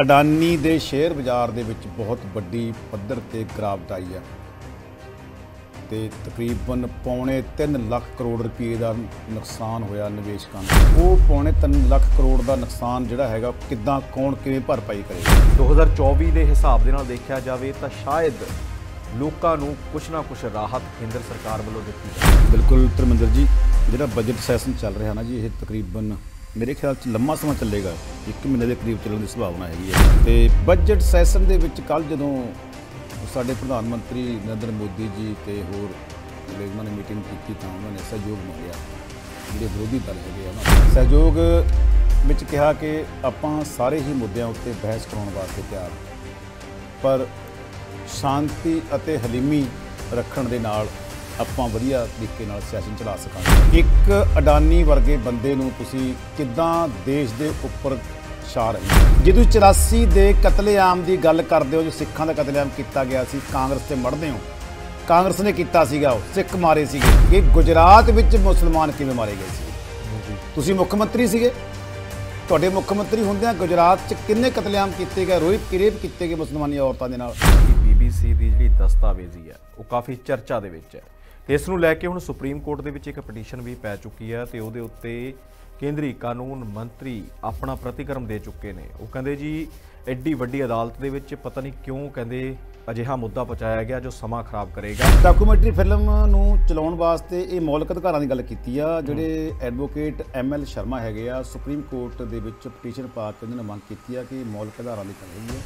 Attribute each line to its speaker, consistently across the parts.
Speaker 1: ਅਡਾਨੀ ਦੇ ਸ਼ੇਅਰ ਬਾਜ਼ਾਰ ਦੇ ਵਿੱਚ ਬਹੁਤ ਵੱਡੀ ਪੱਧਰ ਤੇ ਗਿਰਾਵਟ ਆਈ ਹੈ ਤੇ ਤਕਰੀਬਨ ਪੌਣੇ 3 ਲੱਖ ਕਰੋੜ ਰੁਪਏ ਦਾ ਨੁਕਸਾਨ ਹੋਇਆ ਨਿਵੇਸ਼ਕਾਂ ਨੂੰ ਉਹ ਪੌਣੇ 3 ਲੱਖ ਕਰੋੜ ਦਾ ਨੁਕਸਾਨ ਜਿਹੜਾ ਹੈਗਾ ਕਿੱਦਾਂ ਕੌਣ ਕਿਵੇਂ ਭਰਪਾਈ ਕਰੇਗਾ?
Speaker 2: 2024 ਦੇ ਹਿਸਾਬ ਦੇ ਨਾਲ ਦੇਖਿਆ ਜਾਵੇ ਤਾਂ ਸ਼ਾਇਦ ਲੋਕਾਂ ਨੂੰ ਕੁਝ ਨਾ ਕੁਝ ਰਾਹਤ ਕੇਂਦਰ ਸਰਕਾਰ ਵੱਲੋਂ ਦਿੱਤੀ ਜਾਵੇ।
Speaker 1: ਬਿਲਕੁਲ ਧਰਮਿੰਦਰ ਜੀ ਜਿਹੜਾ ਬਜਟ ਸੈਸ਼ਨ ਚੱਲ ਰਿਹਾ ਨਾ ਜੀ ਇਹ ਤਕਰੀਬਨ ਮੇਰੇ ਖਿਆਲ ਚ ਲੰਮਾ ਸਮਾਂ ਚੱਲੇਗਾ 1 ਮਹੀਨੇ ਦੇ ਕਰੀਬ ਚੱਲਣ ਦੀ ਸੰਭਾਵਨਾ ਹੈਗੀ ਹੈ। ਤੇ ਬਜਟ ਸੈਸ਼ਨ ਦੇ ਵਿੱਚ ਕੱਲ ਜਦੋਂ ਸਾਡੇ ਪ੍ਰਧਾਨ ਮੰਤਰੀ ਨਰਿੰਦਰ ਮੋਦੀ ਜੀ ਤੇ ਹੋਰ ਜਿਹੜੇ ਉਹਨਾਂ ਨੇ ਮੀਟਿੰਗ ਕੀਤੀ ਤਾਂ ਉਹਨਾਂ ਨੇ ਸਹਿਯੋਗ ਮੰਗਿਆ। ਜਿਹੜੇ ਵਿਰੋਧੀ ਦਲ ਹੈਗੇ ਆ ਉਹਨਾਂ ਸਹਿਯੋਗ ਵਿੱਚ ਕਿਹਾ ਕਿ ਆਪਾਂ ਸਾਰੇ ਹੀ ਮੁੱਦਿਆਂ ਉੱਤੇ ਬਹਿਸ ਕਰਾਉਣ ਵਾਸਤੇ ਤਿਆਰ। ਪਰ ਸ਼ਾਂਤੀ ਅਤੇ ਹਲੀਮੀ ਰੱਖਣ ਦੇ ਨਾਲ ਆਪਾਂ ਵਧੀਆ ਤਰੀਕੇ ਨਾਲ ਸੈਸ਼ਨ ਚਲਾ ਸਕਾਂਗੇ। ਇੱਕ ਅਡਾਨੀ ਵਰਗੇ ਬੰਦੇ ਨੂੰ ਤੁਸੀਂ ਕਿੱਦਾਂ ਦੇਸ਼ ਦੇ ਉੱਪਰ ਛਾ ਰਹੇ ਜਦੋਂ 84 ਦੇ ਕਤਲੇਆਮ ਦੀ ਗੱਲ ਕਰਦੇ ਹੋ ਜੋ ਸਿੱਖਾਂ ਦਾ ਕਤਲੇਆਮ ਕੀਤਾ ਗਿਆ ਸੀ ਕਾਂਗਰਸ ਤੇ ਮੜਦੇ ਹੋ। ਕਾਂਗਰਸ ਨੇ ਕੀਤਾ ਸੀਗਾ ਉਹ ਸਿੱਖ ਮਾਰੇ ਸੀਗੇ। ਇਹ ਗੁਜਰਾਤ ਵਿੱਚ ਮੁਸਲਮਾਨ ਕਿਵੇਂ ਮਾਰੇ ਗਏ ਸੀ? ਤੁਸੀਂ ਮੁੱਖ ਮੰਤਰੀ ਸੀਗੇ? ਤੁਹਾਡੇ ਮੁੱਖ ਮੰਤਰੀ ਹੁੰਦਿਆਂ ਗੁਜਰਾਤ 'ਚ ਕਿੰਨੇ ਕਤਲੇਆਮ ਕੀਤੇ ਗਏ? ਰੋਹਿਤ ਕਿਰੇਪ ਕੀਤੇ ਗਏ ਮੁਸਲਮਾਨੀ ਔਰਤਾਂ ਦੇ ਨਾਲ?
Speaker 2: ਕਿ ਬੀਬੀਸੀ ਦੀ ਜਿਹੜੀ ਦਸਤਾਵੇਜ਼ੀ ਹੈ ਉਹ ਕਾਫੀ ਚਰਚਾ ਦੇ ਵਿੱਚ ਹੈ। ਤੇ ਇਸ ਨੂੰ ਲੈ ਕੇ ਹੁਣ ਸੁਪਰੀਮ ਕੋਰਟ ਦੇ ਵਿੱਚ ਇੱਕ ਪਟੀਸ਼ਨ ਵੀ ਪੈ ਚੁੱਕੀ ਹੈ ਤੇ ਉਹਦੇ ਉੱਤੇ ਕੇਂਦਰੀ ਕਾਨੂੰਨ ਮੰਤਰੀ ਆਪਣਾ ਪ੍ਰਤੀਕਰਮ ਦੇ ਚੁੱਕੇ ਨੇ। ਉਹ ਕਹਿੰਦੇ ਜੀ ਐਡੀ ਵੱਡੀ ਅਦਾਲਤ ਦੇ ਵਿੱਚ ਪਤਾ ਨਹੀਂ ਕਿਉਂ ਕਹਿੰਦੇ ਅਜਿਹਾ ਮੁੱਦਾ ਪਹੁੰਚਾਇਆ ਗਿਆ ਜੋ ਸਮਾਂ ਖਰਾਬ ਕਰੇਗਾ।
Speaker 1: ਡਾਕੂਮੈਂਟਰੀ ਫਿਲਮ ਨੂੰ ਚਲਾਉਣ ਵਾਸਤੇ ਇਹ ਮੌਲਿਕ ਅਧਿਕਾਰਾਂ ਦੀ ਗੱਲ ਕੀਤੀ ਆ ਜਿਹੜੇ ਐਡਵੋਕੇਟ ਐਮ ਐਲ ਸ਼ਰਮਾ ਹੈਗੇ ਆ ਸੁਪਰੀਮ ਕੋਰਟ ਦੇ ਵਿੱਚ ਪਟੀਸ਼ਨ ਪਾ ਕੇ ਉਹਨਾਂ ਨੇ ਮੰਗ ਕੀਤੀ ਆ ਕਿ ਮੌਲਿਕ ਅਧਿਕਾਰਾਂ ਦੀ ਗੱਲ ਹੈਗੀ ਆ।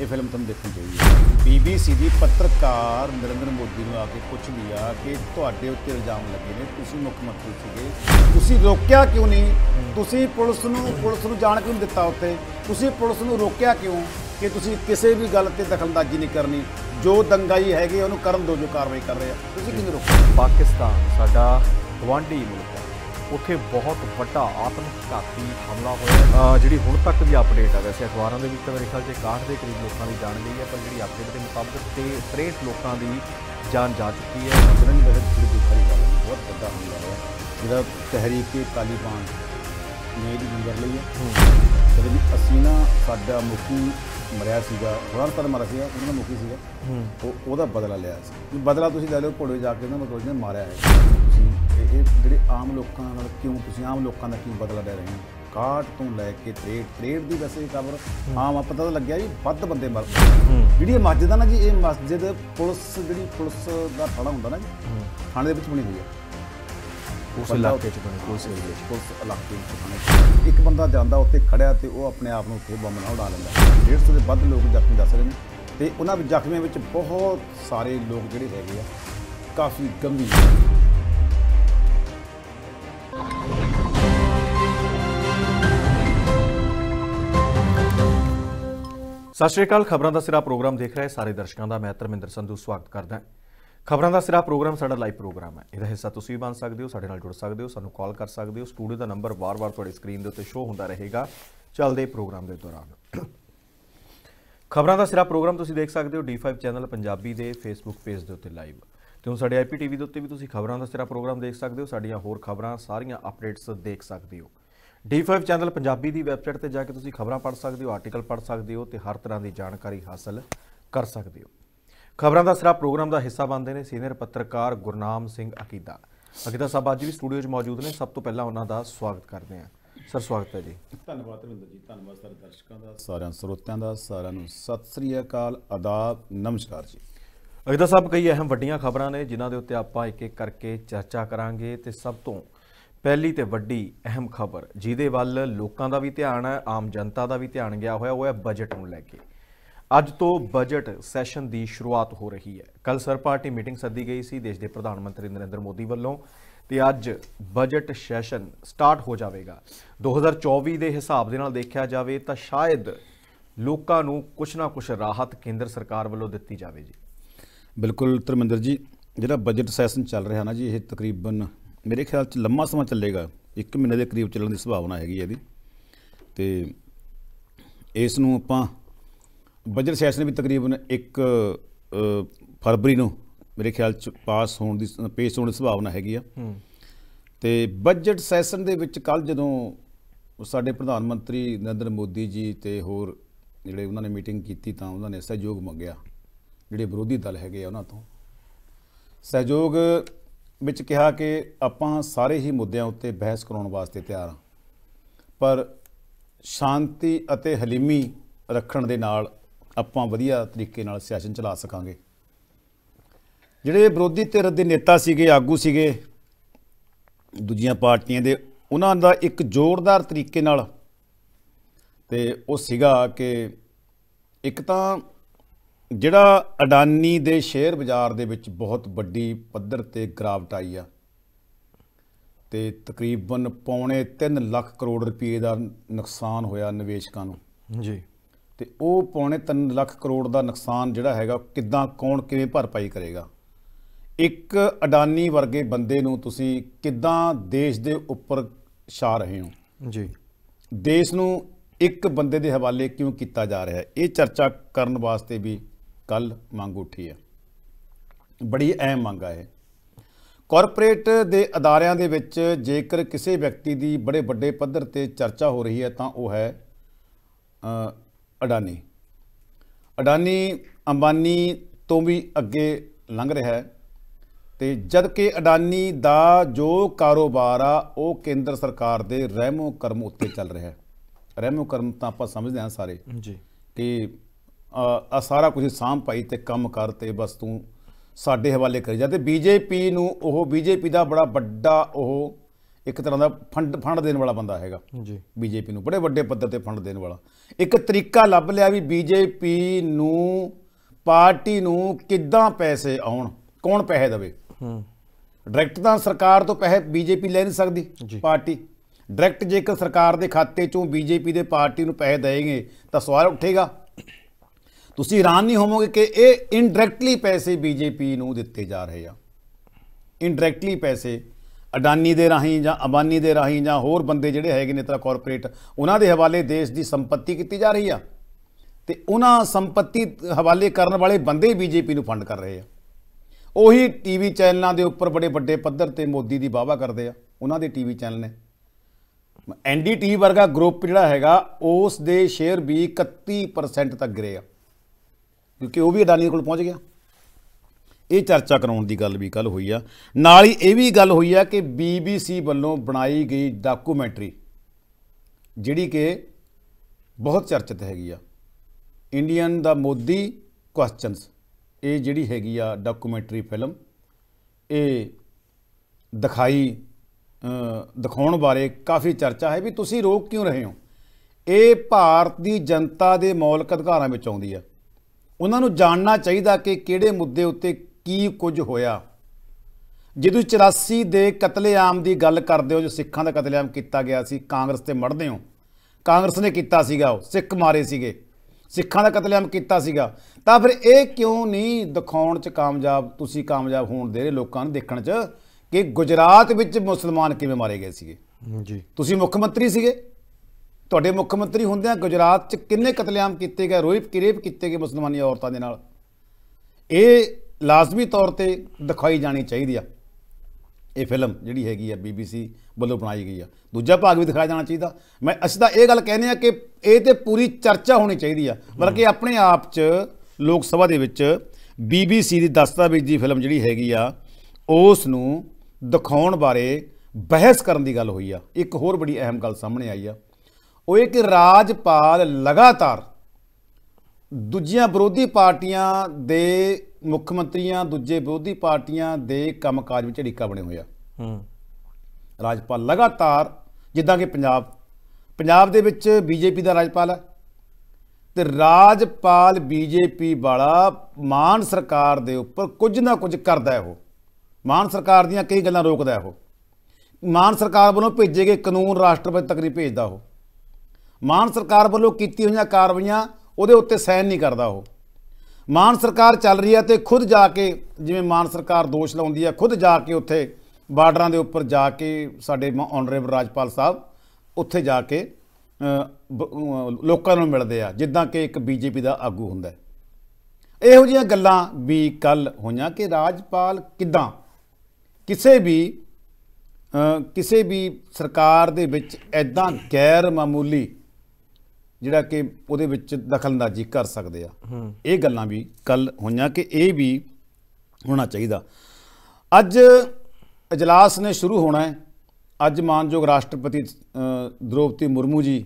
Speaker 1: ਇਹ ਫਿਲਮ ਤੁਹਾਨੂੰ ਦੇਖਣੀ ਚਾਹੀਦੀ ਹੈ। ਬੀਬੀਸੀ ਦੀ ਪੱਤਰਕਾਰ ਨਰਿੰਦਰ ਮੋਦੀ ਨੂੰ ਆ ਕੇ ਪੁੱਛਦੀ ਆ ਕਿ ਤੁਹਾਡੇ ਉੱਤੇ ਇਲਜ਼ਾਮ ਲੱਗੇ ਨੇ, ਤੁਸੀਂ ਮੁੱਖ ਮੰਤਰੀ ਸੀਗੇ। ਤੁਸੀਂ ਰੋਕਿਆ ਕਿਉਂ ਨਹੀਂ? ਤੁਸੀਂ ਪੁਲਿਸ ਨੂੰ ਪੁਲਿਸ ਨੂੰ ਜਾਣ ਕਿਉਂ ਨਹੀਂ ਦਿੱਤਾ ਉੱਤੇ ਤੁਸੀਂ ਪੁਲਿਸ ਨੂੰ ਰੋਕਿਆ ਕਿਉਂ ਕਿ ਤੁਸੀਂ ਕਿਸੇ ਵੀ ਗੱਲ ਤੇ ਦਖਲਅੰਦਾਜ਼ੀ ਨਹੀਂ ਕਰਨੀ? ਜੋ ਦੰਗਾਈ ਹੈਗੇ ਉਹਨੂੰ ਕਰਨ ਦੋ ਜੋ ਕਾਰਵਾਈ ਕਰ ਰਹੇ ਆ। ਤੁਸੀਂ ਕਿਉਂ ਨਹੀਂ
Speaker 2: ਪਾਕਿਸਤਾਨ, ਸਾਡਾ ਗਵਾਂਢੀ ਮੁਲਕ ਹੈ। ਉੱਥੇ ਬਹੁਤ ਵੱਡਾ ਆਤਮਘਾਤੀ ਹਮਲਾ ਹੋਇਆ ਜਿਹੜੀ ਹੁਣ ਤੱਕ ਦੀ ਅਪਡੇਟ ਹੈ ਵੈਸੇ ਅਖਬਾਰਾਂ ਦੇ ਵਿੱਚ ਤਾਂ ਮੇਰੇ ਖਿਆਲ 'ਚ 61 ਦੇ ਕਰੀਬ ਲੋਕਾਂ ਦੀ ਜਾਨ ਗਈ ਹੈ ਪਰ ਜਿਹੜੀ ਅਪਡੇਟ ਦੇ ਮੁਤਾਬਕ ਤੇ 63 ਲੋਕਾਂ ਦੀ ਜਾਨ ਜਾ ਚੁੱਕੀ ਹੈ।
Speaker 1: ਜਿਹੜਾ ਨਹੀਂ ਵੈਸੇ ਥੋੜੀ ਦੁੱਖ ਵਾਲੀ ਗੱਲ ਹੈ ਬਹੁਤ ਵੱਡਾ ਹਮਲਾ ਹੋਇਆ ਜਿਹੜਾ ਤਹਿਰੀਕ ਤਾਲਿਬਾਨ ਨੇ ਇਹਦੀ ਜ਼ਿੰਮੇਵਾਰੀ ਲਈ ਹੈ। ਜਦੋਂ ਵੀ ਅਸੀਂ ਨਾ ਸਾਡਾ ਮੁਖੀ ਮਰਿਆ ਸੀਗਾ ਉਹਨਾਂ ਪਰ ਮਰਿਆ ਸੀਗਾ ਉਹਨਾਂ ਦਾ ਮੁਖੀ ਸੀਗਾ। ਉਹ ਉਹਦਾ ਬਦਲਾ ਲਿਆ ਸੀ। ਬਦਲਾ ਤੁਸੀਂ ਲੈ ਲਓ ਘੋੜੇ ਜਾ ਕੇ ਉਹਨਾਂ ਮਤਲਬ ਜਿਹਨੇ ਮਾਰਿਆ ਹੈ। ਤੁਸੀਂ ਇਹ ਜਿਹੜੇ ਆਮ ਲੋਕਾਂ ਨਾਲ ਕਿਉਂ ਤੁਸੀਂ ਆਮ ਲੋਕਾਂ ਦਾ ਕਿਉਂ ਬਦਲਾ ਲੈ ਰਹੇ ਹੋ? ਕਾਟ ਤੋਂ ਲੈ ਕੇ ਟ੍ਰੇਡ ਟ੍ਰੇਡ ਦੀ ਵੈਸੇ ਖਬਰ ਆਮ ਆ ਪਤਾ ਤਾਂ ਲੱਗਿਆ ਵੀ ਵੱਧ ਬੰਦੇ ਮਰ ਜਿਹੜੀ ਇਹ ਮਸਜਿਦ ਆ ਨਾ ਜੀ ਇਹ ਮਸਜਿਦ ਪੁਲਿਸ ਜਿਹੜੀ ਪੁਲਿਸ ਦਾ ਥਾਣਾ ਹੁੰਦਾ ਨਾ ਜੀ ਥਾਣੇ ਦੇ ਵਿੱਚ ਬਣੀ ਹੋਈ ਹੈ
Speaker 2: ਉਸ ਇਲਾਕੇ 'ਚ ਬਣੀ
Speaker 1: ਪੁਲਿਸ ਏਰੀਆ 'ਚ। ਪੁਲਿਸ ਇਲਾਕੇ 'ਚ। ਇੱਕ ਬੰਦਾ ਜਾਂਦਾ ਉੱਥੇ ਖੜਿਆ ਤੇ ਉਹ ਆਪਣੇ ਆਪ ਨੂੰ ਉੱਥੇ ਬੰਬ ਨਾਲ ਉਡਾ ਲੈਂਦਾ। 150 ਦੇ ਵੱਧ ਲੋਕ ਜ਼ਖਮੀ ਦੱਸ ਰਹੇ ਨੇ ਤੇ ਉਹਨਾਂ ਵਿੱਚ ਜ਼ਖਮੀਆਂ ਵਿੱਚ ਬਹੁਤ ਸਾਰੇ ਲੋਕ ਜਿਹੜੇ ਹੈਗੇ ਆ ਕਾਫੀ ਗੰਭੀਰ
Speaker 2: ਸਤਿ ਸ਼੍ਰੀ ਅਕਾਲ ਖਬਰਾਂ ਦਾ ਸਿਰਾ ਪ੍ਰੋਗਰਾਮ ਦੇਖ ਰਹੇ ਸਾਰੇ ਦਰਸ਼ਕਾਂ ਦਾ। ਮੈਂ ਧਰਮਿੰਦਰ ਸੰਧੂ ਸਵਾਗਤ ਕਰਦਾ ਹਾਂ। ਖਬਰਾਂ ਦਾ ਸਿਰਾ ਪ੍ਰੋਗਰਾਮ ਸਾਡਾ ਲਾਈਵ ਪ੍ਰੋਗਰਾਮ ਹੈ। ਇਹਦਾ ਹਿੱਸਾ ਤੁਸੀਂ ਵੀ ਬਣ ਸਕਦੇ ਹੋ, ਸਾਡੇ ਨਾਲ ਜੁੜ ਸਕਦੇ ਹੋ, ਸਾਨੂੰ ਕਾਲ ਕਰ ਸਕਦੇ ਹੋ। ਸਟੂਡੀਓ ਦਾ ਨੰਬਰ ਵਾਰ-ਵਾਰ ਤੁਹਾਡੀ ਸਕਰੀਨ ਦੇ ਉੱਤੇ ਸ਼ੋ ਹੁੰਦਾ ਰਹੇਗਾ। ਚੱਲਦੇ ਪ੍ਰੋਗਰਾਮ ਦੇ ਦੌਰਾਨ। ਖਬਰਾਂ ਦਾ ਸਿਰਾ ਪ੍ਰੋਗਰਾਮ ਤੁਸੀਂ ਦੇਖ ਸਕਦੇ ਹੋ D5 ਚੈਨਲ ਪੰਜਾਬੀ ਦੇ ਫੇਸਬੁੱਕ ਪੇਜ ਦੇ ਉੱਤੇ ਲਾਈਵ। ਤੇ ਹੁਣ ਸਾਡੇ IPTV ਦੇ ਉੱਤੇ ਵੀ ਤੁਸੀਂ ਖਬਰਾਂ ਦਾ ਸਿਰਾ ਪ੍ਰੋਗਰਾਮ ਦੇਖ ਸਕਦੇ ਹੋ, ਸਾਡੀਆਂ ਹੋਰ ਖਬਰਾਂ, ਸਾਰੀਆਂ ਅਪਡੇਟਸ ਦੇਖ ਸਕਦੇ ਹੋ। D5 ਚੈਨਲ ਪੰਜਾਬੀ ਦੀ ਵੈਬਸਾਈਟ ਤੇ ਜਾ ਕੇ ਤੁਸੀਂ ਖਬਰਾਂ ਪੜ੍ਹ ਸਕਦੇ ਹੋ, ਆਰਟੀਕਲ ਪੜ੍ਹ ਸਕਦੇ ਹੋ ਤੇ ਹਰ ਤਰ੍ਹਾਂ ਦੀ ਜਾਣਕਾਰੀ ਹਾਸਲ ਕਰ ਸਕਦੇ ਹੋ। ਖਬਰਾਂ ਦਾ ਸਿਰਾ ਪ੍ਰੋਗਰਾਮ ਦਾ ਹਿੱਸਾ ਬਣਦੇ ਨੇ ਸੀਨੀਅਰ ਪੱਤਰਕਾਰ ਗੁਰਨਾਮ ਸਿੰਘ ਅਕੀਦਾ। ਅਕੀਦਾ ਸਾਹਿਬ ਅੱਜ ਵੀ ਸਟੂਡੀਓ 'ਚ ਮੌਜੂਦ ਨੇ। ਸਭ ਤੋਂ ਪਹਿਲਾਂ ਉਹਨਾਂ ਦਾ ਸਵਾਗਤ ਕਰਦੇ ਹਾਂ। ਸਰ ਸਵਾਗਤ ਹੈ ਜੀ।
Speaker 1: ਧੰਨਵਾਦ ਰਵਿੰਦਰ ਜੀ। ਧੰਨਵਾਦ ਸਾਰੇ ਦਰਸ਼ਕਾਂ ਦਾ ਸਾਰਿਆਂ ਸਰੋਤਿਆਂ ਦਾ ਸਾਰਿਆਂ ਨੂੰ ਸਤਿ ਸ੍ਰੀ ਅਕਾਲ ਆਦਾਬ ਨਮਸਕਾਰ ਜੀ।
Speaker 2: ਅਗਦਾ ਸਾਹਿਬ ਕਈ ਅਹਿਮ ਵੱਡੀਆਂ ਖਬਰਾਂ ਨੇ ਜਿਨ੍ਹਾਂ ਦੇ ਉੱਤੇ ਆਪਾਂ ਇੱਕ ਇੱਕ ਕਰਕੇ ਚਰਚਾ ਕਰਾਂਗੇ ਤੇ ਸਭ ਤੋਂ ਪਹਿਲੀ ਤੇ ਵੱਡੀ ਅਹਿਮ ਖਬਰ ਜਿਹਦੇ ਵੱਲ ਲੋਕਾਂ ਦਾ ਵੀ ਧਿਆਨ ਹੈ ਆਮ ਜਨਤਾ ਦਾ ਵੀ ਧਿਆਨ ਗਿਆ ਹੋਇਆ ਉਹ ਹੈ ਬਜਟ ਨੂੰ ਲੈ ਕੇ। ਅੱਜ ਤੋਂ ਬਜਟ ਸੈਸ਼ਨ ਦੀ ਸ਼ੁਰੂਆਤ ਹੋ ਰਹੀ ਹੈ। ਕੱਲ ਸਰ ਪਾਰਟੀ ਮੀਟਿੰਗ ਸੱਦੀ ਗਈ ਸੀ ਦੇਸ਼ ਦੇ ਪ੍ਰਧਾਨ ਮੰਤਰੀ ਨਰਿੰਦਰ ਮੋਦੀ ਵੱਲੋਂ ਤੇ ਅੱਜ ਬਜਟ ਸੈਸ਼ਨ ਸਟਾਰਟ ਹੋ ਜਾਵੇਗਾ। 2024 ਦੇ ਹਿਸਾਬ ਦੇ ਨਾਲ ਦੇਖਿਆ ਜਾਵੇ ਤਾਂ ਸ਼ਾਇਦ ਲੋਕਾਂ ਨੂੰ ਕੁਝ ਨਾ ਕੁਝ ਰਾਹਤ ਕੇਂਦਰ ਸਰਕਾਰ ਵੱਲੋਂ ਦਿੱਤੀ ਜਾਵੇ ਜੀ।
Speaker 1: ਬਿਲਕੁਲ ਧਰਮਿੰਦਰ ਜੀ, ਜਿਹੜਾ ਬਜਟ ਸੈਸ਼ਨ ਚੱਲ ਰਿਹਾ ਨਾ ਜੀ, ਇਹ ਤਕਰੀਬਨ ਮੇਰੇ ਖਿਆਲ ਚ ਲੰਮਾ ਸਮਾਂ ਚੱਲੇਗਾ। 1 ਮਹੀਨੇ ਦੇ ਕਰੀਬ ਚੱਲਣ ਦੀ ਸੰਭਾਵਨਾ ਹੈਗੀ ਇਹਦੀ। ਤੇ ਇਸ ਨੂੰ ਆਪਾਂ ਬਜਟ ਸੈਸ਼ਨ ਵੀ ਤਕਰੀਬਨ 1 ਫਰਵਰੀ ਨੂੰ ਮੇਰੇ ਖਿਆਲ ਚ ਪਾਸ ਹੋਣ ਦੀ ਪੇਸ਼ ਹੋਣ ਦੀ ਸੰਭਾਵਨਾ ਹੈਗੀ ਆ। ਤੇ ਬਜਟ ਸੈਸ਼ਨ ਦੇ ਵਿੱਚ ਕੱਲ ਜਦੋਂ ਸਾਡੇ ਪ੍ਰਧਾਨ ਮੰਤਰੀ ਨਰਿੰਦਰ ਮੋਦੀ ਜੀ ਤੇ ਹੋਰ ਜਿਹੜੇ ਉਹਨਾਂ ਨੇ ਮੀਟਿੰਗ ਕੀਤੀ ਤਾਂ ਉਹਨਾਂ ਨੇ ਸਹਿਯੋਗ ਮੰਗਿਆ। ਜਿਹੜੇ ਵਿਰੋਧੀ ਦਲ ਹੈਗੇ ਆ ਉਹਨਾਂ ਤੋਂ। ਸਹਿਯੋਗ ਵਿੱਚ ਕਿਹਾ ਕਿ ਆਪਾਂ ਸਾਰੇ ਹੀ ਮੁੱਦਿਆਂ ਉੱਤੇ ਬਹਿਸ ਕਰਾਉਣ ਵਾਸਤੇ ਤਿਆਰ ਹਾਂ ਪਰ ਸ਼ਾਂਤੀ ਅਤੇ ਹਲੀਮੀ ਰੱਖਣ ਦੇ ਨਾਲ ਆਪਾਂ ਵਧੀਆ ਤਰੀਕੇ ਨਾਲ ਸਿਆਸਨ ਚਲਾ ਸਕਾਂਗੇ। ਜਿਹੜੇ ਵਿਰੋਧੀ ਧਿਰ ਦੇ ਨੇਤਾ ਸੀਗੇ, ਆਗੂ ਸੀਗੇ, ਦੂਜੀਆਂ ਪਾਰਟੀਆਂ ਦੇ, ਉਹਨਾਂ ਦਾ ਇੱਕ ਜ਼ੋਰਦਾਰ ਤਰੀਕੇ ਨਾਲ ਤੇ ਉਹ ਸੀਗਾ ਕਿ ਇੱਕ ਤਾਂ ਜਿਹੜਾ ਅਡਾਨੀ ਦੇ ਸ਼ੇਅਰ ਬਾਜ਼ਾਰ ਦੇ ਵਿੱਚ ਬਹੁਤ ਵੱਡੀ ਪੱਧਰ ਤੇ ਗਿਰਾਵਟ ਆਈ ਆ ਤੇ ਤਕਰੀਬਨ ਪੌਣੇ 3 ਲੱਖ ਕਰੋੜ ਰੁਪਏ ਦਾ ਨੁਕਸਾਨ ਹੋਇਆ ਨਿਵੇਸ਼ਕਾਂ ਨੂੰ।
Speaker 2: ਜੀ।
Speaker 1: ਤੇ ਉਹ ਪੌਣੇ 3 ਲੱਖ ਕਰੋੜ ਦਾ ਨੁਕਸਾਨ ਜਿਹੜਾ ਹੈਗਾ ਕਿੱਦਾਂ ਕੌਣ ਕਿਵੇਂ ਭਰਪਾਈ ਕਰੇਗਾ? ਇੱਕ ਅਡਾਨੀ ਵਰਗੇ ਬੰਦੇ ਨੂੰ ਤੁਸੀਂ ਕਿੱਦਾਂ ਦੇਸ਼ ਦੇ ਉੱਪਰ ਛਾ ਰਹੇ ਹੋ?
Speaker 2: ਜੀ।
Speaker 1: ਦੇਸ਼ ਨੂੰ ਇੱਕ ਬੰਦੇ ਦੇ ਹਵਾਲੇ ਕਿਉਂ ਕੀਤਾ ਜਾ ਰਿਹਾ? ਹੈ ਇਹ ਚਰਚਾ ਕਰਨ ਵਾਸਤੇ ਵੀ ਕੱਲ ਮੰਗ ਉੱਠੀ ਹੈ। ਬੜੀ ਅਹਿਮ ਮੰਗ ਹੈ ਕਾਰਪੋਰੇਟ ਦੇ ਅਦਾਰਿਆਂ ਦੇ ਵਿੱਚ ਜੇਕਰ ਕਿਸੇ ਵਿਅਕਤੀ ਦੀ ਬੜੇ ਵੱਡੇ ਪੱਧਰ ਤੇ ਚਰਚਾ ਹੋ ਰਹੀ ਹੈ ਤਾਂ ਉਹ ਹੈ ਅਡਾਨੀ। ਅਡਾਨੀ ਅੰਬਾਨੀ ਤੋਂ ਵੀ ਅੱਗੇ ਲੰਘ ਰਿਹਾ ਹੈ ਤੇ ਜਦ ਕਿ ਅਡਾਨੀ ਦਾ ਜੋ ਕਾਰੋਬਾਰ ਆ ਉਹ ਕੇਂਦਰ ਸਰਕਾਰ ਦੇ ਰਹਿਮੋ ਕਰਮ ਉੱਤੇ ਚੱਲ ਰਿਹਾ ਹੈ। ਰਹਿਮੋ ਕਰਮ ਤਾਂ ਆਪਾਂ ਸਮਝਦੇ ਹਾਂ ਸਾਰੇ
Speaker 2: ਜੀ।
Speaker 1: ਕਿ ਆ ਸਾਰਾ ਕੁਝ ਸਾਂਭ ਪਾਈ ਤੇ ਕੰਮ ਕਰ ਤੇ ਬਸ ਤੂੰ ਸਾਡੇ ਹਵਾਲੇ ਕਰੀ ਜਾ। ਤੇ ਬੀਜੇਪੀ ਨੂੰ ਉਹ ਬੀਜੇਪੀ ਦਾ ਬੜਾ ਵੱਡਾ ਉਹ ਇੱਕ ਤਰ੍ਹਾਂ ਦਾ ਫੰਡ ਫੰਡ ਦੇਣ ਵਾਲਾ ਬੰਦਾ ਹੈਗਾ।
Speaker 2: ਜੀ।
Speaker 1: ਬੀਜੇਪੀ ਨੂੰ ਬੜੇ ਵੱਡੇ ਪੱਧਰ ਤੇ ਫੰਡ ਦੇਣ ਵਾਲਾ। ਇੱਕ ਤਰੀਕਾ ਲੱਭ ਲਿਆ ਵੀ ਬੀਜੇਪੀ ਨੂੰ ਪਾਰਟੀ ਨੂੰ ਕਿੱਦਾਂ ਪੈਸੇ ਆਉਣ? ਕੌਣ ਪੈਸੇ ਦੇਵੇ?
Speaker 2: ਹੂੰ।
Speaker 1: ਡਾਇਰੈਕਟ ਤਾਂ ਸਰਕਾਰ ਤੋਂ ਪੈਸੇ ਬੀਜੇਪੀ ਲੈ ਨਹੀਂ ਸਕਦੀ। ਪਾਰਟੀ। ਡਾਇਰੈਕਟ ਜੇਕਰ ਸਰਕਾਰ ਦੇ ਖਾਤੇ ਚੋਂ ਬੀਜੇਪੀ ਦੇ ਪਾਰਟੀ ਨੂੰ ਪੈਸੇ ਦੇਣਗੇ ਤਾਂ ਸਵਾਲ ਉੱਠੇਗਾ। ਤੁਸੀਂ ਹੈਰਾਨ ਨਹੀਂ ਹੋਵੋਗੇ ਕਿ ਇਹ ਇਨਡਾਇਰੈਕਟਲੀ ਪੈਸੇ ਬੀਜੇਪੀ ਨੂੰ ਦਿੱਤੇ ਜਾ ਰਹੇ ਆ। ਇਨਡਾਇਰੈਕਟਲੀ ਪੈਸੇ ਅਡਾਨੀ ਦੇ ਰਾਹੀਂ ਜਾਂ ਅਬਾਨੀ ਦੇ ਰਾਹੀਂ ਜਾਂ ਹੋਰ ਬੰਦੇ ਜਿਹੜੇ ਹੈਗੇ ਨੇ ਤਰ੍ਹਾਂ ਕਾਰਪੋਰੇਟ ਉਹਨਾਂ ਦੇ ਹਵਾਲੇ ਦੇਸ਼ ਦੀ ਸੰਪਤੀ ਕੀਤੀ ਜਾ ਰਹੀ ਆ। ਤੇ ਉਹਨਾਂ ਸੰਪਤੀ ਹਵਾਲੇ ਕਰਨ ਵਾਲੇ ਬੰਦੇ ਬੀਜੇਪੀ ਨੂੰ ਫੰਡ ਕਰ ਰਹੇ ਆ। ਉਹੀ ਟੀਵੀ ਚੈਨਲਾਂ ਦੇ ਉੱਪਰ ਬੜੇ ਵੱਡੇ ਪੱਧਰ ਤੇ ਮੋਦੀ ਦੀ ਵਾਹਵਾ ਕਰਦੇ ਆ। ਉਹਨਾਂ ਦੇ ਟੀਵੀ ਚੈਨਲ ਨੇ। ਐਨਡੀਟੀ ਵਰਗਾ ਗਰੁੱਪ ਜਿਹੜਾ ਹੈਗਾ, ਉਸ ਦੇ ਸ਼ੇਅਰ ਵੀ 31% ਤੱਕ ਗਿਰੇ ਆ। ਕਿਉਂਕਿ ਉਹ ਵੀ ਅਡਾਨੀ ਕੋਲ ਪਹੁੰਚ ਗਿਆ। ਇਹ ਚਰਚਾ ਕਰਾਉਣ ਦੀ ਗੱਲ ਵੀ ਕੱਲ ਹੋਈ ਆ। ਨਾਲ ਹੀ ਇਹ ਵੀ ਗੱਲ ਹੋਈ ਆ ਕਿ BBC ਵੱਲੋਂ ਬਣਾਈ ਗਈ ਡਾਕੂਮੈਂਟਰੀ ਜਿਹੜੀ ਕਿ ਬਹੁਤ ਚਰਚਿਤ ਹੈਗੀ ਆ। ਇੰਡੀਅਨ ਦਾ ਮੋਦੀ ਕੁਐਸਚਨਸ ਇਹ ਜਿਹੜੀ ਹੈਗੀ ਆ ਡਾਕੂਮੈਂਟਰੀ ਫਿਲਮ ਇਹ ਦਿਖਾਈ ਦਿਖਾਉਣ ਬਾਰੇ ਕਾਫੀ ਚਰਚਾ ਹੈ ਵੀ ਤੁਸੀਂ ਰੋਕ ਕਿਉਂ ਰਹੇ ਹੋ? ਇਹ ਭਾਰਤ ਦੀ ਜਨਤਾ ਦੇ ਮੌਲਿਕ ਅਧਿਕਾਰਾਂ ਵਿੱਚ ਆਉਂਦੀ ਆ। ਉਹਨਾਂ ਨੂੰ ਜਾਣਨਾ ਚਾਹੀਦਾ ਕਿ ਕਿਹੜੇ ਮੁੱਦੇ ਉੱਤੇ ਕੀ ਕੁਝ ਹੋਇਆ? ਜਦੋਂ 84 ਦੇ ਕਤਲੇਆਮ ਦੀ ਗੱਲ ਕਰਦੇ ਹੋ ਜੋ ਸਿੱਖਾਂ ਦਾ ਕਤਲੇਆਮ ਕੀਤਾ ਗਿਆ ਸੀ ਕਾਂਗਰਸ ਤੇ ਮੜਦੇ ਹੋ। ਕਾਂਗਰਸ ਨੇ ਕੀਤਾ ਸੀਗਾ ਉਹ ਸਿੱਖ ਮਾਰੇ ਸੀਗੇ। ਸਿੱਖਾਂ ਦਾ ਕਤਲੇਆਮ ਕੀਤਾ ਸੀਗਾ। ਤਾਂ ਫਿਰ ਇਹ ਕਿਉਂ ਨਹੀਂ ਦਿਖਾਉਣ 'ਚ ਕਾਮਯਾਬ ਤੁਸੀਂ ਕਾਮਯਾਬ ਹੋਣ ਦੇ ਰਹੇ ਲੋਕਾਂ ਨੂੰ ਦੇਖਣ 'ਚ ਕਿ ਗੁਜਰਾਤ ਵਿੱਚ ਮੁਸਲਮਾਨ ਕਿਵੇਂ ਮਾਰੇ ਗਏ ਸੀਗੇ?
Speaker 2: ਜੀ।
Speaker 1: ਤੁਸੀਂ ਮੁੱਖ ਮੰਤਰੀ ਸੀਗੇ? ਤੁਹਾਡੇ ਮੁੱਖ ਮੰਤਰੀ ਹੁੰਦਿਆਂ ਗੁਜਰਾਤ 'ਚ ਕਿੰਨੇ ਕਤਲੇਆਮ ਕੀਤੇ ਗਏ ਰੋਹਿਤ ਕਿਰੇਪ ਕੀਤੇ ਗਏ ਮੁਸਲਮਾਨੀ ਔਰਤਾਂ ਦੇ ਨਾਲ? ਇਹ ਲਾਜ਼ਮੀ ਤੌਰ ਤੇ ਦਿਖਾਈ ਜਾਣੀ ਚਾਹੀਦੀ ਆ। ਇਹ ਫਿਲਮ ਜਿਹੜੀ ਹੈਗੀ ਆ BBC ਵੱਲੋਂ ਬਣਾਈ ਗਈ ਆ। ਦੂਜਾ ਭਾਗ ਵੀ ਦਿਖਾਇਆ ਜਾਣਾ ਚਾਹੀਦਾ। ਮੈਂ ਅਸੀਂ ਤਾਂ ਇਹ ਗੱਲ ਕਹਿੰਦੇ ਆ ਕਿ ਇਹ ਤੇ ਪੂਰੀ ਚਰਚਾ ਹੋਣੀ ਚਾਹੀਦੀ ਆ। ਬਲਕਿ ਆਪਣੇ ਆਪ 'ਚ ਲੋਕ ਸਭਾ ਦੇ ਵਿੱਚ BBC ਦੀ ਦਸਤਾਵੇਜ਼ ਦੀ ਫਿਲਮ ਜਿਹੜੀ ਹੈਗੀ ਆ, ਉਸ ਨੂੰ ਦਿਖਾਉਣ ਬਾਰੇ ਬਹਿਸ ਕਰਨ ਦੀ ਗੱਲ ਹੋਈ ਆ। ਇੱਕ ਹੋਰ ਬੜੀ ਅਹਿਮ ਗੱਲ ਸਾਹਮਣੇ ਆਈ ਆ। ਉਹ ਇਹ ਕਿ ਰਾਜਪਾਲ ਲਗਾਤਾਰ ਦੂਜੀਆਂ ਵਿਰੋਧੀ ਪਾਰਟੀਆਂ ਦੇ ਮੁੱਖ ਮੰਤਰੀਆਂ ਦੂਜੇ ਵਿਰੋਧੀ ਪਾਰਟੀਆਂ ਦੇ ਕੰਮਕਾਜ ਵਿੱਚ ਢੀਕਾ ਬਣੇ ਹੋਏ ਆ।
Speaker 2: ਹੂੰ।
Speaker 1: ਰਾਜਪਾਲ ਲਗਾਤਾਰ ਜਿੱਦਾਂ ਕਿ ਪੰਜਾਬ ਪੰਜਾਬ ਦੇ ਵਿੱਚ ਬੀਜੇਪੀ ਦਾ ਰਾਜਪਾਲ ਹੈ ਤੇ ਰਾਜਪਾਲ ਬੀਜੇਪੀ ਵਾਲਾ ਮਾਨ ਸਰਕਾਰ ਦੇ ਉੱਪਰ ਕੁਝ ਨਾ ਕੁਝ ਕਰਦਾ ਹੈ ਉਹ। ਮਾਨ ਸਰਕਾਰ ਦੀਆਂ ਕਈ ਗੱਲਾਂ ਰੋਕਦਾ ਹੈ ਉਹ। ਮਾਨ ਸਰਕਾਰ ਵੱਲੋਂ ਭੇਜੇ ਗਏ ਕਾਨੂੰਨ ਰਾਸ਼ਟਰਪਤੀ ਤੱਕ ਨਹੀਂ ਭੇਜਦਾ ਉਹ। ਮਾਨ ਸਰਕਾਰ ਵੱਲੋਂ ਕੀਤੀ ਹੋਈਆਂ ਕਾਰਵਾਈਆਂ ਉਹਦੇ ਉੱਤੇ ਸਾਈਨ ਨਹੀਂ ਕਰਦਾ ਉਹ। ਮਾਨ ਸਰਕਾਰ ਚੱਲ ਰਹੀ ਹੈ ਤੇ ਖੁਦ ਜਾ ਕੇ, ਜਿਵੇਂ ਮਾਨ ਸਰਕਾਰ ਦੋਸ਼ ਲਾਉਂਦੀ ਹੈ, ਖੁਦ ਜਾ ਕੇ ਉੱਥੇ ਬਾਰਡਰਾਂ ਦੇ ਉੱਪਰ ਜਾ ਕੇ ਸਾਡੇ ਆਨਰੇਬਲ ਰਾਜਪਾਲ ਸਾਹਿਬ, ਉੱਥੇ ਜਾ ਕੇ ਬ- ਲੋਕਾਂ ਨੂੰ ਮਿਲਦੇ ਆ, ਜਿੱਦਾਂ ਕਿ ਇੱਕ ਬੀਜੇਪੀ ਦਾ ਆਗੂ ਹੁੰਦਾ ਇਹੋ ਜਿਹੀਆਂ ਗੱਲਾਂ ਵੀ ਕੱਲ ਹੋਈਆਂ ਕਿ ਰਾਜਪਾਲ ਕਿਦਾਂ ਕਿਸੇ ਵੀ ਕਿਸੇ ਵੀ ਸਰਕਾਰ ਦੇ ਵਿੱਚ ਐਦਾਂ ਗੈਰ ਮਾਮੂਲੀ ਜਿਹੜਾ ਕਿ ਉਹਦੇ ਵਿੱਚ ਦਖਲਅੰਦਾਜ਼ੀ ਕਰ ਸਕਦੇ ਆ। ਇਹ ਗੱਲਾਂ ਵੀ ਕੱਲ ਹੋਈਆਂ ਕਿ ਇਹ ਵੀ ਹੋਣਾ ਚਾਹੀਦਾ। ਅੱਜ ਇਜਲਾਸ ਨੇ ਸ਼ੁਰੂ ਹੋਣਾ ਹੈ। ਅੱਜ ਮਾਨਯੋਗ ਰਾਸ਼ਟਰਪਤੀ ਅ, ਦ੍ਰੋਪਦੀ ਮੁਰਮੂ ਜੀ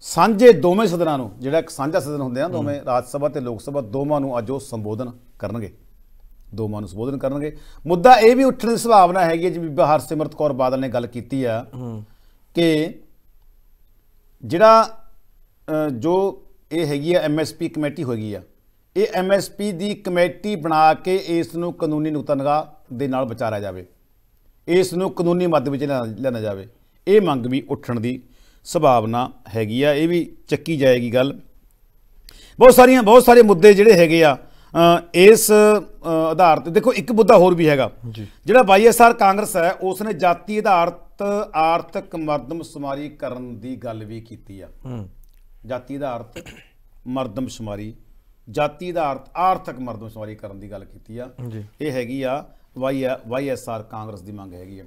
Speaker 1: ਸਾਂਝੇ ਦੋਵੇਂ ਸਦਨਾਂ ਨੂੰ ਜਿਹੜਾ ਇੱਕ ਸਾਂਝਾ ਸਦਨ ਹੁੰਦੇ ਆ ਦੋਵੇਂ ਰਾਜ ਸਭਾ ਤੇ ਲੋਕ ਸਭਾ ਦੋਵਾਂ ਨੂੰ ਅੱਜ ਉਹ ਸੰਬੋਧਨ ਕਰਨਗੇ। ਦੋਵਾਂ ਨੂੰ ਸੰਬੋਧਨ ਕਰਨਗੇ। ਮੁੱਦਾ ਇਹ ਵੀ ਉੱਠਣ ਦੀ ਸੰਭਾਵਨਾ ਹੈਗੀ ਜਿਵੇਂ ਬੀਬੀ ਹਰਸਿਮਰਤ ਕੌਰ ਬਾਦਲ ਨੇ ਗੱਲ ਕੀਤੀ ਆ ਕਿ ਜਿਹੜਾ ਜੋ ਇਹ ਹੈਗੀ ਆ ਐਮਐਸਪੀ ਕਮੇਟੀ ਹੋਏਗੀ ਆ। ਇਹ ਐਮਐਸਪੀ ਦੀ ਕਮੇਟੀ ਬਣਾ ਕੇ ਇਸ ਨੂੰ ਕਾਨੂੰਨੀ ਨੁਕਤਾ ਨਿਗਾਹ ਦੇ ਨਾਲ ਵਿਚਾਰਿਆ ਜਾਵੇ। ਇਸ ਨੂੰ ਕਾਨੂੰਨੀ ਮੱਦ ਵਿੱਚ ਲਿਆਂਦਾ ਜਾਵੇ। ਇਹ ਮੰਗ ਵੀ ਉੱਠਣ ਦੀ ਸੰਭਾਵਨਾ ਹੈਗੀ ਆ। ਇਹ ਵੀ ਚੱਕੀ ਜਾਏਗੀ ਗੱਲ। ਬਹੁਤ ਸਾਰੀਆਂ ਬਹੁਤ ਸਾਰੇ ਮੁੱਦੇ ਜਿਹੜੇ ਹੈਗੇ ਆ ਇਸ ਆਧਾਰ ਤੇ ਦੇਖੋ ਇੱਕ ਮੁੱਦਾ ਹੋਰ ਵੀ ਹੈਗਾ। ਜਿਹੜਾ ਵਾਈਐਸਆਰ ਕਾਂਗਰਸ ਹੈ ਉਸ ਨੇ ਜਾਤੀ ਆਧਾਰਿਤ ਆਰਥਿਕ ਮਰਦਮਸ਼ੁਮਾਰੀ ਕਰਨ ਦੀ ਗੱਲ ਵੀ ਕੀਤੀ ਆ। ਜਾਤੀ ਆਧਾਰਿਤ ਮਰਦਮਸ਼ੁਮਾਰੀ ਜਾਤੀ ਆਧਾਰਿਤ ਆਰਥਿਕ ਮਰਦਮਸ਼ੁਮਾਰੀ ਕਰਨ ਦੀ ਗੱਲ ਕੀਤੀ ਆ। ਇਹ ਹੈਗੀ ਆ ਵਾਈ ਵਾਈਐਸਆਰ ਕਾਂਗਰਸ ਦੀ ਮੰਗ ਹੈਗੀ ਆ।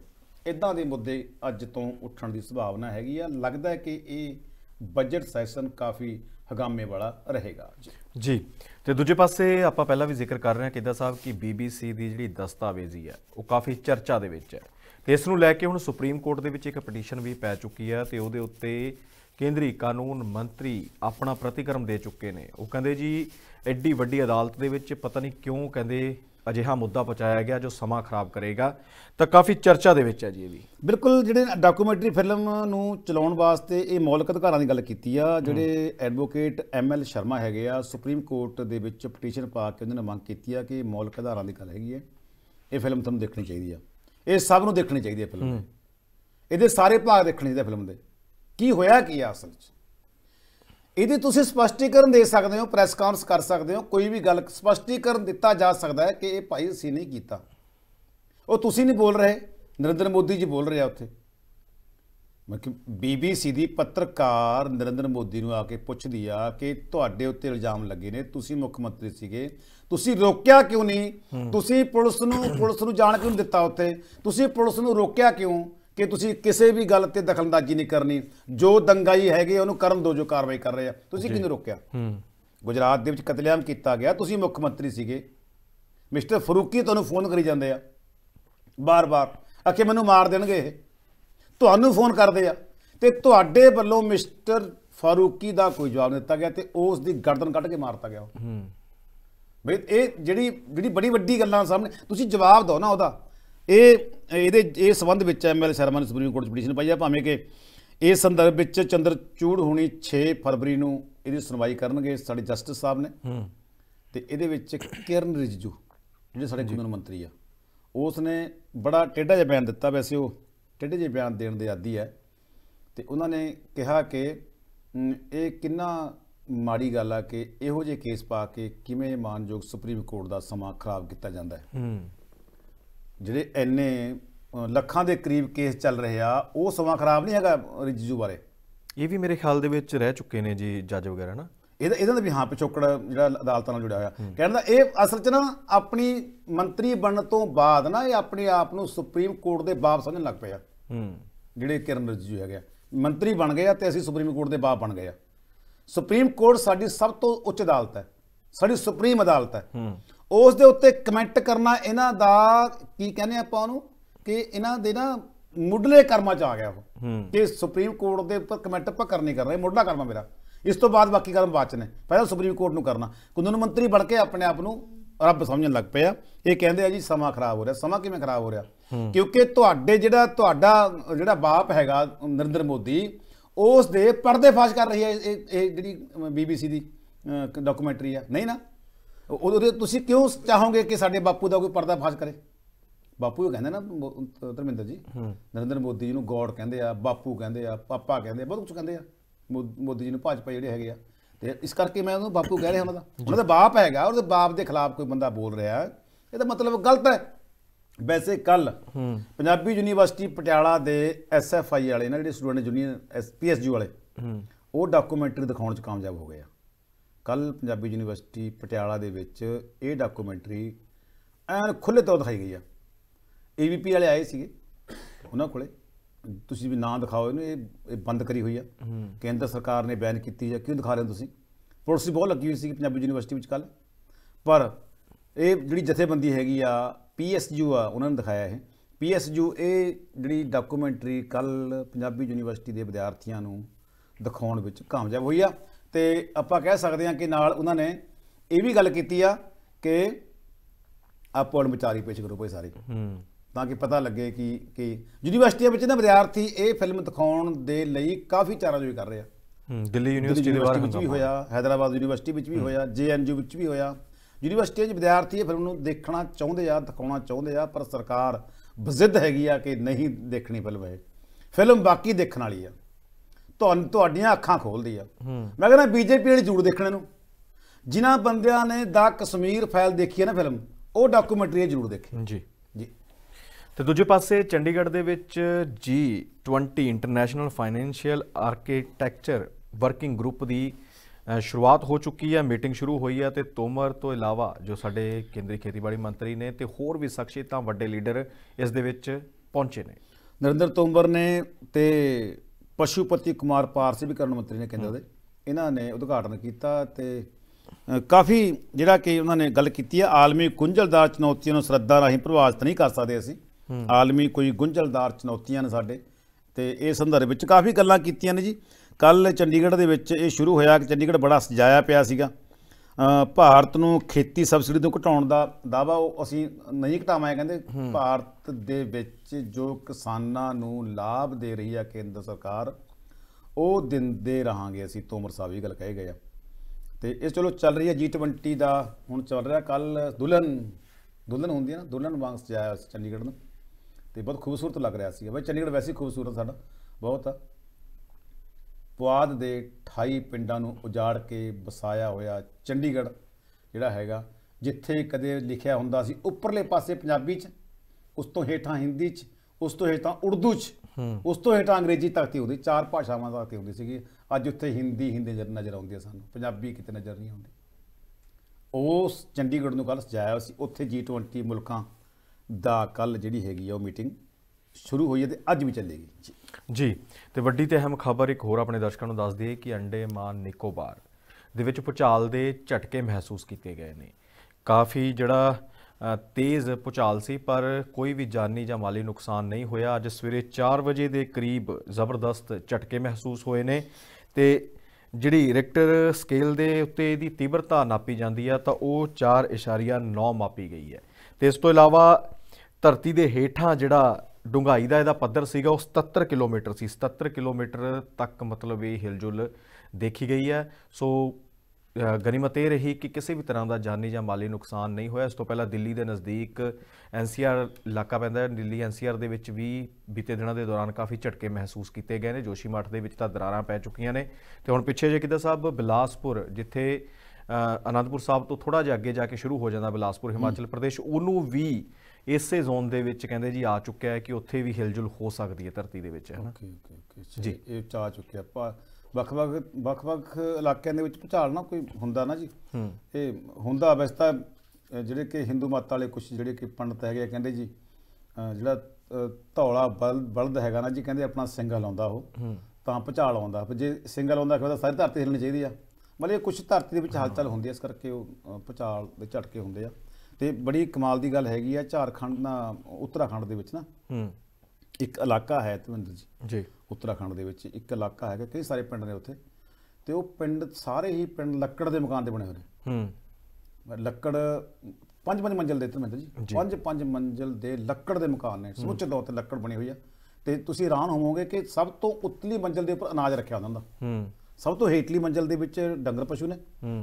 Speaker 1: ਇਦਾਂ ਦੇ ਮੁੱਦੇ ਅੱਜ ਤੋਂ ਉੱਠਣ ਦੀ ਸੰਭਾਵਨਾ ਹੈਗੀ ਆ। ਲੱਗਦਾ ਹੈ ਕਿ ਇਹ ਬਜਟ ਸੈਸ਼ਨ ਕਾਫੀ ਹਗਾਮੇ ਵਾਲਾ ਰਹੇਗਾ। ਜੀ।
Speaker 2: ਜੀ। ਤੇ ਦੂਜੇ ਪਾਸੇ ਆਪਾਂ ਪਹਿਲਾਂ ਵੀ ਜ਼ਿਕਰ ਕਰ ਰਹੇ ਹਾਂ ਕਿੱਦਾਂ ਸਾਹਿਬ ਕਿ BBC ਦੀ ਜਿਹੜੀ ਦਸਤਾਵੇਜ਼ੀ ਹੈ ਉਹ ਕਾਫੀ ਚਰਚਾ ਦੇ ਵਿੱਚ ਹੈ। ਤੇ ਇਸ ਨੂੰ ਲੈ ਕੇ ਹੁਣ ਸੁਪਰੀਮ ਕੋਰਟ ਦੇ ਵਿੱਚ ਇੱਕ ਪਟੀਸ਼ਨ ਵੀ ਪੈ ਚੁੱਕੀ ਹੈ ਤੇ ਉਹਦੇ ਉੱਤੇ ਕੇਂਦਰੀ ਕਾਨੂੰਨ ਮੰਤਰੀ ਆਪਣਾ ਪ੍ਰਤੀਕਰਮ ਦੇ ਚੁੱਕੇ ਨੇ। ਉਹ ਕਹਿੰਦੇ ਜੀ ਐਡੀ ਵੱਡੀ ਅਦਾਲਤ ਦੇ ਵਿੱਚ ਪਤਾ ਨਹੀਂ ਕਿਉਂ ਕਹਿੰਦੇ ਅਜਿਹਾ ਮੁੱਦਾ ਪਹੁੰਚਾਇਆ ਗਿਆ ਜੋ ਸਮਾਂ ਖਰਾਬ ਕਰੇਗਾ। ਤਾਂ ਕਾਫੀ ਚਰਚਾ ਦੇ ਵਿੱਚ ਹੈ ਜੀ ਇਹ ਵੀ।
Speaker 1: ਬਿਲਕੁਲ ਜਿਹੜੇ ਡਾਕੂਮੈਂਟਰੀ ਫਿਲਮ ਨੂੰ ਚਲਾਉਣ ਵਾਸਤੇ ਇਹ ਮੌਲਿਕ ਅਧਿਕਾਰਾਂ ਦੀ ਗੱਲ ਕੀਤੀ ਆ ਜਿਹੜੇ ਐਡਵੋਕੇਟ ਐਮ ਐਲ ਸ਼ਰਮਾ ਹੈਗੇ ਆ ਸੁਪਰੀਮ ਕੋਰਟ ਦੇ ਵਿੱਚ ਪਟੀਸ਼ਨ ਪਾ ਕੇ ਉਹਨਾਂ ਨੇ ਮੰਗ ਕੀਤੀ ਆ ਕਿ ਮੌਲਿਕ ਆਧਾਰਾਂ ਦੀ ਗੱਲ ਹੈਗੀ ਹੈ। ਇਹ ਫਿਲਮ ਤੁਹਾਨੂੰ ਦੇਖਣੀ ਚਾਹੀਦੀ ਆ। ਇਹ ਸਭ ਨੂੰ ਦੇਖਣੀ ਚਾਹੀਦੀ ਹੈ ਫਿਲਮ। ਇਹਦੇ ਸਾਰੇ ਭਾਗ ਦੇਖਣੇ ਚਾਹੀਦੇ ਫਿਲਮ ਦੇ। ਕੀ ਹੋਇਆ ਕੀ ਆ ਅਸਲ 'ਚ? ਇਹਦੀ ਤੁਸੀਂ ਸਪਸ਼ਟੀਕਰਨ ਦੇ ਸਕਦੇ ਹੋ ਪ੍ਰੈਸ ਕਾਨਫਰੰਸ ਕਰ ਸਕਦੇ ਹੋ ਕੋਈ ਵੀ ਗੱਲ ਸਪਸ਼ਟੀਕਰਨ ਦਿੱਤਾ ਜਾ ਸਕਦਾ ਹੈ ਕਿ ਇਹ ਭਾਈ ਅਸੀਂ ਨਹੀਂ ਕੀਤਾ। ਉਹ ਤੁਸੀਂ ਨਹੀਂ ਬੋਲ ਰਹੇ ਨਰਿੰਦਰ ਮੋਦੀ ਜੀ ਬੋਲ ਰਹੇ ਆ ਉੱਥੇ। ਮਤਲਬ ਬੀਬੀਸੀ ਦੀ ਪੱਤਰਕਾਰ ਨਰਿੰਦਰ ਮੋਦੀ ਨੂੰ ਆ ਕੇ ਪੁੱਛਦੀ ਆ ਕਿ ਤੁਹਾਡੇ ਉੱਤੇ ਇਲਜ਼ਾਮ ਲੱਗੇ ਨੇ ਤੁਸੀਂ ਮੁੱਖ ਮੰਤਰੀ ਸੀਗੇ। ਤੁਸੀਂ ਰੋਕਿਆ ਕਿਉਂ ਨਹੀਂ? ਤੁਸੀਂ ਪੁਲਿਸ ਨੂੰ ਪੁਲਿਸ ਨੂੰ ਜਾਣ ਕਿਉਂ ਨਹੀਂ ਦਿੱਤਾ ਉੱਥੇ? ਤੁਸੀਂ ਪੁਲਿਸ ਨੂੰ ਰੋਕਿਆ ਕਿਉਂ? ਕਿ ਤੁਸੀਂ ਕਿਸੇ ਵੀ ਗੱਲ ਤੇ ਦਖਲਅੰਦਾਜ਼ੀ ਨਹੀਂ ਕਰਨੀ। ਜੋ ਦੰਗਾਈ ਹੈਗੇ ਉਹਨੂੰ ਕਰਨ ਦਿਓ ਜੋ ਕਾਰਵਾਈ ਕਰ ਰਹੇ ਆ। ਤੁਸੀਂ ਕਿਉਂ ਨਹੀਂ ਰੋਕਿਆ?
Speaker 2: ਹੂੰ।
Speaker 1: ਗੁਜਰਾਤ ਦੇ ਵਿੱਚ ਕਤਲੇਆਮ ਕੀਤਾ ਗਿਆ। ਤੁਸੀਂ ਮੁੱਖ ਮੰਤਰੀ ਸੀਗੇ। ਮਿਸਟਰ ਫਰੂਕੀ ਤੁਹਾਨੂੰ ਫੋਨ ਕਰੀ ਜਾਂਦੇ ਆ। ਬਾਰ-ਬਾਰ। ਅਕੇ ਮੈਨੂੰ ਮਾਰ ਦੇਣਗੇ ਇਹ। ਤੁਹਾਨੂੰ ਫੋਨ ਕਰਦੇ ਆ। ਤੇ ਤੁਹਾਡੇ ਵੱਲੋਂ ਮਿਸਟਰ ਫਾਰੂਕੀ ਦਾ ਕੋਈ ਜਵਾਬ ਨਹੀਂ ਦਿੱਤਾ ਗਿਆ ਤੇ ਉਸ ਦੀ ਗਰਦਨ ਕੱਢ ਕੇ ਮਾਰਤਾ ਗਿਆ।
Speaker 2: ਹੂੰ।
Speaker 1: ਬਈ ਇਹ ਜਿਹੜੀ ਜਿਹੜੀ ਬੜੀ ਵੱਡੀ ਗੱਲਾਂ ਸਾਹਮਣੇ ਤੁਸੀਂ ਜਵਾਬ ਦਿਓ ਨਾ ਉਹਦਾ। ਇਹ ਇਹਦੇ ਇਹ ਸੰਬੰਧ ਵਿੱਚ ਐਮਐਲ ਸ਼ਰਮਾ ਨੇ ਸੁਪਰੀਮ ਕੋਰਟ 'ਚ ਪਟੀਸ਼ਨ ਪਾਈ ਆ ਭਾਵੇਂ ਕਿ ਇਸ ਸੰਦਰਭ ਵਿੱਚ ਚੰਦਰਚੂੜ ਹੋਣੀ 6 ਫਰਵਰੀ ਨੂੰ ਇਹਦੀ ਸੁਣਵਾਈ ਕਰਨਗੇ ਸਾਡੇ ਜਸਟਿਸ ਸਾਹਿਬ ਨੇ।
Speaker 2: ਹੂੰ।
Speaker 1: ਤੇ ਇਹਦੇ ਵਿੱਚ ਕਿਰਨ ਰਿਜਜੂ ਜਿਹੜੇ ਸਾਡੇ ਕਾਨੂੰਨ ਮੰਤਰੀ ਆ ਉਸ ਨੇ ਬੜਾ ਟੇਢਾ ਜਿਹਾ ਬਿਆਨ ਦਿੱਤਾ ਵੈਸੇ ਉਹ ਟੇਢੇ ਜਿਹੇ ਬਿਆਨ ਦੇਣ ਦੇ ਆਦੀ ਹੈ। ਤੇ ਉਹਨਾਂ ਨੇ ਕਿਹਾ ਕਿ ਇਹ ਕਿੰਨਾ ਮਾੜੀ ਗੱਲ ਆ ਕਿ ਇਹੋ ਜਿਹੇ ਕੇਸ ਪਾ ਕੇ ਕਿਵੇਂ ਮਾਨਯੋਗ ਸੁਪਰੀਮ ਕੋਰਟ ਦਾ ਸਮਾਂ ਖਰਾਬ ਕੀਤਾ ਜਾਂਦਾ ਹੈ।
Speaker 2: ਹੂੰ।
Speaker 1: ਜਿਹੜੇ ਐਨੇ ਲੱਖਾਂ ਦੇ ਕਰੀਬ ਕੇਸ ਚੱਲ ਰਹੇ ਆ ਉਹ ਸਮਾਂ ਖਰਾਬ ਨਹੀਂ ਹੈਗਾ ਰਿਜਜੂ ਬਾਰੇ?
Speaker 2: ਇਹ ਵੀ ਮੇਰੇ ਖਿਆਲ ਦੇ ਵਿੱਚ ਰਹਿ ਚੁੱਕੇ ਨੇ ਜੀ ਜੱਜ ਵਗੈਰਾ ਨਾ।
Speaker 1: ਇਹਦਾ ਇਹਦਾ ਦਾ ਵੀ ਹਾਂ ਪਿਛੋਕੜ ਜਿਹੜਾ ਅਦਾਲਤਾਂ ਨਾਲ ਜੁੜਿਆ ਹੋਇਆ। ਕਹਿਣ ਦਾ ਇਹ ਅਸਲ 'ਚ ਨਾ ਆਪਣੀ ਮੰਤਰੀ ਬਣਨ ਤੋਂ ਬਾਅਦ ਨਾ ਇਹ ਆਪਣੇ ਆਪ ਨੂੰ ਸੁਪਰੀਮ ਕੋਰਟ ਦੇ ਬਾਪ ਸਮਝਣ ਲੱਗ ਪਿਆ
Speaker 2: ਹੂੰ।
Speaker 1: ਜਿਹੜੇ ਕਿਰਨ ਰਿਜੂ ਹੈਗੇ। ਮੰਤਰੀ ਬਣ ਗਏ ਆ ਤੇ ਅਸੀਂ ਸੁਪਰੀਮ ਕੋਰਟ ਦੇ ਬਾਪ ਬਣ ਗਏ ਆ। ਸੁਪਰੀਮ ਕੋਰਟ ਸਾਡੀ ਸਭ ਤੋਂ ਉੱਚ ਅਦਾਲਤ ਹੈ। ਸਾਡੀ ਸੁਪਰੀਮ ਅਦਾਲਤ ਹੈ।
Speaker 2: ਹੂੰ।
Speaker 1: ਉਸ ਦੇ ਉੱਤੇ ਕਮੈਂਟ ਕਰਨਾ ਇਹਨਾਂ ਦਾ ਕੀ ਕਹਿੰਦੇ ਆਪਾਂ ਉਹਨੂੰ ਕਿ ਇਹਨਾਂ ਦੇ ਨਾ ਮੁੱਢਲੇ ਕਰਮਾਂ ਚ ਆ ਗਿਆ ਉਹ। ਕਿ ਸੁਪਰੀਮ ਕੋਰਟ ਦੇ ਉੱਪਰ ਕਮੈਂਟ ਆਪਾਂ ਕਰ ਨਹੀਂ ਕਰ ਰਹੇ ਮੁੱਢਲਾ ਕਰਮਾ ਮੇਰਾ। ਇਸ ਤੋਂ ਬਾਅਦ ਬਾਕੀ ਕਰਮ ਬਾਅਦ ਚ ਨੇ। ਪਹਿਲਾਂ ਸੁਪਰੀਮ ਕੋਰਟ ਨੂੰ ਕਰਨਾ। ਕਾਨੂੰਨ ਮੰਤਰੀ ਬਣ ਕੇ ਆਪਣੇ ਆਪ ਨੂੰ ਰੱਬ ਸਮਝਣ ਲੱਗ ਪਿਆ। ਇਹ ਕਹਿੰਦੇ ਆ ਜੀ ਸਮਾਂ ਖਰਾਬ ਹੋ ਰਿਹਾ। ਸਮਾਂ ਕਿਵੇਂ ਖਰਾਬ ਹੋ ਰਿਹਾ? ਕਿਉਂਕਿ ਤੁਹਾਡੇ ਜਿਹੜਾ ਤੁਹਾਡਾ ਜਿਹੜਾ ਬਾਪ ਹੈਗਾ ਨਰਿੰਦਰ ਮੋਦੀ ਉਸ ਦੇ ਪਰਦੇਫਾਸ਼ ਕਰ ਰਹੀ ਹੈ ਇਹ ਜਿਹੜੀ ਬੀਬੀਸੀ ਦੀ ਡਾਕੂਮੈਂਟਰੀ ਆ। ਨਹੀਂ ਨਾ? ਉਹਦੇ ਤੁਸੀਂ ਕਿਉਂ ਚਾਹੋਗੇ ਕਿ ਸਾਡੇ ਬਾਪੂ ਦਾ ਕੋਈ ਪਰਦਾਫਾਸ਼ ਕਰੇ? ਬਾਪੂ ਹੀ ਕਹਿੰਦੇ ਨਾ ਧਰਮਿੰਦਰ ਜੀ ਨਰਿੰਦਰ ਮੋਦੀ ਜੀ ਨੂੰ ਗੋਡ ਕਹਿੰਦੇ ਆ ਬਾਪੂ ਕਹਿੰਦੇ ਆ ਪਾਪਾ ਕਹਿੰਦੇ ਆ ਬਹੁਤ ਕੁਝ ਕਹਿੰਦੇ ਆ। ਮੋਦੀ ਜੀ ਨੂੰ ਭਾਜਪਾ ਜਿਹੜੇ ਹੈਗੇ ਆ। ਤੇ ਇਸ ਕਰਕੇ ਮੈਂ ਉਹਨੂੰ ਬਾਪੂ ਕਹਿ ਰਿਹਾ ਉਹਨਾਂ ਦਾ। ਉਹਨਾਂ ਦਾ ਬਾਪ ਹੈਗਾ ਉਹਦੇ ਬਾਪ ਦੇ ਖਿਲਾਫ ਕੋਈ ਬੰਦਾ ਬੋਲ ਰਿਹਾ। ਇਹਦਾ ਮਤਲਬ ਗਲਤ ਹੈ। ਵੈਸੇ ਕੱਲ ਪੰਜਾਬੀ ਯੂਨੀਵਰਸਿਟੀ ਪਟਿਆਲਾ ਦੇ ਐਸਐਫਆਈ ਵਾਲੇ ਨਾ ਜਿਹੜੇ ਸਟੂਡੈਂਟ ਯੂਨੀਅਨ ਪੀਐਸਯੂ ਵਾਲੇ ਉਹ ਡਾਕੂਮੈਂਟਰੀ ਦਿਖਾਉਣ 'ਚ ਕਾਮਯਾਬ ਹੋ ਗਏ ਆ। ਕੱਲ ਪੰਜਾਬੀ ਯੂਨੀਵਰਸਿਟੀ ਪਟਿਆਲਾ ਦੇ ਵਿੱਚ ਇਹ ਡਾਕੂਮੈਂਟਰੀ ਐਨ ਖੁੱਲੇ ਤੌਰ ਦਿਖਾਈ ਗਈ ਆ। ਏਬੀਪੀ ਵਾਲੇ ਆਏ ਸੀਗੇ ਉਹਨਾਂ ਕੋਲੇ। ਤੁਸੀਂ ਵੀ ਨਾਂ ਦਿਖਾਓ ਇਹਨੂੰ ਇਹ ਇਹ ਬੰਦ ਕਰੀ ਹੋਈ ਆ। ਕੇਂਦਰ ਸਰਕਾਰ ਨੇ ਬੈਨ ਕੀਤੀ ਹੈ ਕਿਉਂ ਦਿਖਾ ਰਹੇ ਹੋ ਤੁਸੀਂ? ਪੁਲਿਸ ਵੀ ਬਹੁਤ ਲੱਗੀ ਹੋਈ ਸੀ ਪੰਜਾਬੀ ਯੂਨੀਵਰਸਿਟੀ ਵਿੱਚ ਕੱਲ ਪਰ ਇਹ ਜਿਹੜੀ ਜਥੇਬੰਦੀ ਹੈਗੀ ਆ ਪੀਐਸਯੂ ਆ ਉਹਨਾਂ ਨੇ ਦਿਖਾਇਆ ਇਹ। ਪੀਐਸਯੂ ਇਹ ਜਿਹੜੀ ਡਾਕੂਮੈਂਟਰੀ ਕੱਲ ਪੰਜਾਬੀ ਯੂਨੀਵਰਸਿਟੀ ਦੇ ਵਿਦਿਆਰਥੀਆਂ ਨੂੰ ਦਿਖਾਉਣ ਵਿੱਚ ਕਾਮਯਾਬ ਹੋਈ ਆ। ਤੇ ਆਪਾਂ ਕਹਿ ਸਕਦੇ ਹਾਂ ਕਿ ਨਾਲ ਉਹਨਾਂ ਨੇ ਇਹ ਵੀ ਗੱਲ ਕੀਤੀ ਆ ਕਿ ਆਪੋ ਵਿਚਾਰੀ ਪੇਸ਼ ਕਰੋ ਭਾਈ ਸਾਰੇ।
Speaker 2: ਹੂੰ।
Speaker 1: ਤਾਂ ਕਿ ਪਤਾ ਲੱਗੇ ਕਿ ਕਿ ਯੂਨੀਵਰਸਿਟੀਆਂ ਵਿੱਚ ਨਾ ਵਿਦਿਆਰਥੀ ਇਹ ਫਿਲਮ ਦਿਖਾਉਣ ਦੇ ਲਈ ਕਾਫੀ ਚਾਰਾਜੋਈ ਕਰ ਰਹੇ ਆ।
Speaker 2: ਹੂੰ ਦਿੱਲੀ
Speaker 1: ਯੂਨੀਵਰਸਿਟੀ
Speaker 2: ਯੂਨੀਵਰਸਿਟੀ ਦੇ ਬਾਰੇ
Speaker 1: ਵਿੱਚ ਵੀ ਹੋਇਆ ਹੈਦਰਾਬਾਦ ਯੂਨੀਵਰਸਿਟੀ ਵਿੱਚ ਵੀ ਹੋਇਆ ਜੇਐਨਯੂ ਵਿੱਚ ਵੀ ਹੋਇਆ। ਯੂਨੀਵਰਸਿਟੀਆਂ 'ਚ ਵਿਦਿਆਰਥੀ ਇਹ ਫਿਲਮ ਨੂੰ ਦੇਖਣਾ ਚਾਹੁੰਦੇ ਆ ਦਿਖਾਉਣਾ ਚਾਹੁੰਦੇ ਆ ਪਰ ਸਰਕਾਰ ਬਜ਼ਿੱਦ ਹੈਗੀ ਆ ਕਿ ਨਹੀਂ ਦੇਖਣੀ ਫਿਲਮ ਇਹ। ਫਿਲਮ ਬਾਕੀ ਦੇਖਣ ਵਾਲੀ ਆ। ਤੁਹਾਨੂੰ ਤੁਹਾਡੀਆਂ ਅੱਖਾਂ ਖੋਲਦੀ ਆ। ਮੈਂ ਕਹਿੰਦਾ ਬੀਜੇਪੀ ਵਾਲੀ ਜ਼ਰੂਰ ਦੇਖਣ ਨੂੰ। ਜਿਨ੍ਹਾਂ ਬੰਦਿਆਂ ਨੇ ਦਾ ਕਸ਼ਮੀਰ ਫਾਈਲ ਦੇਖੀ ਹੈ ਨਾ ਫਿਲਮ ਉਹ ਡਾਕੂਮੈਂਟਰੀ ਜ਼ਰੂਰ ਦੇਖੇ।
Speaker 2: ਜੀ।
Speaker 1: ਜੀ।
Speaker 2: ਤੇ ਦੂਜੇ ਪਾਸੇ ਚੰਡੀਗੜ੍ਹ ਦੇ ਵਿੱਚ G20 international financial architecture working group ਦੀ ਸ਼ੁਰੂਆਤ ਹੋ ਚੁੱਕੀ ਹੈ ਮੀਟਿੰਗ ਸ਼ੁਰੂ ਹੋਈ ਹੈ ਤੇ ਤੋਮਰ ਤੋਂ ਇਲਾਵਾ ਜੋ ਸਾਡੇ ਕੇਂਦਰੀ ਖੇਤੀਬਾੜੀ ਮੰਤਰੀ ਨੇ ਤੇ ਹੋਰ ਵੀ ਸ਼ਖਸੀਅਤਾਂ ਵੱਡੇ ਲੀਡਰ ਇਸ ਦੇ ਵਿੱਚ ਪਹੁੰਚੇ ਨੇ।
Speaker 1: ਨਰਿੰਦਰ ਤੋਮਰ ਨੇ ਤੇ ਪਸ਼ੂਪਤੀ ਕੁਮਾਰ ਪਾਰਸੀ ਵੀ ਕਰਨ ਮੰਤਰੀ ਨੇ ਕੇਂਦਰ ਦੇ ਇਹਨਾਂ ਨੇ ਉਦਘਾਟਨ ਕੀਤਾ ਤੇ ਕਾਫੀ ਜਿਹੜਾ ਕਿ ਉਹਨਾਂ ਨੇ ਗੱਲ ਕੀਤੀ ਹੈ ਆਲਮੀ ਗੁੰਝਲਦਾਰ ਚੁਣੌਤੀਆਂ ਨੂੰ ਸਰਦਾ ਰਾਹੀਂ ਪ੍ਰਭਾਵਿਤ ਨਹੀਂ ਕਰ ਸਕਦੇ ਅਸੀਂ। ਆਲਮੀ ਕੋਈ ਗੁੰਝਲਦਾਰ ਚੁਣੌਤੀਆਂ ਨੇ ਸਾਡੇ। ਤੇ ਇਹ ਸੰਦਰਭ ਵਿੱਚ ਕਾਫੀ ਗੱਲਾਂ ਕੀਤੀਆਂ ਨੇ ਜੀ। ਕੱਲ ਚੰਡੀਗੜ੍ਹ ਦੇ ਵਿੱਚ ਇਹ ਸ਼ੁਰੂ ਹੋਇਆ ਕਿ ਚੰਡੀਗੜ੍ਹ ਬੜਾ ਸਜਾਇਆ ਪਿਆ ਸੀਗਾ। ਭਾਰਤ ਨੂੰ ਖੇਤੀ ਸਬਸਿਡੀ ਤੋਂ ਘਟਾਉਣ ਦਾ ਦਾਵਾ ਉਹ ਅਸੀਂ ਨਹੀਂ ਘਟਾਵਾਂਗੇ ਕਹਿੰਦੇ ਭਾਰਤ ਦੇ ਵਿੱਚ ਜੋ ਕਿਸਾਨਾਂ ਨੂੰ ਲਾਭ ਦੇ ਰਹੀ ਹੈ ਕੇਂਦਰ ਸਰਕਾਰ ਉਹ ਦਿੰਦੇ ਰਹਾਂਗੇ ਅਸੀਂ ਤੋਮਰ ਸਾਹਿਬ ਇਹ ਗੱਲ ਕਹੇ ਗਏ ਆ। ਤੇ ਇਹ ਚਲੋ ਚੱਲ ਰਹੀ ਹੈ G20 ਦਾ ਹੁਣ ਚੱਲ ਰਿਹਾ ਕੱਲ ਦੁਲਹਨ ਦੁਲਹਨ ਹੁੰਦੀ ਹੈ ਨਾ ਦੁਲਹਨ ਵਾਂਗ ਸਜਾਇਆ ਚੰਡੀਗੜ੍ਹ ਨੂੰ। ਤੇ ਬਹੁਤ ਖੂਬਸੂਰਤ ਲੱਗ ਰਿਹਾ ਸੀ। ਬਈ ਚੰਡੀਗੜ੍ਹ ਵੈਸੇ ਹੀ ਖੂਬਸੂਰਤ ਸਾਡਾ ਬਹੁਤ ਆ। ਪੁਆਧ ਦੇ 28 ਪਿੰਡਾਂ ਨੂੰ ਉਜਾੜ ਕੇ ਵਸਾਇਆ ਹੋਇਆ ਚੰਡੀਗੜ੍ਹ ਜਿਹੜਾ ਹੈਗਾ ਜਿੱਥੇ ਕਦੇ ਲਿਖਿਆ ਹੁੰਦਾ ਸੀ ਉੱਪਰਲੇ ਪਾਸੇ ਪੰਜਾਬੀ 'ਚ ਉਸ ਤੋਂ ਹੇਠਾਂ ਹਿੰਦੀ 'ਚ ਉਸ ਤੋਂ ਹੇਠਾਂ ਉਰਦੂ 'ਚ ਉਸ ਤੋਂ ਹੇਠਾਂ ਅੰਗਰੇਜ਼ੀ ਤੱਕ ਹੁੰਦੀ ਚਾਰ ਭਾਸ਼ਾਵਾਂ ਤੱਕ ਹੁੰਦੀ ਸੀਗੀ। ਅੱਜ ਉੱਥੇ ਹਿੰਦੀ ਹਿੰਦੀ ਨਜ਼ਰ ਨਜ਼ਰ ਆਉਂਦੀ ਹੈ ਸਾਨੂੰ ਪੰਜਾਬੀ ਕਿਤੇ ਨਜ਼ਰ ਨਹੀਂ ਆਉਂਦੀ। ਉਸ ਚੰਡੀਗੜ੍ਹ ਨੂੰ ਕੱਲ ਸਜਾਇਆ ਸੀ ਉੱਥੇ G20 ਮੁਲਕਾਂ ਦਾ ਕੱਲ ਜਿਹੜੀ ਹੈਗੀ ਆ ਉਹ ਮੀਟਿੰਗ ਸ਼ੁਰੂ ਹੋਈ ਹੈ ਤੇ ਅੱਜ ਵੀ ਚੱਲੇਗੀ। ਜੀ
Speaker 2: ਜੀ। ਤੇ ਵੱਡੀ ਤੇ ਅਹਿਮ ਖਬਰ ਇੱਕ ਹੋਰ ਆਪਣੇ ਦਰਸ਼ਕਾਂ ਨੂੰ ਦੱਸ ਦਈਏ ਕਿ ਅੰਡੇਮਾਨ ਨਿਕੋਬਾਰ ਦੇ ਵਿੱਚ ਭੂਚਾਲ ਦੇ ਝਟਕੇ ਮਹਿਸੂਸ ਕੀਤੇ ਗਏ ਨੇ। ਕਾਫੀ ਜਿਹੜਾ ਤੇਜ਼ ਭੂਚਾਲ ਸੀ, ਪਰ ਕੋਈ ਵੀ ਜਾਨੀ ਜਾਂ ਮਾਲੀ ਨੁਕਸਾਨ ਨਹੀਂ ਹੋਇਆ। ਅੱਜ ਸਵੇਰੇ 4 ਵਜੇ ਦੇ ਕਰੀਬ ਜ਼ਬਰਦਸਤ ਝਟਕੇ ਮਹਿਸੂਸ ਹੋਏ ਨੇ ਤੇ ਜਿਹੜੀ ਰਿਕਟਰ ਸਕੇਲ ਦੇ ਉੱਤੇ ਇਹਦੀ ਤੀਬਰਤਾ ਨਾਪੀ ਜਾਂਦੀ ਆ, ਤਾਂ ਉਹ 4.9 ਮਾਪੀ ਗਈ ਹੈ। ਤੇ ਇਸ ਤੋਂ ਇਲਾਵਾ ਧਰਤੀ ਦੇ ਹੇਠਾਂ ਜਿਹੜਾ ਡੁੰਗਾਈ ਦਾ ਇਹਦਾ ਪੱਧਰ ਸੀਗਾ ਉਹ 77 ਕਿਲੋਮੀਟਰ ਸੀ। 77 ਕਿਲੋਮੀਟਰ ਤੱਕ ਮਤਲਬ ਇਹ ਹਿਲਜੁਲ ਦੇਖੀ ਗਈ ਹੈ। ਸੋ ਗਨੀਮਤ ਇਹ ਰਹੀ ਕਿ ਕਿਸੇ ਵੀ ਤਰ੍ਹਾਂ ਦਾ ਜਾਨੀ ਜਾਂ ਮਾਲੀ ਨੁਕਸਾਨ ਨਹੀਂ ਹੋਇਆ। ਇਸ ਤੋਂ ਪਹਿਲਾਂ ਦਿੱਲੀ ਦੇ ਨਜ਼ਦੀਕ ਐਨਸੀਆਰ ਇਲਾਕਾ ਪੈਂਦਾ ਹੈ। ਦਿੱਲੀ ਐਨਸੀਆਰ ਦੇ ਵਿੱਚ ਵੀ ਬੀਤੇ ਦਿਨਾਂ ਦੇ ਦੌਰਾਨ ਕਾਫੀ ਝਟਕੇ ਮਹਿਸੂਸ ਕੀਤੇ ਗਏ ਨੇ। ਜੋਸ਼ੀਮਠ ਦੇ ਵਿੱਚ ਤਾਂ ਦਰਾਰਾਂ ਪੈ ਚੁੱਕੀਆਂ ਨੇ। ਤੇ ਹੁਣ ਪਿੱਛੇ ਜੇ ਕਿਦਾ ਸਾਹਿਬ, ਬਿਲਾਸਪੁਰ, ਜਿੱਥੇ ਅਨੰਦਪੁਰ ਸਾਹਿਬ ਤੋਂ ਥੋੜਾ ਜਿਹਾ ਅੱਗੇ ਜਾ ਕੇ ਸ਼ੁਰੂ ਹੋ ਜਾਂਦਾ ਬਿਲਾਸਪੁਰ, ਹਿਮਾਚਲ ਪ੍ਰਦੇਸ਼, ਉਹਨੂੰ ਵੀ ਇਸੇ ਜ਼ੋਨ ਦੇ ਵਿੱਚ ਕਹਿੰਦੇ ਜੀ ਆ ਚੁੱਕਿਆ ਹੈ ਕਿ ਉੱਥੇ ਵੀ ਹਿਲਜੁਲ ਹੋ ਸਕਦੀ ਹੈ ਧਰਤੀ ਦੇ ਵਿੱਚ ਹੈ ਨਾ?
Speaker 1: Okay okay okay. ਜੀ। ਇਹ ਚਾ ਚੁੱਕਿਆ। ਆਪਾਂ ਵੱਖ-ਵੱਖ ਵੱਖ-ਵੱਖ ਇਲਾਕਿਆਂ ਦੇ ਵਿੱਚ ਭੁਚਾਲ ਨਾ ਕੋਈ ਹੁੰਦਾ ਨਾ ਜੀ? ਇਹ ਹੁੰਦਾ ਵੈਸੇ ਤਾਂ ਜਿਹੜੇ ਕਿ ਹਿੰਦੂ ਮਤ ਵਾਲੇ ਕੁਝ ਜਿਹੜੇ ਕਿ ਪੰਡਤ ਹੈਗੇ ਕਹਿੰਦੇ ਜੀ ਜਿਹੜਾ ਧੌਲਾ ਬਲ ਬਲਦ ਹੈਗਾ ਨਾ ਜੀ ਕਹਿੰਦੇ ਆਪਣਾ ਸਿੰਘ ਲਾਉਂਦਾ ਉਹ। ਤਾਂ ਭੁਚਾਲ ਆਉਂਦਾ। ਜੇ ਲਾਉਂਦਾ ਫਿਰ ਤਾਂ ਸਾਰੀ ਧਰਤੀ ਹਿਲਣੀ ਚਾਹੀਦੀ ਆ। ਮਤਲਬ ਇਹ ਕੁਝ ਧਰਤੀ ਦੇ ਵਿੱਚ ਹਲਚਲ ਹੁੰਦੀ ਹੈ ਇਸ ਕਰਕੇ ਉਹ ਭੁਚਾਲ ਦੇ ਝਟਕੇ ਹੁੰਦੇ ਆ। ਤੇ ਬੜੀ ਕਮਾਲ ਦੀ ਗੱਲ ਹੈਗੀ ਆ ਝਾਰਖੰਡ ਨਾ ਉੱਤਰਾਖੰਡ ਦੇ ਵਿੱਚ ਨਾ
Speaker 2: ਹੂੰ।
Speaker 1: ਇੱਕ ਇਲਾਕਾ ਹੈ ਧਵਿੰਦਰ ਜੀ।
Speaker 2: ਜੀ।
Speaker 1: ਉੱਤਰਾਖੰਡ ਦੇ ਵਿੱਚ ਇੱਕ ਇਲਾਕਾ ਹੈਗਾ ਕਈ ਸਾਰੇ ਪਿੰਡ ਨੇ ਉੱਥੇ। ਤੇ ਉਹ ਪਿੰਡ ਸਾਰੇ ਹੀ ਪਿੰਡ ਲੱਕੜ ਦੇ ਮਕਾਨ ਦੇ ਬਣੇ ਹੋਏ ਨੇ।
Speaker 2: ਹੂੰ।
Speaker 1: ਲੱਕੜ ਪੰਜ ਪੰਜ ਮੰਜ਼ਿਲ ਦੇ ਧਰਮਿੰਦਰ ਜੀ। ਪੰਜ ਪੰਜ ਮੰਜ਼ਿਲ ਦੇ ਲੱਕੜ ਦੇ ਮਕਾਨ ਨੇ। ਸਮੁੱਚੇ ਤੌਰ ਤੇ ਲੱਕੜ ਬਣੀ ਹੋਈ ਆ। ਤੇ ਤੁਸੀਂ ਹੈਰਾਨ ਹੋਵੋਗੇ ਕਿ ਸਭ ਤੋਂ ਉੱਤਲੀ ਮੰਜ਼ਿਲ ਦੇ ਉੱਪਰ ਅਨਾਜ ਰੱਖਿਆ ਹੁੰਦਾ ਹੁੰਦਾ।
Speaker 2: ਹੂੰ।
Speaker 1: ਸਭ ਤੋਂ ਹੇਠਲੀ ਮੰਜ਼ਿਲ ਦੇ ਵਿੱਚ ਡੰਗਰ ਪਸ਼ੂ ਨੇ।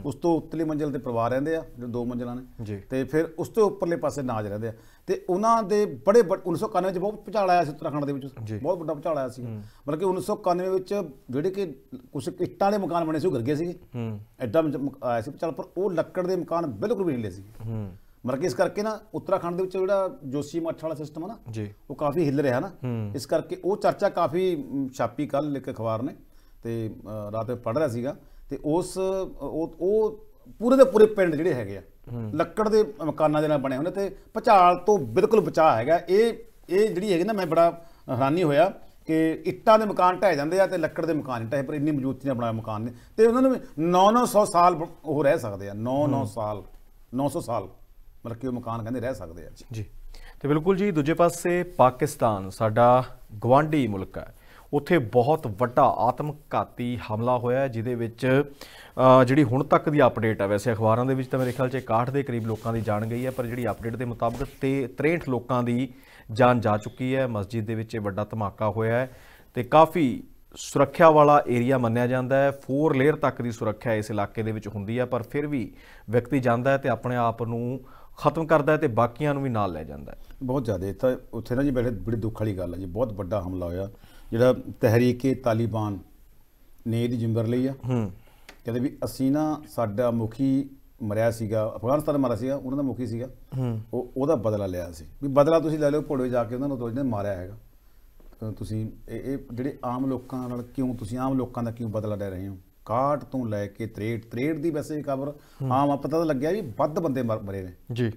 Speaker 1: ਉਸ ਤੋਂ ਉੱਤਲੀ ਮੰਜ਼ਿਲ ਤੇ ਪਰਿਵਾਰ ਰਹਿੰਦੇ ਆ ਜਿਹੜੇ ਦੋ ਮੰਜ਼ਿਲਾਂ ਨੇ।
Speaker 2: ਜੀ।
Speaker 1: ਤੇ ਫਿਰ ਉਸ ਤੋਂ ਉੱਪਰਲੇ ਪਾਸੇ ਨਾਜ ਰਹਿੰਦੇ ਆ। ਤੇ ਉਹਨਾਂ ਦੇ ਬੜੇ ਬੜ- 1991 ਵਿੱਚ ਬਹੁਤ ਭੁਚਾਲ ਆਇਆ ਸੀ ਉੱਤਰਾਖੰਡ ਦੇ ਵਿੱਚ।
Speaker 2: ਜੀ।
Speaker 1: ਬਹੁਤ ਵੱਡਾ ਭੁਚਾਲ ਆਇਆ ਸੀ। ਮਤਲਬ ਕਿ 1991 ਵਿੱਚ ਜਿਹੜੇ ਕਿ ਕੁਝ ਇੱਟਾਂ ਦੇ ਮਕਾਨ ਬਣੇ ਸੀ ਉਹ ਗਿਰ ਗਏ ਸੀਗੇ। ਐਡਾ ਆਇਆ ਸੀ ਭੁਚਾਲ ਪਰ ਉਹ ਲੱਕੜ ਦੇ ਮਕਾਨ ਬਿਲਕੁਲ ਵੀ ਨਹੀਂ ਹਿੱਲੇ ਸੀ ਮਤਲਬ ਕਿ ਇਸ ਕਰਕੇ ਨਾ ਉੱਤਰਾਖੰਡ ਦੇ ਵਿੱਚ ਜਿਹੜਾ ਜੋਸ਼ੀ ਮੱਠ ਵਾਲਾ ਸਿਸਟਮ ਹੈ ਨਾ
Speaker 2: ਜੀ।
Speaker 1: ਉਹ ਕਾਫੀ ਹਿੱਲ ਰਿਹਾ ਨਾ। ਇਸ ਕਰਕੇ ਉਹ ਚਰਚਾ ਕਾਫੀ ਛਾਪੀ ਕੱਲ ਇੱਕ ਅਖਬਾਰ ਨੇ। ਤੇ ਰਾਤ ਨੂੰ ਪੜ੍ਹ ਰਿਹਾ ਸੀਗਾ ਤੇ ਉਸ ਉਹ ਉਹ ਪੂਰੇ ਦੇ ਪੂਰੇ ਪਿੰਡ ਜਿਹੜੇ ਹੈਗੇ ਆ ਲੱਕੜ ਦੇ ਮਕਾਨਾਂ ਦੇ ਨਾਲ ਬਣੇ ਨੇ ਤੇ ਭੁਚਾਲ ਤੋਂ ਬਿਲਕੁਲ ਬਚਾ ਹੈਗਾ। ਇਹ ਇਹ ਜਿਹੜੀ ਹੈਗੀ ਨਾ ਮੈਂ ਬੜਾ ਹੈਰਾਨੀ ਹੋਇਆ ਕਿ ਇੱਟਾਂ ਦੇ ਮਕਾਨ ਢਹਿ ਜਾਂਦੇ ਆ ਤੇ ਲੱਕੜ ਦੇ ਮਕਾਨ ਨਹੀਂ ਢਹਿ ਪਰ ਇੰਨੀ ਮਜ਼ਬੂਤੀ ਨਾਲ ਬਣਾਇਆ ਮਕਾਨ ਨੇ ਤੇ ਉਹਨਾਂ ਨੂੰ 9-900 ਸਾਲ ਉਹ ਰਹਿ ਸਕਦੇ ਆ 9-9 ਸਾਲ 900 ਸਾਲ ਮਤਲਬ ਕਿ ਉਹ ਮਕਾਨ ਕਹਿੰਦੇ ਰਹਿ ਸਕਦੇ ਆ। ਜੀ।
Speaker 2: ਜੀ ਤੇ ਬਿਲਕੁਲ ਜੀ ਦੂਜੇ ਪਾਸੇ ਪਾਕਿਸਤਾਨ ਸਾਡਾ ਗਵਾਂਢੀ ਮੁਲਕ ਹੈ। ਉੱਥੇ ਬਹੁਤ ਵੱਡਾ ਆਤਮਘਾਤੀ ਹਮਲਾ ਹੋਇਆ ਜਿਹਦੇ ਵਿੱਚ ਜਿਹੜੀ ਹੁਣ ਤੱਕ ਦੀ ਅਪਡੇਟ ਹੈ, ਵੈਸੇ ਅਖਬਾਰਾਂ ਦੇ ਵਿੱਚ ਤਾਂ ਮੇਰੇ ਖਿਆਲ 'ਚ 61 ਦੇ ਕਰੀਬ ਲੋਕਾਂ ਦੀ ਜਾਨ ਗਈ ਹੈ, ਪਰ ਜਿਹੜੀ ਅਪਡੇਟ ਦੇ ਮੁਤਾਬਕ ਤੇ 63 ਲੋਕਾਂ ਦੀ ਜਾਨ ਜਾ ਚੁੱਕੀ ਹੈ। ਮਸਜਿਦ ਦੇ ਵਿੱਚ ਇਹ ਵੱਡਾ ਧਮਾਕਾ ਹੋਇਆ ਹੈ ਤੇ ਕਾਫੀ ਸੁਰੱਖਿਆ ਵਾਲਾ ਏਰੀਆ ਮੰਨਿਆ ਜਾਂਦਾ ਹੈ। 4 ਲੇਅਰ ਤੱਕ ਦੀ ਸੁਰੱਖਿਆ ਇਸ ਇਲਾਕੇ ਦੇ ਵਿੱਚ ਹੁੰਦੀ ਹੈ, ਪਰ ਫਿਰ ਵੀ ਵਿਅਕਤੀ ਜਾਂਦਾ ਹੈ ਤੇ ਆਪਣੇ ਆਪ ਨੂੰ ਖਤਮ ਕਰਦਾ ਹੈ ਤੇ ਬਾਕੀਆਂ ਨੂੰ ਵੀ ਨਾਲ ਲੈ ਜਾਂਦਾ ਹੈ।
Speaker 1: ਬਹੁਤ ਜ਼ਿਆਦਾ। ਤਾਂ ਉੱਥੇ ਨਾ ਜੀ ਬੜੇ ਬੜੀ ਦੁੱਖ ਵਾਲੀ ਗੱਲ ਹੈ ਜੀ। ਬਹੁਤ ਵੱਡਾ ਹਮਲਾ ਹੋਇਆ। ਜਿਹੜਾ ਤਹਿਰੀਕੇ ਤਾਲਿਬਾਨ ਨੇ ਇਹਦੀ ਜ਼ਿੰਮੇਵਾਰੀ ਲਈ ਆ।
Speaker 2: ਹੂੰ।
Speaker 1: ਕਹਿੰਦੇ ਵੀ ਅਸੀਂ ਨਾ ਸਾਡਾ ਮੁਖੀ ਮਰਿਆ ਸੀਗਾ ਅਫਗਾਨਿਸਤਾਨ ਮਰਿਆ ਸੀਗਾ ਉਹਨਾਂ ਦਾ ਮੁਖੀ ਸੀਗਾ। ਉਹ ਉਹਦਾ ਬਦਲਾ ਲਿਆ ਸੀ। ਵੀ ਬਦਲਾ ਤੁਸੀਂ ਲੈ ਲਿਓ ਭੋੜੇ ਜਾ ਕੇ ਉਹਨਾਂ ਨੂੰ ਤੋਂ ਜਿਹਨੇ ਮਾਰਿਆ ਹੈਗਾ। ਤਾਂ ਤੁਸੀਂ ਇਹ ਇਹ ਜਿਹੜੇ ਆਮ ਲੋਕਾਂ ਨਾਲ ਕਿਉਂ ਤੁਸੀਂ ਆਮ ਲੋਕਾਂ ਦਾ ਕਿਉਂ ਬਦਲਾ ਲੈ ਰਹੇ ਹੋ? 61 ਤੋਂ ਲੈ ਕੇ 63 63 ਦੀ ਵੈਸੇ ਖਬਰ ਆਮ ਆ ਪਤਾ ਤਾਂ ਲੱਗਿਆ ਵੀ ਵੱਧ ਬੰਦੇ ਮਰੇ ਨੇ।
Speaker 2: ਜੀ।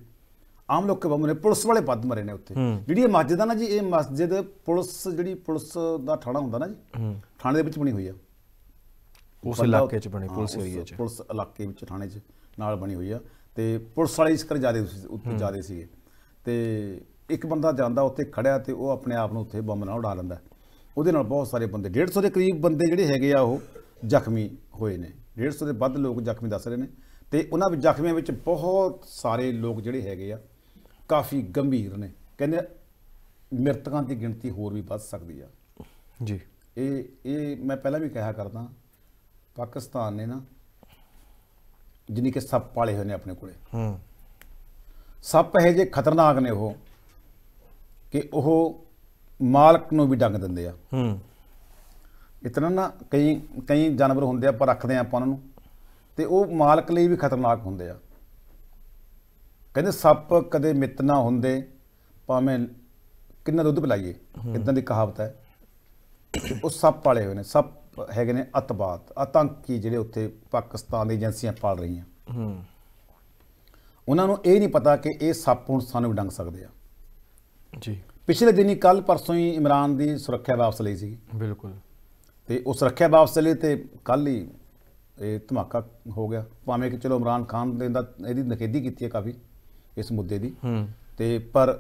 Speaker 1: ਆਮ ਲੋਕ ਬੰਮ ਨੇ ਪੁਲਿਸ ਵਾਲੇ ਵੱਧ ਮਰੇ ਨੇ ਉੱਥੇ। ਜਿਹੜੀ ਇਹ ਮਸਜਿਦ ਆ ਨਾ ਜੀ ਇਹ ਮਸਜਿਦ ਪੁਲਿਸ ਜਿਹੜੀ ਪੁਲਿਸ ਦਾ ਥਾਣਾ ਹੁੰਦਾ ਨਾ ਜੀ ਥਾਣੇ ਦੇ ਵਿੱਚ ਬਣੀ ਹੋਈ ਆ।
Speaker 2: ਉਸ ਇਲਾਕੇ 'ਚ ਬਣੀ ਪੁਲਿਸ ਏਰੀਆ 'ਚ।
Speaker 1: ਪੁਲਿਸ ਇਲਾਕੇ ਵਿੱਚ ਥਾਣੇ 'ਚ ਨਾਲ ਬਣੀ ਹੋਈ ਆ। ਤੇ ਪੁਲਿਸ ਵਾਲੇ ਇਸ ਕਰ ਜਿਆਦੇ ਉੱਤੇ ਜਿਆਦੇ ਸੀਗੇ। ਤੇ ਇੱਕ ਬੰਦਾ ਜਾਂਦਾ ਉੱਥੇ ਖੜਿਆ ਤੇ ਉਹ ਆਪਣੇ ਆਪ ਨੂੰ ਉੱਥੇ ਬੰਬ ਨਾਲ ਉਡਾ ਲੈਂਦਾ। ਉਹਦੇ ਨਾਲ ਬਹੁਤ ਸਾਰੇ ਬੰਦੇ 150 ਦੇ ਕਰੀਬ ਬੰਦੇ ਜਿਹੜੇ ਹੈਗੇ ਆ ਉਹ ਜ਼ਖਮੀ ਹੋਏ ਨੇ। 150 ਦੇ ਵੱਧ ਲੋਕ ਜ਼ਖਮੀ ਦੱਸ ਰਹੇ ਨੇ। ਤੇ ਉਹਨਾਂ ਵਿੱਚ ਜ਼ਖਮੀਆਂ ਵਿੱਚ ਬਹੁਤ ਸਾਰੇ ਲੋਕ ਜਿਹੜੇ ਹੈਗੇ ਆ ਕਾਫੀ ਗੰਭੀਰ ਨੇ। ਕਹਿੰਦੇ ਮ੍ਰਿਤਕਾਂ ਦੀ ਗਿਣਤੀ ਹੋਰ ਵੀ ਵੱਧ ਸਕਦੀ ਆ।
Speaker 2: ਜੀ।
Speaker 1: ਇਹ ਇਹ ਮੈਂ ਪਹਿਲਾਂ ਵੀ ਕਿਹਾ ਕਰਦਾ ਪਾਕਿਸਤਾਨ ਨੇ ਨਾ ਜਿੰਨੀ ਕਿ ਸੱਪ ਪਾਲੇ ਹੋਏ ਨੇ ਆਪਣੇ ਕੋਲੇ
Speaker 2: ਹੂੰ।
Speaker 1: ਸੱਪ ਇਹ ਜੇ ਖਤਰਨਾਕ ਨੇ ਉਹ ਕਿ ਉਹ ਮਾਲਕ ਨੂੰ ਵੀ ਡੰਗ ਦਿੰਦੇ ਆ।
Speaker 2: ਹੂੰ।
Speaker 1: ਇਤਨਾ ਨਾ ਕਈ ਕਈ ਜਾਨਵਰ ਹੁੰਦੇ ਆ ਪਰ ਰੱਖਦੇ ਆ ਆਪਾਂ ਉਹਨਾਂ ਨੂੰ ਤੇ ਉਹ ਮਾਲਕ ਲਈ ਵੀ ਖਤਰਨਾਕ ਹੁੰਦੇ ਆ। ਕਹਿੰਦੇ ਸੱਪ ਕਦੇ ਮਿੱਤ ਨਾ ਹੁੰਦੇ ਭਾਵੇਂ ਕਿੰਨਾ ਦੁੱਧ ਪਿਲਾਈਏ ਇਦਾਂ ਦੀ ਕਹਾਵਤ ਹੈ। ਉਹ ਸੱਪ ਪਾਲੇ ਹੋਏ ਨੇ ਸੱਪ ਹੈਗੇ ਨੇ ਅਤਵਾਦ ਆਤੰਕੀ ਜਿਹੜੇ ਉੱਥੇ ਪਾਕਿਸਤਾਨ ਦੀ ਏਜੰਸੀਆਂ ਪਾਲ ਰਹੀਆਂ।
Speaker 2: ਹੂੰ।
Speaker 1: ਉਹਨਾਂ ਨੂੰ ਇਹ ਨਹੀਂ ਪਤਾ ਕਿ ਇਹ ਸੱਪ ਹੁਣ ਸਾਨੂੰ ਵੀ ਡੰਗ ਸਕਦੇ ਆ।
Speaker 2: ਜੀ।
Speaker 1: ਪਿਛਲੇ ਦਿਨੀ ਕੱਲ ਪਰਸੋਂ ਹੀ ਇਮਰਾਨ ਦੀ ਸੁਰੱਖਿਆ ਵਾਪਸ ਲਈ ਸੀ
Speaker 2: ਬਿਲਕੁਲ।
Speaker 1: ਤੇ ਉਹ ਸੁਰੱਖਿਆ ਵਾਪਸ ਲਈ ਤੇ ਕੱਲ ਹੀ ਇਹ ਧਮਾਕਾ ਹੋ ਗਿਆ। ਭਾਵੇਂ ਕਿ ਚਲੋ ਇਮਰਾਨ ਖਾਨ ਦੇ ਦਾ ਇਹਦੀ ਨਖੇਦੀ ਕੀਤੀ ਹੈ ਕਾਫੀ। ਇਸ ਮੁੱਦੇ ਦੀ। ਤੇ ਪਰ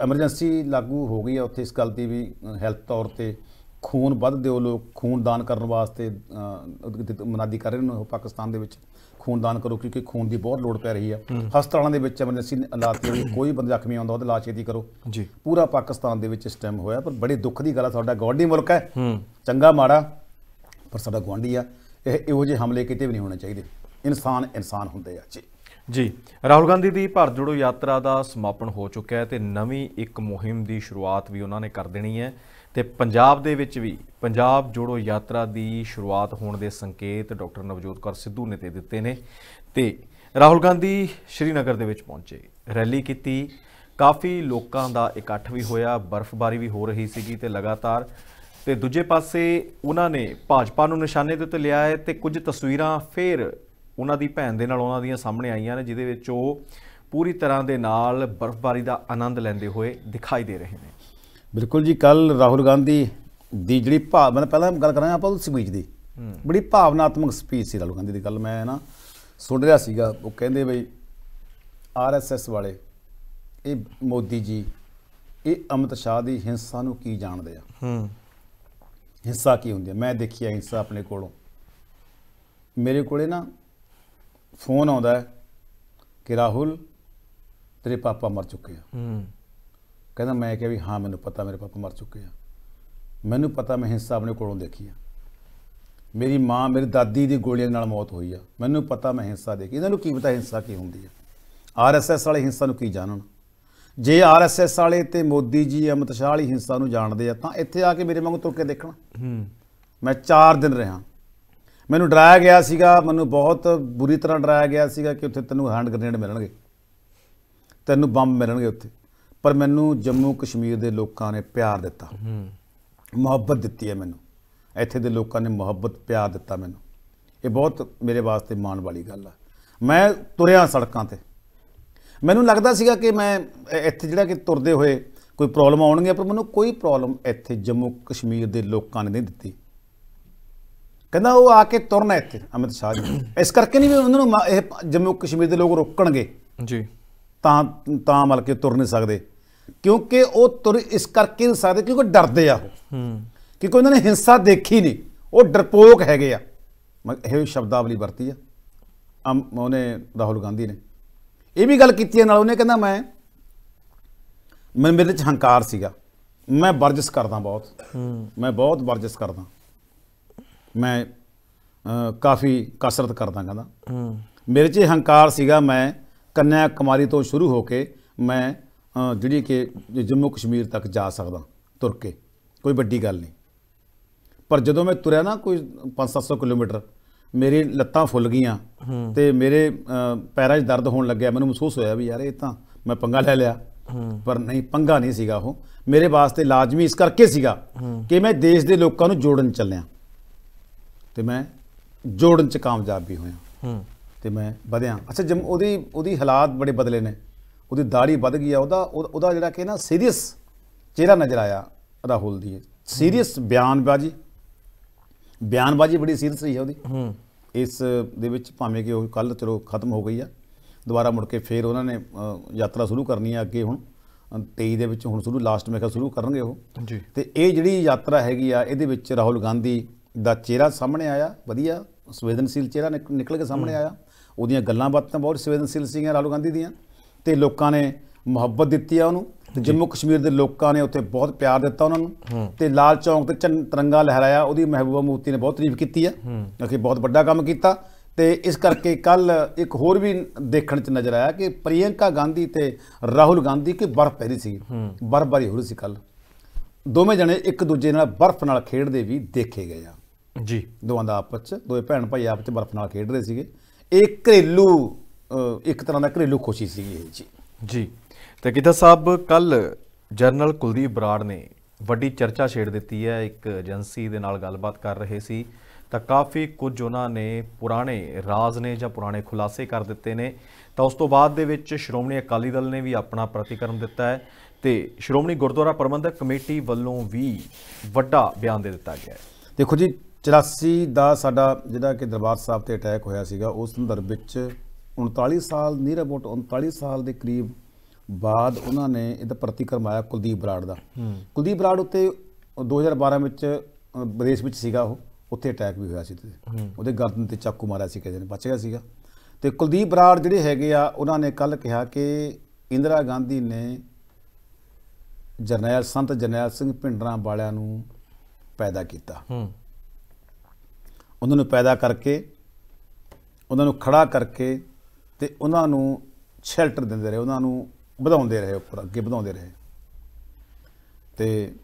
Speaker 1: ਐਮਰਜੈਂਸੀ ਲਾਗੂ ਹੋ ਗਈ ਹੈ ਉੱਥੇ ਇਸ ਗੱਲ ਦੀ ਵੀ ਹੈਲਥ ਤੌਰ ਤੇ ਖੂਨ ਵੱਧ ਦਿਓ ਲੋਕ ਖੂਨ ਦਾਨ ਕਰਨ ਵਾਸਤੇ ਮਨਾਦੀ ਕਰ ਰਹੇ ਨੇ ਪਾਕਿਸਤਾਨ ਦੇ ਵਿੱਚ ਖੂਨ ਦਾਨ ਕਰੋ ਕਿਉਂਕਿ ਖੂਨ ਦੀ ਬਹੁਤ ਲੋੜ ਪੈ ਰਹੀ ਆ। ਹਸਪਤਾਲਾਂ ਦੇ ਵਿੱਚ ਐਮਰਜੈਂਸੀ ਲਾਤੀ ਹੋਈ ਕੋਈ ਬੰਦਾ ਜ਼ਖਮੀ ਆਉਂਦਾ ਉਹਦੇ ਇਲਾਜ ਛੇਤੀ ਕਰੋ।
Speaker 2: ਜੀ।
Speaker 1: ਪੂਰਾ ਪਾਕਿਸਤਾਨ ਦੇ ਵਿੱਚ ਇਸ ਟਾਈਮ ਹੋਇਆ ਪਰ ਬੜੀ ਦੁੱਖ ਦੀ ਗੱਲ ਆ ਸਾਡਾ ਗਵਾਂਢੀ ਮੁਲਕ ਹੈ।
Speaker 2: ਹੂੰ।
Speaker 1: ਚੰਗਾ ਮਾੜਾ ਪਰ ਸਾਡਾ ਗਵਾਂਢੀ ਆ। ਇਹ ਇਹੋ ਜਿਹੇ ਹਮਲੇ ਕਿਤੇ ਵੀ ਨਹੀਂ ਹੋਣੇ ਚਾਹੀਦੇ। ਇਨਸਾਨ ਇਨਸਾਨ ਹੁੰਦੇ ਆ ਜੀ।
Speaker 2: ਜੀ, ਰਾਹੁਲ ਗਾਂਧੀ ਦੀ ਭਾਰਤ ਜੋੜੋ ਯਾਤਰਾ ਦਾ ਸਮਾਪਨ ਹੋ ਚੁੱਕਿਆ ਹੈ ਤੇ ਨਵੀਂ ਇੱਕ ਮੁਹਿੰਮ ਦੀ ਸ਼ੁਰੂਆਤ ਵੀ ਉਹਨਾਂ ਨੇ ਕਰ ਦੇਣੀ ਹੈ ਤੇ ਪੰਜਾਬ ਦੇ ਵਿੱਚ ਵੀ ਪੰਜਾਬ ਜੋੜੋ ਯਾਤਰਾ ਦੀ ਸ਼ੁਰੂਆਤ ਹੋਣ ਦੇ ਸੰਕੇਤ ਡਾਕਟਰ ਨਵਜੋਤ ਕੌਰ ਸਿੱਧੂ ਨੇ ਤੇ ਦਿੱਤੇ ਨੇ ਤੇ ਰਾਹੁਲ ਗਾਂਧੀ ਸ਼੍ਰੀਨਗਰ ਦੇ ਵਿੱਚ ਪਹੁੰਚੇ। ਰੈਲੀ ਕੀਤੀ। ਕਾਫੀ ਲੋਕਾਂ ਦਾ ਇਕੱਠ ਵੀ ਹੋਇਆ, ਬਰਫ਼ਬਾਰੀ ਵੀ ਹੋ ਰਹੀ ਸੀਗੀ ਤੇ ਲਗਾਤਾਰ ਤੇ ਦੂਜੇ ਪਾਸੇ ਉਹਨਾਂ ਨੇ ਭਾਜਪਾ ਨੂੰ ਨਿਸ਼ਾਨੇ ਦੇ ਉੱਤੇ ਲਿਆ ਹੈ ਤੇ ਕੁਝ ਤਸਵੀਰਾਂ ਫੇਰ ਉਹਨਾਂ ਦੀ ਭੈਣ ਦੇ ਨਾਲ ਉਹਨਾਂ ਦੀਆਂ ਸਾਹਮਣੇ ਆਈਆਂ ਨੇ ਜਿਹਦੇ ਵਿੱਚ ਉਹ ਪੂਰੀ ਤਰ੍ਹਾਂ ਦੇ ਨਾਲ ਬਰਫ਼ਬਾਰੀ ਦਾ ਆਨੰਦ ਲੈਂਦੇ ਹੋਏ ਦਿਖਾਈ ਦੇ ਰਹੇ ਨੇ।
Speaker 1: ਬਿਲਕੁਲ ਜੀ ਕੱਲ ਰਾਹੁਲ ਗਾਂਧੀ ਦੀ ਜਿਹੜੀ ਭਾਵ ਮੈਂ ਪਹਿਲਾਂ ਗੱਲ ਕਰਾਂ ਆਪਾਂ ਉਹ ਸਪੀਚ ਦੀ। ਬੜੀ ਭਾਵਨਾਤਮਕ ਸਪੀਚ ਸੀ ਰਾਹੁਲ ਗਾਂਧੀ ਦੀ ਕੱਲ ਮੈਂ ਨਾ ਸੁਣ ਰਿਹਾ ਸੀਗਾ ਉਹ ਕਹਿੰਦੇ ਬਈ ਆਰਐਸਐਸ ਵਾਲੇ ਇਹ ਮੋਦੀ ਜੀ ਇਹ ਅਮਿਤ ਸ਼ਾਹ ਦੀ ਹਿੰਸਾ ਨੂੰ ਕੀ ਜਾਣਦੇ ਆ?
Speaker 2: ਹੂੰ।
Speaker 1: ਹਿੰਸਾ ਕੀ ਹੁੰਦੀ ਹੈ ਮੈਂ ਦੇਖੀ ਆ ਹਿੰਸਾ ਆਪਣੇ ਕੋਲੋਂ। ਮੇਰੇ ਕੋਲੇ ਨਾ ਫੋਨ ਆਉਂਦਾ ਕਿ ਰਾਹੁਲ ਤੇਰੇ ਪਾਪਾ ਮਰ ਚੁੱਕੇ ਆ।
Speaker 2: ਹੂੰ।
Speaker 1: ਕਹਿੰਦਾ ਮੈਂ ਕਿਹਾ ਵੀ ਹਾਂ ਮੈਨੂੰ ਪਤਾ ਮੇਰੇ ਪਾਪਾ ਮਰ ਚੁੱਕੇ ਆ। ਮੈਨੂੰ ਪਤਾ ਮੈਂ ਹਿੰਸਾ ਆਪਣੇ ਕੋਲੋਂ ਦੇਖੀ ਆ। ਮੇਰੀ ਮਾਂ ਮੇਰੀ ਦਾਦੀ ਦੀ ਗੋਲੀਆਂ ਨਾਲ ਮੌਤ ਹੋਈ ਆ। ਮੈਨੂੰ ਪਤਾ ਮੈਂ ਹਿੰਸਾ ਦੇਖੀ। ਇਹਨਾਂ ਨੂੰ ਕੀ ਪਤਾ ਹਿੰਸਾ ਕੀ ਹੁੰਦੀ ਆ? ਆਰਐਸਐਸ ਵਾਲੇ ਹਿੰਸਾ ਨੂੰ ਕੀ ਜਾਣਨ? ਜੇ ਆਰਐਸਐਸ ਵਾਲੇ ਤੇ ਮੋਦੀ ਜੀ ਅਮਿਤ ਸ਼ਾਹ ਵਾਲੀ ਹਿੰਸਾ ਨੂੰ ਜਾਣਦੇ ਆ ਤਾਂ ਇੱਥੇ ਆ ਕੇ ਮੇਰੇ ਵਾਂਗੂ ਤੁਰ ਕੇ ਦੇਖਣ।
Speaker 2: ਹੂੰ।
Speaker 1: ਮੈਂ 4 ਦਿਨ ਰਿਹਾ। ਮੈਨੂੰ ਡਰਾਇਆ ਗਿਆ ਸੀਗਾ ਮੈਨੂੰ ਬਹੁਤ ਬੁਰੀ ਤਰ੍ਹਾਂ ਡਰਾਇਆ ਗਿਆ ਸੀਗਾ ਕਿ ਉੱਥੇ ਤੈਨੂੰ ਹੈਂਡ ਗ੍ਰਨੇਡ ਮਿਲਣਗੇ। ਤੈਨੂੰ ਬੰਬ ਮਿਲਣਗੇ ਉੱਥੇ। ਪਰ ਮੈਨੂੰ ਜੰਮੂ ਕਸ਼ਮੀਰ ਦੇ ਲੋਕਾਂ ਨੇ ਪਿਆਰ ਦਿੱਤਾ। ਮੁਹੱਬਤ ਦਿੱਤੀ ਹੈ ਮੈਨੂੰ। ਇੱਥੇ ਦੇ ਲੋਕਾਂ ਨੇ ਮੁਹੱਬਤ ਪਿਆਰ ਦਿੱਤਾ ਮੈਨੂੰ। ਇਹ ਬਹੁਤ ਮੇਰੇ ਵਾਸਤੇ ਮਾਣ ਵਾਲੀ ਗੱਲ ਆ। ਮੈਂ ਤੁਰਿਆ ਸੜਕਾਂ ਤੇ। ਮੈਨੂੰ ਲੱਗਦਾ ਸੀਗਾ ਕਿ ਮੈਂ ਇੱਥੇ ਜਿਹੜਾ ਕਿ ਤੁਰਦੇ ਹੋਏ ਕੋਈ ਪ੍ਰੋਬਲਮ ਆਉਣਗੀਆਂ ਪਰ ਮੈਨੂੰ ਕੋਈ ਪ੍ਰੋਬਲਮ ਇੱਥੇ ਜੰਮੂ ਕਸ਼ਮੀਰ ਦੇ ਲੋਕਾਂ ਨੇ ਨਹੀਂ ਦਿੱਤੀ। ਕਹਿੰਦਾ ਉਹ ਆ ਕੇ ਤੁਰਨਾ ਇੱਥੇ ਅਮਿਤ ਸ਼ਾਹ ਜੀ। ਇਸ ਕਰਕੇ ਨਹੀਂ ਵੀ ਉਹਨਾਂ ਨੂੰ ਇਹ ਜੰਮੂ ਕਸ਼ਮੀਰ ਦੇ ਲੋਕ ਰੋਕਣਗੇ।
Speaker 2: ਜੀ।
Speaker 1: ਤਾਂ ਤਾਂ ਮਤਲਬ ਕਿ ਤੁਰ ਨਹੀਂ ਸਕਦੇ। ਕਿਉਂਕਿ ਉਹ ਤੁਰ ਇਸ ਕਰਕੇ ਨਹੀਂ ਸਕਦੇ ਕਿਉਂਕਿ ਡਰਦੇ ਆ ਉਹ।
Speaker 2: ਹੂੰ।
Speaker 1: ਕਿਉਂਕਿ ਉਹਨਾਂ ਨੇ ਹਿੰਸਾ ਦੇਖੀ ਨਹੀਂ। ਉਹ ਡਰਪੋਕ ਹੈਗੇ ਆ। ਇਹ ਸ਼ਬਦਾਵਲੀ ਵਰਤੀ ਆ। ਉਹਨੇ ਰਾਹੁਲ ਗਾਂਧੀ ਨੇ। ਇਹ ਵੀ ਗੱਲ ਕੀਤੀ ਹੈ ਨਾਲ ਉਹਨੇ ਕਹਿੰਦਾ ਮੈਂ ਮੈਂ ਮੇਰੇ ਚ ਹੰਕਾਰ ਸੀਗਾ। ਮੈਂ ਵਰਜਿਸ਼ ਕਰਦਾ ਬਹੁਤ। ਮੈਂ ਬਹੁਤ ਵਰਜਿਸ਼ ਕਰਦਾ। ਮੈਂ ਕਾਫੀ ਕਸਰਤ ਕਰਦਾ ਕਹਿੰਦਾ। ਮੇਰੇ 'ਚ ਹੰਕਾਰ ਸੀਗਾ ਮੈਂ ਕੰਨਿਆ ਕੁਮਾਰੀ ਤੋਂ ਸ਼ੁਰੂ ਹੋ ਕੇ ਮੈਂ ਜਿਹੜੀ ਕਿ ਜੰਮੂ ਕਸ਼ਮੀਰ ਤੱਕ ਜਾ ਸਕਦਾ ਤੁਰ ਕੇ ਕੋਈ ਵੱਡੀ ਗੱਲ ਨਹੀਂ। ਪਰ ਜਦੋਂ ਮੈਂ ਤੁਰਿਆ ਨਾ ਕੋਈ 5-700 ਕਿਲੋਮੀਟਰ ਮੇਰੀ ਲੱਤਾਂ ਫੁੱਲ ਗਈਆਂ ਤੇ ਮੇਰੇ ਪੈਰਾਂ 'ਚ ਦਰਦ ਹੋਣ ਲੱਗਿਆ ਮੈਨੂੰ ਮਹਿਸੂਸ ਹੋਇਆ ਵੀ ਯਾਰ ਇਹ ਤਾਂ ਮੈਂ ਪੰਗਾ ਲੈ ਲਿਆ। ਪਰ ਨਹੀਂ ਪੰਗਾ ਨਹੀਂ ਸੀਗਾ ਉਹ। ਮੇਰੇ ਵਾਸਤੇ ਲਾਜ਼ਮੀ ਇਸ ਕਰਕੇ ਸੀਗਾ ਕਿ ਮੈਂ ਦੇਸ਼ ਦੇ ਲੋਕਾਂ ਨੂੰ ਜੋੜਨ ਚੱਲਿਆ। ਤੇ ਮੈਂ ਜੋੜਨ 'ਚ ਕਾਮਯਾਬ ਵੀ ਹੋਇਆ।
Speaker 2: ਹੂੰ।
Speaker 1: ਤੇ ਮੈਂ ਵਧਿਆ। ਅੱਛਾ ਜਮ ਉਹਦੀ ਉਹਦੀ ਹਾਲਾਤ ਬੜੇ ਬਦਲੇ ਨੇ। ਉਹਦੀ ਦਾੜੀ ਵੱਧ ਗਈ ਆ। ਉਹਦਾ ਉਹਦਾ ਜਿਹੜਾ ਕਿ ਨਾ ਸੀਰੀਅਸ ਚਿਹਰਾ ਨਜ਼ਰ ਆਇਆ ਰਾਹੁਲ ਦੀ। ਸੀਰੀਅਸ ਬਿਆਨਬਾਜ਼ੀ। ਬਿਆਨਬਾਜ਼ੀ ਬੜੀ ਸੀਰੀਅਸ ਰਹੀ ਹੈ ਉਹਦੀ।
Speaker 2: ਹੂੰ।
Speaker 1: ਇਸ ਦੇ ਵਿੱਚ ਭਾਵੇਂ ਕਿ ਉਹ ਕੱਲ ਚਲੋ ਖਤਮ ਹੋ ਗਈ ਆ। ਦੁਬਾਰਾ ਮੁੜ ਕੇ ਫੇਰ ਉਹਨਾਂ ਨੇ ਯਾਤਰਾ ਸ਼ੁਰੂ ਕਰਨੀ ਆ ਅੱਗੇ ਹੁਣ। ਅ, 23 ਦੇ ਵਿੱਚ ਹੁਣ ਸ਼ੁਰੂ ਲਾਸਟ ਮੈਂ ਕਿਹਾ ਸ਼ੁਰੂ ਕਰਨਗੇ ਉਹ।
Speaker 2: ਜੀ।
Speaker 1: ਤੇ ਇਹ ਜਿਹੜੀ ਯਾਤਰਾ ਹੈਗੀ ਆ ਇਹਦੇ ਵਿੱਚ ਰਾਹੁਲ ਗਾਂਧੀ ਦਾ ਚਿਹਰਾ ਸਾਹਮਣੇ ਆਇਆ ਵਧੀਆ ਸੰਵੇਦਨਸ਼ੀਲ ਚਿਹਰਾ ਨਿਕ- ਨਿਕਲ ਕੇ ਸਾਹਮਣੇ ਆਇਆ। ਉਹਦੀਆਂ ਗੱਲਾਂ ਬਾਤਾਂ ਬਹੁਤ ਸੰਵੇਦਨਸ਼ੀਲ ਸੀਗੀਆਂ ਰਾਹੁਲ ਗਾਂਧੀ ਦੀਆਂ ਤੇ ਲੋਕਾਂ ਨੇ ਮੁਹੱਬਤ ਦਿੱਤੀ ਆ ਉਹਨੂੰ। ਤੇ ਜੰਮੂ ਕਸ਼ਮੀਰ ਦੇ ਲੋਕਾਂ ਨੇ ਉੱਥੇ ਬਹੁਤ ਪਿਆਰ ਦਿੱਤਾ ਉਹਨਾਂ ਨੂੰ। ਤੇ ਲਾਲ ਚੌਂਕ ਤੇ ਤਿਰੰਗਾ ਲਹਿਰਾਇਆ ਉਹਦੀ ਮਹਿਬੂਬਾ ਮੁਫਤੀ ਨੇ ਬਹੁਤ ਤਾਰੀਫ ਕੀਤੀ ਆ। ਕਿ ਬਹੁਤ ਵੱਡਾ ਕੰਮ ਕੀਤਾ। ਤੇ ਇਸ ਕਰਕੇ ਕੱਲ ਇੱਕ ਹੋਰ ਵੀ ਦੇਖਣ ਚ ਨਜ਼ਰ ਆਇਆ ਕਿ ਪ੍ਰਿਯੰਕਾ ਗਾਂਧੀ ਤੇ ਰਾਹੁਲ ਗਾਂਧੀ ਕੀ ਬਰਫ਼ ਪੈ ਰਹੀ ਸੀ ਬਰਫ਼ਬਾਰੀ ਹੋ ਰਹੀ ਸੀ ਕੱਲ ਦੋਵੇਂ ਜਣੇ ਇੱਕ ਦੂਜੇ ਨਾਲ ਬਰਫ਼ ਨਾਲ ਖੇਡਦੇ ਵੀ ਦੇਖੇ ਗਏ ਆ।
Speaker 2: ਜੀ।
Speaker 1: ਦੋਵਾਂ ਦਾ ਆਪਸ ਚ ਦੋਵੇਂ ਭੈਣ ਭਾਈ ਆਪਸ ਚ ਬਰਫ਼ ਨਾਲ ਖੇਡ ਰਹੇ ਸੀਗੇ। ਇਹ ਘਰੇਲੂ ਇੱਕ ਤਰ੍ਹਾਂ ਦਾ ਘਰੇਲੂ ਖੁਸ਼ੀ ਸੀਗੀ ਇਹ ਜੀ।
Speaker 2: ਜੀ। ਤੇ ਕਿਤਾ ਸਾਹਿਬ ਕੱਲ ਜਨਰਲ ਕੁਲਦੀਪ ਬਰਾੜ ਨੇ ਵੱਡੀ ਚਰਚਾ ਛੇੜ ਦਿੱਤੀ ਹੈ। ਇੱਕ ਏਜੰਸੀ ਦੇ ਨਾਲ ਗੱਲਬਾਤ ਕਰ ਰਹੇ ਸੀ। ਤਾਂ ਕਾਫੀ ਕੁਝ ਉਹਨਾਂ ਨੇ ਪੁਰਾਣੇ ਰਾਜ਼ ਨੇ ਜਾਂ ਪੁਰਾਣੇ ਖੁਲਾਸੇ ਕਰ ਦਿੱਤੇ ਨੇ। ਤਾਂ ਉਸ ਤੋਂ ਬਾਅਦ ਦੇ ਵਿੱਚ ਸ਼੍ਰੋਮਣੀ ਅਕਾਲੀ ਦਲ ਨੇ ਵੀ ਆਪਣਾ ਪ੍ਰਤੀਕਰਮ ਦਿੱਤਾ ਹੈ। ਤੇ ਸ਼੍ਰੋਮਣੀ ਗੁਰਦੁਆਰਾ ਪ੍ਰਬੰਧਕ ਕਮੇਟੀ ਵੱਲੋਂ ਵੀ ਵੱਡਾ ਬਿਆਨ ਦੇ ਦਿੱਤਾ ਗਿਆ ਹੈ।
Speaker 1: ਦੇਖੋ ਜੀ 84 ਦਾ ਸਾਡਾ ਜਿਹੜਾ ਕਿ ਦਰਬਾਰ ਸਾਹਿਬ ਤੇ ਅਟੈਕ ਹੋਇਆ ਸੀਗਾ ਉਸ ਸੰਦਰਭ ਵਿੱਚ 39 ਸਾਲ ਨੀਰ ਅਬਾਊਟ 39 ਸਾਲ ਦੇ ਕਰੀਬ ਬਾਅਦ ਉਹਨਾਂ ਨੇ ਇਹਦਾ ਪ੍ਰਤੀਕਰਮ ਆਇਆ ਕੁਲਦੀਪ ਬਰਾੜ ਦਾ। ਕੁਲਦੀਪ ਬਰਾੜ ਉੱਤੇ 2012 ਵਿੱਚ ਵਿਦੇਸ਼ ਵਿੱਚ ਸੀਗਾ ਉਹ ਉੱਥੇ ਅਟੈਕ ਵੀ ਹੋਇਆ ਸੀ ਤੇ ਉਹਦੇ ਗਰਦਨ ਤੇ ਚਾਕੂ ਮਾਰਿਆ ਸੀ ਕਿਸੇ ਨੇ ਬਚ ਗਿਆ ਸੀਗਾ। ਤੇ ਕੁਲਦੀਪ ਬਰਾੜ ਜਿਹੜੇ ਹੈਗੇ ਆ ਉਹਨਾਂ ਨੇ ਕੱਲ ਕਿਹਾ ਕਿ ਇੰਦਰਾ ਗਾਂਧੀ ਨੇ ਜਰਨੈਲ ਸੰਤ ਜਰਨੈਲ ਸਿੰਘ ਭਿੰਡਰਾਂ ਵਾਲਿਆਂ ਨੂੰ ਪੈਦਾ ਕੀਤਾ।
Speaker 2: ਹੂੰ।
Speaker 1: ਉਹਨਾਂ ਨੂੰ ਪੈਦਾ ਕਰਕੇ ਉਹਨਾਂ ਨੂੰ ਖੜਾ ਕਰਕੇ ਤੇ ਉਹਨਾਂ ਨੂੰ ਸ਼ੈਲਟਰ ਦਿੰਦੇ ਰਹੇ ਉਹਨਾਂ ਨੂੰ ਵਧਾਉਂਦੇ ਰਹੇ ਉੱਪਰ ਅੱਗੇ ਵਧਾਉਂਦੇ ਰਹੇ। ਤੇ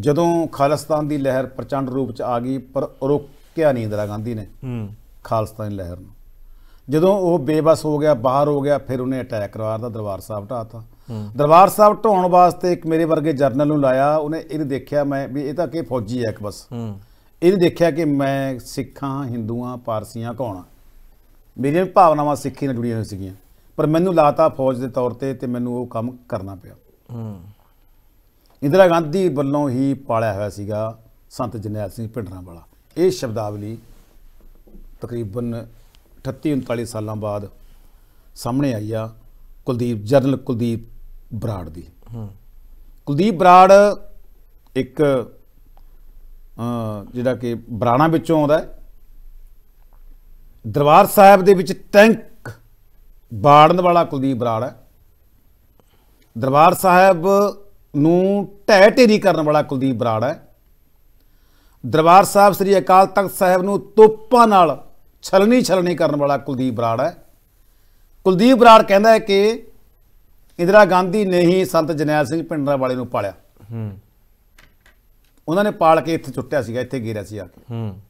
Speaker 1: ਜਦੋਂ ਖਾਲਿਸਤਾਨ ਦੀ ਲਹਿਰ ਪ੍ਰਚੰਡ ਰੂਪ ਚ ਆ ਗਈ ਪਰ ਰੋਕਿਆ ਨਹੀਂ ਇੰਦਰਾ ਗਾਂਧੀ ਨੇ
Speaker 2: ਹੂੰ।
Speaker 1: ਖਾਲਿਸਤਾਨੀ ਲਹਿਰ ਨੂੰ। ਜਦੋਂ ਉਹ ਬੇਬਸ ਹੋ ਗਿਆ ਬਾਹਰ ਹੋ ਗਿਆ ਫਿਰ ਉਹਨੇ ਅਟੈਕ ਕਰਵਾ ਦਿੱਤਾ ਦਰਬਾਰ ਸਾਹਿਬ ਢਾਤਾ ਦਰਬਾਰ ਸਾਹਿਬ ਢਾਉਣ ਵਾਸਤੇ ਇੱਕ ਮੇਰੇ ਵਰਗੇ ਜਰਨਲ ਨੂੰ ਲਾਇਆ ਉਹਨੇ ਇਹਨੇ ਦੇਖਿਆ ਮੈਂ ਵੀ ਇਹ ਤਾਂ ਕਿ ਫੌਜੀ ਹੈ ਇੱਕ ਬਸ।
Speaker 2: ਹੂੰ।
Speaker 1: ਇਹਨੇ ਦੇਖਿਆ ਕਿ ਮੈਂ ਸਿੱਖਾਂ ਹਿੰਦੂਆਂ ਪਾਰਸੀਆਂ ਕੌਣ ਮੇਰੀਆਂ ਭਾਵਨਾਵਾਂ ਸਿੱਖੀ ਨਾਲ ਜੁੜੀਆਂ ਹੋਈਆਂ ਸੀਗੀਆਂ। ਪਰ ਮੈਨੂੰ ਲਾਤਾ ਫੌਜ ਦੇ ਤੌਰ ਤੇ ਤੇ ਮੈਨੂੰ ਉਹ ਕੰਮ ਕਰਨਾ ਪਿਆ।
Speaker 2: ਹੂੰ।
Speaker 1: ਇੰਦਰਾ ਗਾਂਧੀ ਵੱਲੋਂ ਹੀ ਪਾਲਿਆ ਹੋਇਆ ਸੀਗਾ ਸੰਤ ਜਰਨੈਲ ਸਿੰਘ ਭਿੰਡਰਾਂ ਵਾਲਾ। ਇਹ ਸ਼ਬਦਾਵਲੀ ਤਕਰੀਬਨ 38 39 ਸਾਲਾਂ ਬਾਅਦ ਸਾਹਮਣੇ ਆਈ ਆ ਕੁਲਦੀਪ ਜਰਨਲ ਕੁਲਦੀਪ ਬਰਾੜ ਦੀ।
Speaker 2: ਹੂੰ।
Speaker 1: ਕੁਲਦੀਪ ਬਰਾੜ ਇੱਕ ਜਿਹੜਾ ਕਿ ਬਰਾਣਾ ਵਿੱਚੋਂ ਆਉਂਦਾ ਹੈ। ਦਰਬਾਰ ਸਾਹਿਬ ਦੇ ਵਿੱਚ ਟੈਂਕ ਬਾੜਨ ਵਾਲਾ ਕੁਲਦੀਪ ਬਰਾੜ ਹੈ। ਦਰਬਾਰ ਸਾਹਿਬ ਨੂੰ ਢਹਿ ਢੇਰੀ ਕਰਨ ਵਾਲਾ ਕੁਲਦੀਪ ਬਰਾੜ ਹੈ। ਦਰਬਾਰ ਸਾਹਿਬ ਸ੍ਰੀ ਅਕਾਲ ਤਖਤ ਸਾਹਿਬ ਨੂੰ ਤੋਪਾਂ ਨਾਲ ਛਲਣੀ ਛਲਣੀ ਕਰਨ ਵਾਲਾ ਕੁਲਦੀਪ ਬਰਾੜ ਹੈ। ਕੁਲਦੀਪ ਬਰਾੜ ਕਹਿੰਦਾ ਹੈ ਕਿ ਇੰਦਰਾ ਗਾਂਧੀ ਨੇ ਹੀ ਸੰਤ ਜਨੈਲ ਸਿੰਘ ਭਿੰਡਰਾਂ ਵਾਲੇ ਨੂੰ ਪਾਲਿਆ।
Speaker 2: ਹੂੰ।
Speaker 1: ਉਹਨਾਂ ਨੇ ਪਾਲ ਕੇ ਇੱਥੇ ਚੁੱਟਿਆ ਸੀਗਾ ਇੱਥੇ ਗੇਰਿਆ ਸੀ ਆ ਕੇ।
Speaker 2: ਹੂੰ।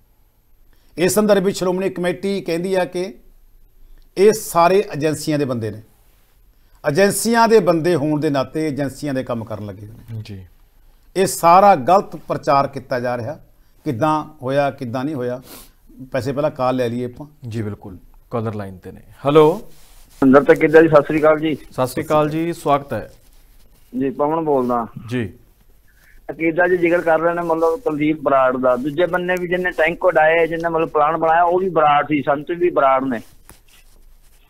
Speaker 1: ਇਸ ਸੰਦਰਭ ਵਿੱਚ ਸ਼੍ਰੋਮਣੀ ਕਮੇਟੀ ਕਹਿੰਦੀ ਆ ਕਿ ਇਹ ਸਾਰੇ ਏਜੰਸੀਆਂ ਦੇ ਬੰਦੇ ਨੇ। ਏਜੰਸੀਆਂ ਦੇ ਬੰਦੇ ਹੋਣ ਦੇ ਨਾਤੇ ਏਜੰਸੀਆਂ ਦੇ ਕੰਮ ਕਰਨ ਲੱਗੇ ਨੇ।
Speaker 2: ਜੀ।
Speaker 1: ਇਹ ਸਾਰਾ ਗਲਤ ਪ੍ਰਚਾਰ ਕੀਤਾ ਜਾ ਰਿਹਾ। ਕਿੱਦਾਂ ਹੋਇਆ ਕਿੱਦਾਂ ਨਹੀਂ ਹੋਇਆ ਪੈਸੇ ਪਹਿਲਾਂ ਕਾਲ ਲੈ ਲਈਏ ਆਪਾਂ।
Speaker 2: ਜੀ ਬਿਲਕੁਲ। ਕਾਲਰ ਲਾਈਨ ਤੇ ਨੇ। ਹੈਲੋ
Speaker 3: ਅੰਦਰ ਤੱਕ ਕਿੱਦਾਂ ਜੀ? ਸਤਿ ਸ੍ਰੀ ਅਕਾਲ ਜੀ।
Speaker 2: ਸਤਿ ਸ੍ਰੀ ਅਕਾਲ ਜੀ ਸਵਾਗਤ ਹੈ।
Speaker 3: ਜੀ ਪਵਨ ਬੋਲਦਾ।
Speaker 2: ਜੀ।
Speaker 3: ਅਕੀਦਾ ਜੀ ਜ਼ਿਕਰ ਕਰ ਰਹੇ ਨੇ ਮਤਲਬ ਕੁਲਦੀਪ ਬਰਾੜ ਦਾ। ਦੂਜੇ ਬੰਨੇ ਵੀ ਜਿਹਨੇ ਟੈਂਕ ਉਡਾਏ ਜਿਹਨੇ ਮਤਲਬ ਪਲਾਨ ਬਣਾਇਆ ਉਹ ਵੀ ਬਰਾੜ ਸੀ ਸੰਤ ਵੀ ਬਰਾੜ ਨੇ।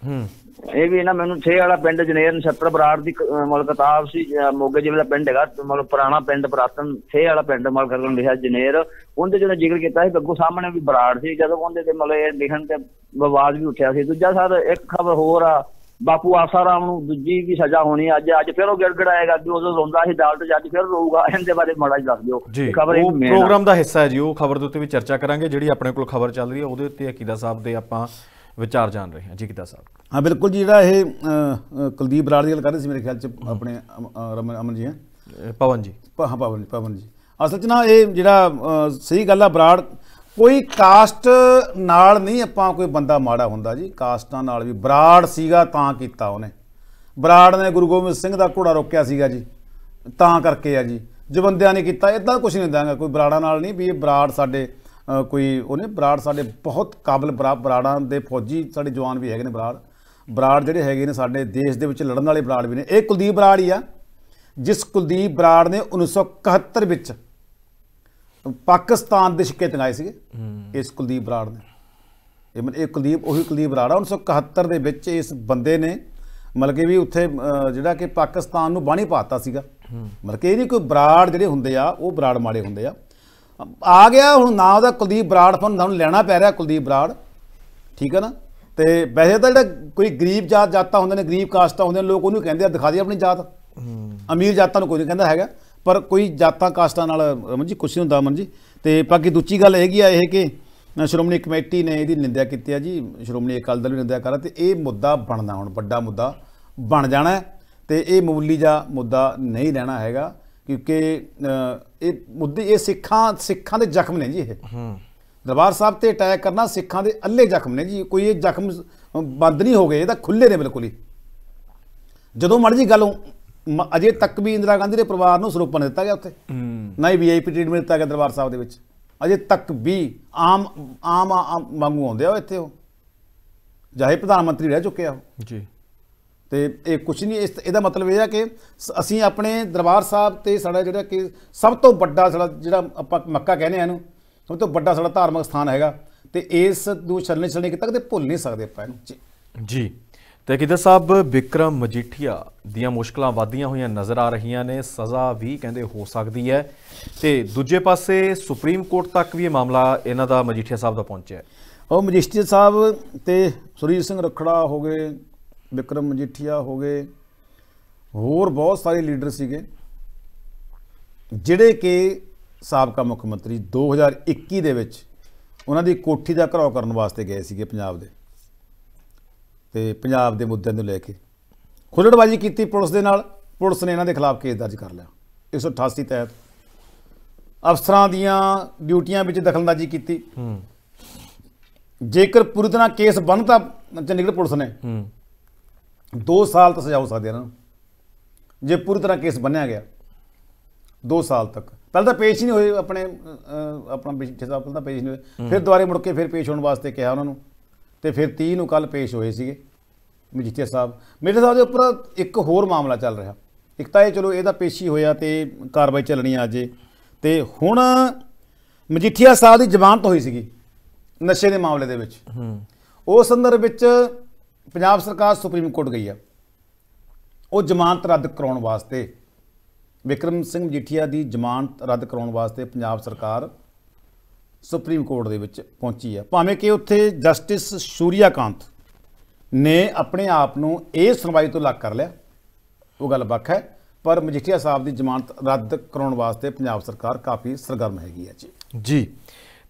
Speaker 2: ਹੂੰ।
Speaker 3: ਇਹ ਵੀ ਨਾ ਮੈਨੂੰ ਛੇ ਵਾਲਾ ਪਿੰਡ ਜਨੇਰ ਨਛੱਤਰ ਬਰਾੜ ਦੀ ਮਤਲਬ ਕਿਤਾਬ ਸੀ ਮੋਗੇ ਦਾ ਪਿੰਡ ਹੈਗਾ ਮਤਲਬ ਪੁਰਾਣਾ ਪਿੰਡ ਪ੍ਰਾਤਨ ਛੇ ਵਾਲਾ ਪਿੰਡ ਮਤਲਬ ਕਰਨ ਲਿਖਿਆ ਜਨੇਰ। ਉਹਦੇ ਜਿਹਨੇ ਜ਼ਿਕਰ ਕੀਤਾ ਸੀ ਗੱਗੂ ਸਾਹਮਣੇ ਵੀ ਬਰਾੜ ਸੀ ਜਦੋਂ ਉਹਦੇ ਤੇ ਮਤਲਬ ਇਹ ਲਿਖਣ ਤੇ ਵਿਵਾਦ ਵੀ ਉੱਠਿਆ ਸੀ। ਦੂਜਾ ਸਰ ਇੱਕ ਖਬਰ ਹੋਰ ਆ ਬਾਪੂ ਆਸਾਰਾਮ ਨੂੰ ਦੂਜੀ ਵੀ ਸਜ਼ਾ ਹੋਣੀ। ਅੱਜ ਅੱਜ ਫਿਰ ਉਹ ਗਿੜਗੜਾਏਗਾ ਕਿ ਉਦੋਂ ਰੋਂਦਾ ਸੀ ਅਦਾਲਤ 'ਚ ਅੱਜ ਫਿਰ ਰੋਊਗਾ ਇਹਦੇ ਬਾਰੇ ਮਾੜਾ ਜਿਹਾ ਦੱਸ ਦਿਓ।
Speaker 2: ਜੀ
Speaker 3: ਇਹ ਖਬਰ main ਆ।
Speaker 2: ਪ੍ਰੋਗਰਾਮ ਦਾ ਹਿੱਸਾ ਹੈ ਜੀ ਉਹ ਖਬਰ ਦੇ ਉੱਤੇ ਵੀ ਚਰਚਾ ਕਰਾਂਗੇ ਜਿਹੜੀ ਆਪਣੇ ਕੋਲ ਖਬਰ ਚੱਲ ਰਹੀ ਹੈ ਉਹਦੇ ਉੱਤੇ ਅਕੀਦਾ ਸਾਹਿਬ ਦੇ ਆਪਾਂ ਵਿਚਾਰ ਜਾਣ ਰਹੇ ਹਾਂ। ਜੀ ਅਕੀਦਾ ਸਾਹਿਬ।
Speaker 1: ਹਾਂ ਬਿਲਕੁਲ ਜੀ ਜਿਹੜਾ ਇਹ ਕੁਲਦੀਪ ਬਰਾੜ ਦੀ ਗੱਲ ਕਰ ਰਹੇ ਸੀ ਮੇਰੇ ਖਿਆਲ ਚ ਆਪਣੇ ਅਮਨ ਜੀ ਹੈ?
Speaker 2: ਪਵਨ ਜੀ।
Speaker 1: ਹਾਂ ਪਵਨ ਪਵਨ ਜੀ। ਅਸਲ ਚ ਨਾ ਇਹ ਜਿਹੜਾ ਸਹੀ ਗੱਲ ਆ ਬਰਾੜ ਕੋਈ ਕਾਸਟ ਨਾਲ ਨਹੀਂ ਆਪਾਂ ਕੋਈ ਬੰਦਾ ਮਾੜਾ ਹੁੰਦਾ ਜੀ। ਕਾਸਟਾਂ ਨਾਲ ਵੀ ਬਰਾੜ ਸੀਗਾ ਤਾਂ ਕੀਤਾ ਉਹਨੇ। ਬਰਾੜ ਨੇ ਗੁਰੂ ਗੋਬਿੰਦ ਸਿੰਘ ਦਾ ਘੋੜਾ ਰੋਕਿਆ ਸੀਗਾ ਜੀ। ਤਾਂ ਕਰਕੇ ਆ ਜੀ। ਜਵੰਦਿਆਂ ਨੇ ਕੀਤਾ ਇਦਾਂ ਕੁਝ ਨਹੀਂ ਦਾਂਗਾ ਕੋਈ ਬਰਾੜਾਂ ਨਾਲ ਨਹੀਂ ਵੀ ਇਹ ਬਰਾੜ ਸਾਡੇ ਕੋਈ ਉਹਨੇ ਬਰਾੜ ਸਾਡੇ ਬਹੁਤ ਕਾਬਲ ਬਰਾ- ਬਰਾੜਾਂ ਦੇ ਫੌਜੀ ਸਾਡੇ ਜਵਾਨ ਵੀ ਹੈਗੇ ਨੇ ਬਰਾੜ। ਬਰਾੜ ਜਿਹੜੇ ਹੈਗੇ ਨੇ ਸਾਡੇ ਦੇਸ਼ ਦੇ ਵਿੱਚ ਲੜਨ ਵਾਲੇ ਬਰਾੜ ਵੀ ਨੇ। ਇਹ ਕੁਲਦੀਪ ਬਰਾੜ ਹੀ ਆ। ਜਿਸ ਕੁਲਦੀਪ ਬਰਾੜ ਨੇ 1971 ਵਿੱਚ ਪਾਕਿਸਤਾਨ ਦੇ ਸਿੱਕੇ ਟੰਗਾਏ ਸੀਗੇ। ਇਸ ਕੁਲਦੀਪ ਬਰਾੜ ਨੇ। ਇਹ ਮਤਲਬ ਇਹ ਕੁਲਦੀਪ ਉਹੀ ਕੁਲਦੀਪ ਬਰਾੜ ਆ। 1971 ਦੇ ਵਿੱਚ ਇਸ ਬੰਦੇ ਨੇ ਮਤਲਬ ਕਿ ਵੀ ਉੱਥੇ ਜਿਹੜਾ ਕਿ ਪਾਕਿਸਤਾਨ ਨੂੰ ਬਾਣੀ ਪਾਤਾ ਸੀਗਾ। ਮਤਲਬ ਕਿ ਇਹ ਨਹੀਂ ਕੋਈ ਬਰਾੜ ਜਿਹੜੇ ਹੁੰਦੇ ਆ ਉਹ ਬਰਾੜ ਮਾੜੇ ਹੁੰਦੇ ਆ। ਆ ਗਿਆ ਹੁਣ ਨਾ ਉਹਦਾ ਕੁਲਦੀਪ ਬਰਾੜ ਤੁਹਾਨੂੰ ਲੈਣਾ ਪੈ ਰਿਹਾ ਕੁਲਦੀਪ ਬਰਾੜ। ਠੀਕ ਹੈ ਨਾ? ਤੇ ਵੈਸੇ ਤਾਂ ਜਿਹੜਾ ਕੋਈ ਗਰੀਬ ਜਾਤ ਜਾਤਾਂ ਹੁੰਦੇ ਨੇ ਗਰੀਬ ਕਾਸਟਾਂ ਹੁੰਦੇ ਨੇ ਲੋਕ ਉਹਨੂੰ ਕਹਿੰਦੇ ਆ ਦਿਖਾ ਦੇ ਆਪਣੀ ਜਾਤ। ਅਮੀਰ ਜਾਤਾਂ ਨੂੰ ਕੋਈ ਨਹੀਂ ਕਹਿੰਦਾ ਹੈਗਾ। ਪਰ ਕੋਈ ਜਾਤਾਂ ਕਾਸਟਾਂ ਨਾਲ ਅਮਨ ਜੀ ਕੁਛ ਨਹੀਂ ਹੁੰਦਾ ਅਮਨ ਜੀ। ਤੇ ਬਾਕੀ ਦੂਜੀ ਗੱਲ ਹੈਗੀ ਆ ਇਹ ਕਿ ਸ਼੍ਰੋਮਣੀ ਕਮੇਟੀ ਨੇ ਇਹਦੀ ਨਿੰਦਿਆ ਕੀਤੀ ਆ ਜੀ ਸ਼੍ਰੋਮਣੀ ਅਕਾਲੀ ਦਲ ਵੀ ਨਿੰਦਿਆ ਕਰ ਤੇ ਇਹ ਮੁੱਦਾ ਬਣਦਾ ਹੁਣ ਵੱਡਾ ਮੁੱਦਾ ਬਣ ਜਾਣਾ ਤੇ ਇਹ ਮਾਮੂਲੀ ਜਿਹਾ ਮੁੱਦਾ ਨਹੀਂ ਰਹਿਣਾ ਹੈਗਾ ਕਿਉਂਕਿ ਇਹ ਮੁੱਦੇ ਇਹ ਸਿੱਖਾਂ ਸਿੱਖਾਂ ਦੇ ਜ਼ਖਮ ਨੇ ਜੀ ਇਹ। ਦਰਬਾਰ ਸਾਹਿਬ ਤੇ ਅਟੈਕ ਕਰਨਾ ਸਿੱਖਾਂ ਦੇ ਅੱਲੇ ਜ਼ਖਮ ਨੇ ਜੀ ਕੋਈ ਇਹ ਜ਼ਖਮ ਬੰਦ ਨਹੀਂ ਹੋ ਗਏ ਇਹ ਤਾਂ ਖੁੱਲੇ ਨੇ ਬਿਲਕੁਲ ਹੀ। ਜਦੋਂ ਮੜ ਜੀ ਗੱਲ ਅਜੇ ਤੱਕ ਵੀ ਇੰਦਰਾ ਗਾਂਧੀ ਦੇ ਪਰਿਵਾਰ ਨੂੰ ਸਰੂਪਾ ਨਹੀਂ ਦਿੱਤਾ ਗਿਆ ਉੱਥੇ। ਨਾ ਹੀ ਵੀਆਈਪੀ ਟ੍ਰੀਟਮੈਂਟ ਦਿੱਤਾ ਗਿਆ ਦਰਬਾਰ ਸਾਹਿਬ ਦੇ ਵਿੱਚ। ਅਜੇ ਤੱਕ ਵੀ ਆਮ ਆਮ ਵਾਂਗੂ ਆਉਂਦੇ ਆ ਇੱਥੇ ਉਹ। ਚਾਹੇ ਪ੍ਰਧਾਨ ਮੰਤਰੀ ਰਹਿ ਚੁੱਕੇ ਆ ਉਹ।
Speaker 2: ਜੀ।
Speaker 1: ਤੇ ਇਹ ਕੁਛ ਨਹੀਂ ਇਸ ਇਹਦਾ ਮਤਲਬ ਇਹ ਆ ਕਿ ਅਸੀਂ ਆਪਣੇ ਦਰਬਾਰ ਸਾਹਿਬ ਤੇ ਸਾਡਾ ਜਿਹੜਾ ਕਿ ਸਭ ਤੋਂ ਵੱਡਾ ਸਾਡਾ ਜਿਹੜਾ ਆਪਾਂ ਮੱਕਾ ਕਹਿੰਦੇ ਆ ਇਹਨੂੰ ਸਭ ਤੋਂ ਵੱਡਾ ਸਾਡਾ ਧਾਰਮਿਕ ਸਥਾਨ ਹੈਗਾ। ਤੇ ਇਸ ਨੂੰ ਛਲਣੇ ਛਲਣੇ ਕੀਤਾ ਕਦੇ ਭੁੱਲ ਨਹੀਂ ਸਕਦੇ ਆਪਾਂ ਇਹਨੂੰ। ਜੀ।
Speaker 2: ਜੀ ਤੇ ਸਾਹਿਬ, ਵਿਕਰਮ ਮਜੀਠੀਆ ਦੀਆਂ ਮੁਸ਼ਕਲਾਂ ਵਧਦੀਆਂ ਹੋਈਆਂ ਨਜ਼ਰ ਆ ਰਹੀਆਂ ਨੇ, ਸਜ਼ਾ ਵੀ ਕਹਿੰਦੇ ਹੋ ਸਕਦੀ ਹੈ। ਤੇ ਦੂਜੇ ਪਾਸੇ ਸੁਪਰੀਮ ਕੋਰਟ ਤੱਕ ਵੀ ਇਹ ਮਾਮਲਾ ਇਹਨਾਂ ਦਾ ਮਜੀਠੀਆ ਸਾਹਿਬ ਦਾ ਪਹੁੰਚਿਆ
Speaker 1: ਉਹ ਮਜੀਠੀਆ ਸਾਹਿਬ ਤੇ ਸੁਰਜੀਤ ਸਿੰਘ ਰਖੜਾ ਹੋ ਗਏ, ਵਿਕਰਮ ਮਜੀਠੀਆ ਹੋ ਗਏ, ਹੋਰ ਬਹੁਤ ਸਾਰੇ ਲੀਡਰ ਸੀਗੇ, ਜਿਹੜੇ ਕਿ ਸਾਬਕਾ ਮੁੱਖ ਮੰਤਰੀ 2021 ਦੇ ਵਿੱਚ ਉਹਨਾਂ ਦੀ ਕੋਠੀ ਦਾ ਘਰਾਓ ਕਰਨ ਵਾਸਤੇ ਗਏ ਸੀਗੇ ਪੰਜਾਬ ਦੇ। ਤੇ ਪੰਜਾਬ ਦੇ ਮੁੱਦਿਆਂ ਨੂੰ ਲੈ ਕੇ। ਖੁੱਲੜਬਾਜੀ ਕੀਤੀ ਪੁਲਿਸ ਦੇ ਨਾਲ ਪੁਲਿਸ ਨੇ ਇਹਨਾਂ ਦੇ ਖਿਲਾਫ ਕੇਸ ਦਰਜ ਕਰ ਲਿਆ। 188 ਤਹਿਤ ਅਫਸਰਾਂ ਦੀਆਂ ਡਿਊਟੀਆਂ ਵਿੱਚ ਦਖਲਅੰਦਾਜ਼ੀ ਕੀਤੀ। ਜੇਕਰ ਪੂਰੀ ਤਰ੍ਹਾਂ ਕੇਸ ਬਣਤਾ ਚੰਡੀਗੜ੍ਹ ਪੁਲਿਸ ਨੇ
Speaker 2: ਹੂੰ।
Speaker 1: 2 ਸਾਲ ਤੱਕ ਸਜ਼ਾ ਹੋ ਸਕਦੀ ਹੈ ਇਹਨਾਂ ਨੂੰ। ਜੇ ਪੂਰੀ ਤਰ੍ਹਾਂ ਕੇਸ ਬੰਨਿਆ ਗਿਆ 2 ਸਾਲ ਤੱਕ। ਪਹਿਲਾਂ ਤਾਂ ਪੇਸ਼ ਹੀ ਨਹੀਂ ਹੋਏ ਆਪਣੇ ਆਪਣਾ ਪਹਿਲਾਂ ਤਾਂ ਪੇਸ਼ ਨਹੀਂ ਹੋਏ। ਫਿਰ ਦੁਬਾਰੇ ਮੁੜ ਕੇ ਫਿਰ ਪੇਸ਼ ਹੋਣ ਵਾਸਤੇ ਕਿਹਾ ਉਹਨਾਂ ਨੂੰ। ਤੇ ਫਿਰ 30 ਨੂੰ ਕੱਲ ਪੇਸ਼ ਹੋਏ ਸੀਗੇ ਮਜੀਠੀਆ ਸਾਹਿਬ। ਮੇਰੇ ਸਾਹਿਬ ਦੇ ਉੱਪਰ ਇੱਕ ਹੋਰ ਮਾਮਲਾ ਚੱਲ ਰਿਹਾ। ਇੱਕ ਤਾਂ ਇਹ ਚਲੋ ਇਹਦਾ ਪੇਸ਼ੀ ਹੋਇਆ ਤੇ ਕਾਰਵਾਈ ਚੱਲਣੀ ਆ ਅਜੇ। ਤੇ ਹੁਣ ਮਜੀਠੀਆ ਸਾਹਿਬ ਦੀ ਜ਼ਮਾਨਤ ਹੋਈ ਸੀਗੀ ਨਸ਼ੇ ਦੇ ਮਾਮਲੇ ਦੇ ਵਿੱਚ।
Speaker 2: ਹੂੰ।
Speaker 1: ਉਸ ਸੰਦਰਭ ਵਿੱਚ ਪੰਜਾਬ ਸਰਕਾਰ ਸੁਪਰੀਮ ਕੋਰਟ ਗਈ ਆ। ਉਹ ਜ਼ਮਾਨਤ ਰੱਦ ਕਰਾਉਣ ਵਾਸਤੇ ਵਿਕਰਮ ਸਿੰਘ ਮਜੀਠੀਆ ਦੀ ਜ਼ਮਾਨਤ ਰੱਦ ਕਰਾਉਣ ਵਾਸਤੇ ਪੰਜਾਬ ਸਰਕਾਰ ਸੁਪਰੀਮ ਕੋਰਟ ਦੇ ਵਿੱਚ ਪਹੁੰਚੀ ਹੈ ਭਾਵੇਂ ਕਿ ਉੱਥੇ ਜਸਟਿਸ ਸ਼ੂਰਿਆਕਾਂਤ ਨੇ ਆਪਣੇ ਆਪ ਨੂੰ ਇਹ ਸੁਣਵਾਈ ਤੋਂ ਲੱਗ ਕਰ ਲਿਆ, ਉਹ ਗੱਲ ਵੱਖ ਹੈ, ਪਰ ਮਜੀਠੀਆ ਸਾਹਿਬ ਦੀ ਜ਼ਮਾਨਤ ਰੱਦ ਕਰਾਉਣ ਵਾਸਤੇ ਪੰਜਾਬ ਸਰਕਾਰ ਕਾਫੀ ਸਰਗਰਮ ਹੈਗੀ ਹੈ ਜੀ।
Speaker 2: ਜੀ,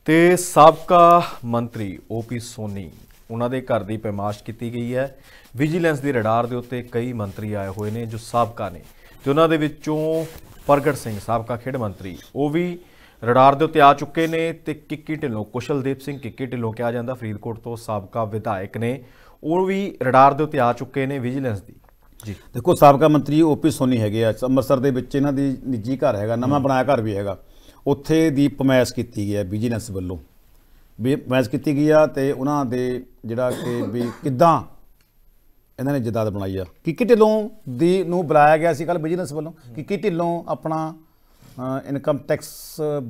Speaker 2: ਤੇ ਸਾਬਕਾ ਮੰਤਰੀ ਓਪੀ ਸੋਨੀ, ਉਹਨਾਂ ਦੇ ਘਰ ਦੀ ਪੈਮਾਸ਼ ਕੀਤੀ ਗਈ ਹੈ। ਵਿਜੀਲੈਂਸ ਦੇ ਰਡਾਰ ਦੇ ਉੱਤੇ ਕਈ ਮੰਤਰੀ ਆਏ ਹੋਏ ਨੇ ਜੋ ਸਾਬਕਾ ਨੇ, ਤੇ ਉਹਨਾਂ ਦੇ ਵਿੱਚੋਂ ਪ੍ਰਗਟ ਸਿੰਘ, ਸਾਬਕਾ ਖੇਡ ਮੰਤਰੀ, ਉਹ ਵੀ ਰਡਾਰ ਦੇ ਉੱਤੇ ਆ ਚੁੱਕੇ ਨੇ ਤੇ ਕਿੱਕੀ ਢਿੱਲੋਂ ਕੁਸ਼ਲਦੀਪ ਸਿੰਘ ਕਿੱਕੀ ਢਿੱਲੋਂ ਕਿਹਾ ਜਾਂਦਾ ਫਰੀਦਕੋਟ ਤੋਂ ਸਾਬਕਾ ਵਿਧਾਇਕ ਨੇ। ਉਹ ਵੀ ਰਡਾਰ ਦੇ ਉੱਤੇ ਆ ਚੁੱਕੇ ਨੇ ਵਿਜੀਲੈਂਸ ਦੀ। ਜੀ।
Speaker 1: ਦੇਖੋ ਸਾਬਕਾ ਮੰਤਰੀ ਓਪੀ ਸੋਨੀ ਹੈਗੇ ਆ। ਅੰਮ੍ਰਿਤਸਰ ਦੇ ਵਿੱਚ ਇਹਨਾਂ ਦੀ ਨਿੱਜੀ ਘਰ ਹੈਗਾ ਨਵਾਂ ਬਣਾਇਆ ਘਰ ਵੀ ਹੈਗਾ। ਉੱਥੇ ਦੀ ਪਮੈਸ ਕੀਤੀ ਗਈ ਹੈ ਵਿਜੀਲੈਂਸ ਵੱਲੋਂ। ਵੀ ਪਮੈਸ ਕੀਤੀ ਗਈ ਆ ਤੇ ਉਹਨਾਂ ਦੇ ਜਿਹੜਾ ਕਿ ਵੀ ਕਿੱਦਾਂ ਇਹਨਾਂ ਨੇ ਜਦਾਦ ਬਣਾਈ ਆ। ਕਿੱਕੀ ਢਿੱਲੋਂ ਦੀ ਨੂੰ ਬੁਲਾਇਆ ਗਿਆ ਸੀ ਕੱਲ ਬਿਜ਼ਨਸ ਵੱਲੋਂ। ਕਿੱਕੀ ਢਿੱਲੋਂ ਆਪਣਾ ਇਨਕਮ ਟੈਕਸ